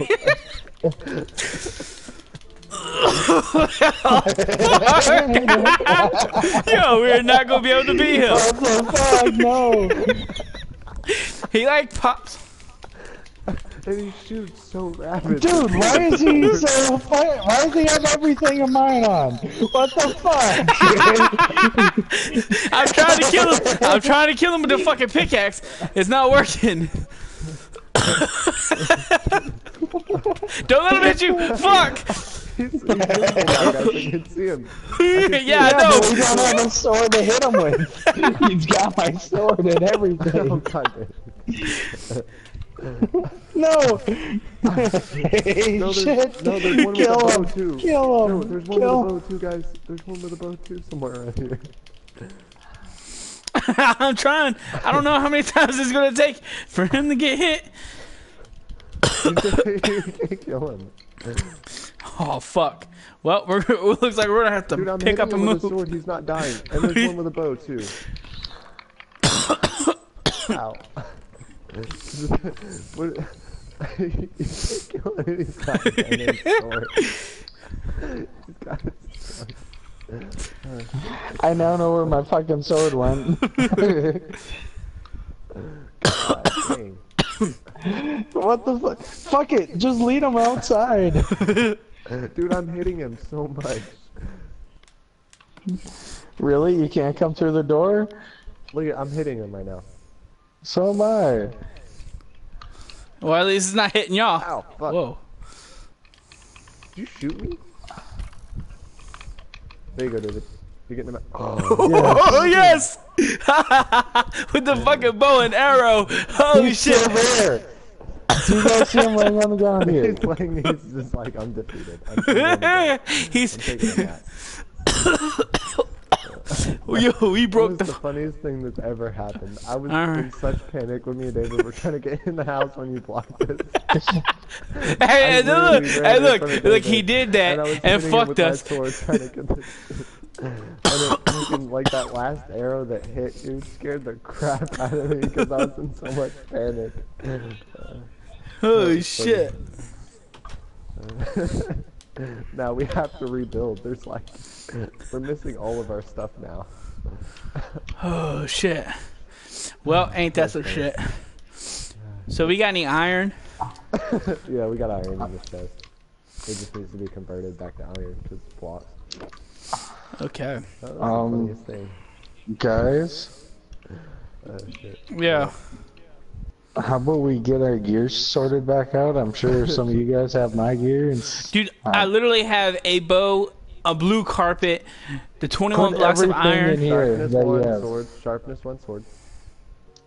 Yo, we're not gonna be able to beat him. What the fuck? No! He like pops. And he shoots so rapid. Dude, why is he so fi- Why does he have everything of mine on? What the fuck? I'm trying to kill him. I'm trying to kill him with the fucking pickaxe. It's not working. Don't let him hit you. Fuck. He's, he's visible now, guys. I can see him. yeah, I but we know. don't have a sword to hit him with. He's got my sword and Oh, everything. God. No! Oh, hey, No, there's, shit! no, there's one with a Kill bow him! too. Kill him! No, there's one Kill with a bow too, guys. There's one with a bow too somewhere around here. I'm trying. I don't know how many times it's gonna take for him to get hit. you can't kill him. Oh fuck. Well, we're it looks like we're gonna have to Dude, pick up and him move. with a sword. He's not dying. And there's one with a bow too. Ow. what? you can't kill him. He's got a sword. He's got a sword. I now know where my fucking sword went. God, what the fuck? Fuck it, just lead him outside. Dude, I'm hitting him so much. really? You can't come through the door? Look, I'm hitting him right now. So am I. Well, at least it's not hitting y'all. Ow, fuck. Whoa. Did you shoot me? There you go, David. You're getting him. Oh, Oh yes! With the fucking bow and arrow. Holy He's shit! still there. Do you guys see him laying on the ground here? he's playing. He's just like I'm defeated. I'm, taking a nap. He's I'm taking a nap. yo. He It broke the. the funniest thing that's ever happened. I was Alright. in such panic when me and David were trying to get in the house when you blocked us. Hey, literally look! Hey, look! Look! He did that was and fucked us. sword trying to get this. and it like that last arrow that hit you scared the crap out of me because I was in so much panic. Holy shit! now we have to rebuild. There's like we're missing all of our stuff now. Oh shit! Well, ain't that some shit? So we got any iron? yeah, we got iron in this chest. It just needs to be converted back to iron because it's blocks. Okay. That was Um, the thing. Guys, Oh. Yeah. how about we get our gears sorted back out? I'm sure some of you guys have my gear. And Dude, I literally have a bow, a blue carpet, the 21 Put blocks of everything iron. in here Sharpness that one sword. Sharpness one sword.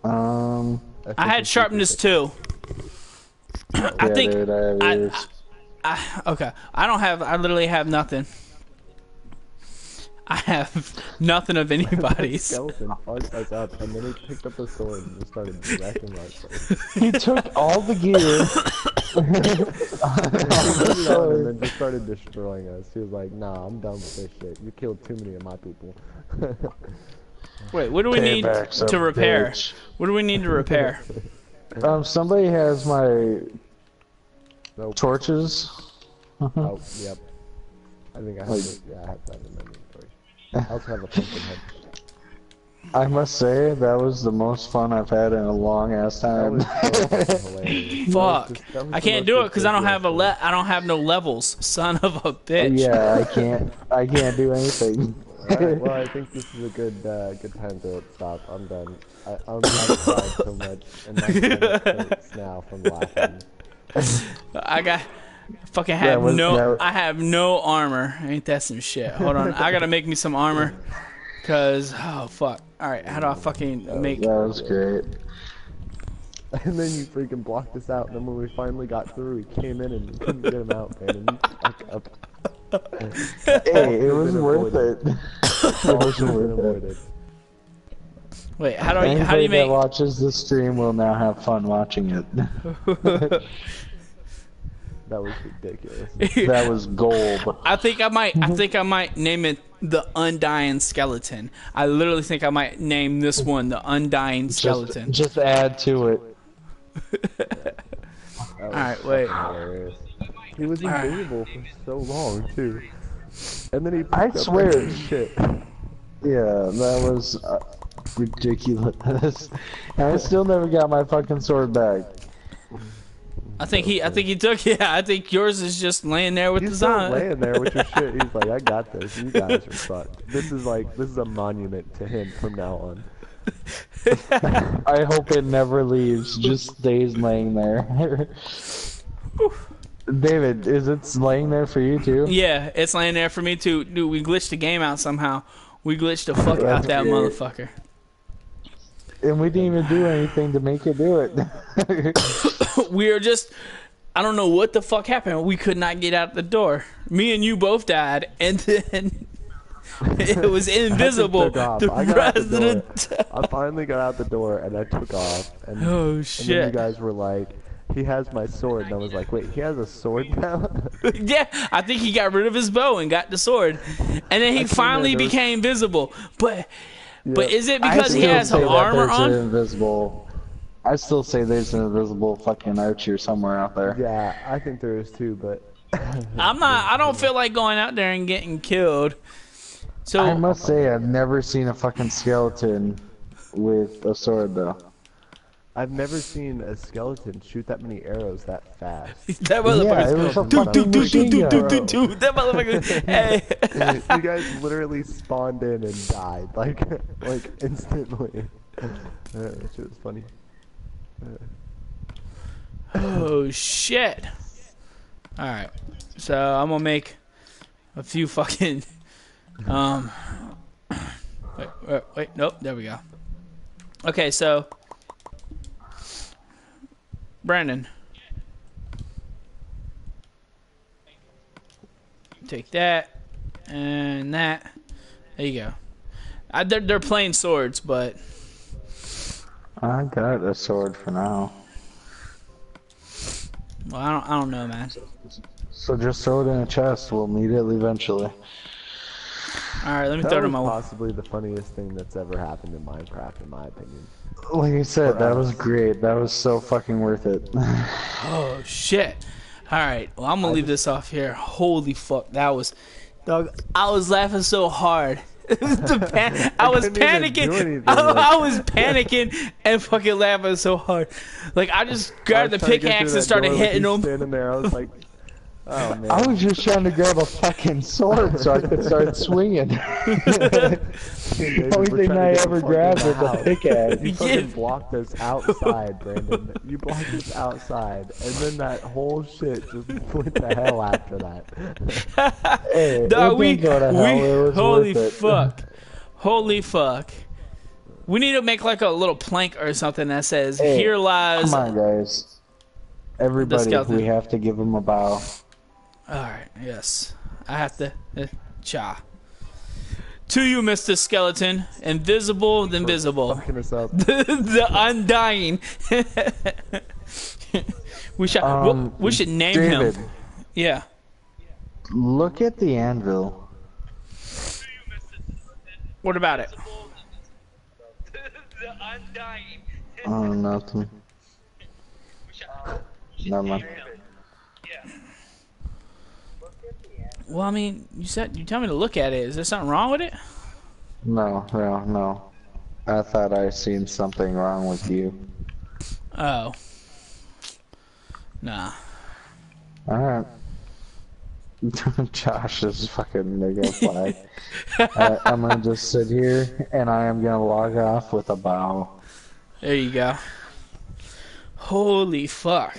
Um, I had sharpness two. too. I yeah, think dude, I have I- yours. I okay. I don't have. I literally have nothing. I have nothing of anybody's. Skeleton fucked us up, and then he picked up a sword and just started wrecking our place. He took all the gear. He put it on and then just started destroying us. He was like, "Nah, I'm done with this shit. You killed too many of my people." Wait, what do we need Payback's to repair? bitch. What do we need to repair? Um, somebody has my nope. torches. Oh, yep. I think I have. it. Yeah, I have that in my inventory. I also have a pumpkin head. I must say that was the most fun I've had in a long ass time. was so fucking hilarious. That was Fuck. just- I can't do it because I don't have a ridiculous le- I don't have no levels. Son of a bitch. yeah, I can't. I can't do anything. thing. Alright, well, I think this is a good, uh, good time to stop. I'm done. I, I'm, I've cried so much, and my stomach hurts now from laughing. I got fucking Yeah, have was- no yeah. I have no armor. Ain't that some shit? Hold on. I gotta make me some armor. Cause oh fuck. Alright, how do I fucking make That was great. And then you freaking blocked us out, and then when we finally got through, we came in and couldn't get him out, man. And you fuck up. Hey, it was worth avoided. it. It was worth it. Wait, how do I how do Anybody you that make watches this stream will now have fun watching it. That was ridiculous. That was gold. I think I might I think I might name it the Undying Skeleton. I literally think I might name this one the Undying Skeleton. just add to it. Alright, wait. hilarious. He was Alright. invisible for so long too. And then he I swear. shit. Yeah, that was uh, ridiculous. and I still never got my fucking sword back. I think he I think he took yeah, I think yours is just laying there with He's the still sign. laying there with your shit. He's like, I got this. You guys are fucked. This is like, this is a monument to him from now on. I hope it never leaves, just stays laying there. David, is it laying there for you too? Yeah, it's laying there for me too. Dude, we glitched the game out somehow. We glitched the fuck out that Yeah. motherfucker. And we didn't even do anything to make it do it. we are just I don't know what the fuck happened. We could not get out the door. Me and you both died, and then it was invisible. The I out the rest of the door. I finally got out the door and I took off. And, Oh and then you guys were like, he has my sword. And I was like, wait, he has a sword now? yeah, I think he got rid of his bow and got the sword, and then he finally in, there was- became visible. But but is it because he still has say that armor there's on? Invisible. I still say there's an invisible fucking archer somewhere out there. yeah, I think there is too, but I'm not. I don't feel like going out there and getting killed. So I must say I've never seen a fucking skeleton with a sword though. I've never seen a skeleton shoot that many arrows that fast. that Yeah, motherfucker. it was a Dude, do fucking do do do do do do. That motherfucker. Hey. you guys literally spawned in and died like like instantly. Uh, that shit was funny. Oh shit. All right. So I'm gonna make a few fucking um. Wait, wait, wait, nope. There we go. Okay, so Brandon, take that and that. There you go. I, they're they're playing swords, but I got a sword for now. well, I don't I don't know, man. So just throw it in a chest. We'll need it eventually. All right, let me That throw it was in my. possibly the funniest thing that's ever happened in Minecraft, in my opinion. Like I said, that was great. That was so fucking worth it. Oh shit! All right, well I'm gonna leave this off here. Holy fuck, that was, dog. I was laughing so hard. The pan- I was couldn't even do panicking. anything, I, like- I was panicking and fucking laughing so hard. Like I just grabbed the I was trying to get pickaxe and started hitting you them. Standing there, I was like, oh man. I was just trying to grab a fucking sword so I could start swinging. The only we're thing I ever grabbed was a house. pickaxe. You Yeah. fucking blocked us outside, Brandon. You blocked us outside, and then that whole shit just went to hell after that. Hey, Dog, it we, go to hell. we it was holy worth it. fuck, holy fuck. We need to make like a little plank or something that says Hey, "Here lies." Come on, guys. Everybody, we have to give him a bow. All right, yes, I have to. Uh, cha. To you, Mister Skeleton, invisible, the invisible, Fucking us up. the undying. we should Um, we should name David, him. Yeah. look at the anvil. What about it? Oh, nothing. Never mind. Well, I mean, you said you tell me to look at it. Is there something wrong with it? No, no, no. I thought I seen something wrong with you. Oh. Nah. Alright. Josh is fucking making a flag. I, I'm gonna just sit here and I am gonna log off with a bow. There you go. Holy fuck.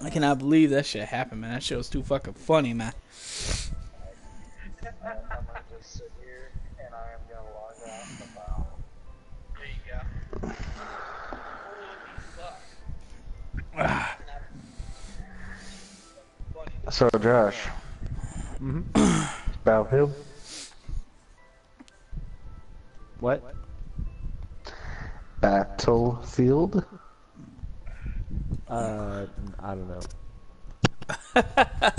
I cannot believe that shit happened, man. That shit was too fucking funny, man. I'm gonna just sit here and I am gonna log off with a bow. There you go. So Josh. Battlefield? What? Battlefield? Uh, I don't know.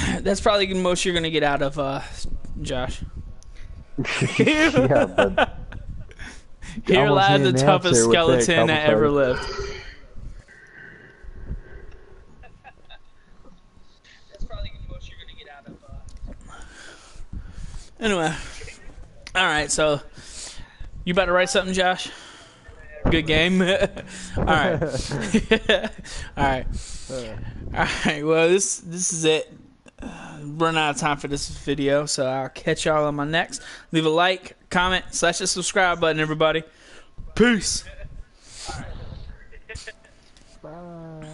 That's probably the most you're gonna get out of uh, Josh. yeah, but lies the toughest answer with that skeleton that ever lived. That's probably the most you're gonna get out of. Uh... Anyway, all right. So you about to write something, Josh? Good game. all right. all right. All right. Well, this this is it. Uh, Run out of time for this video, so I'll catch y'all on my next. Leave a like, comment, slash the subscribe button, everybody. Peace. Bye.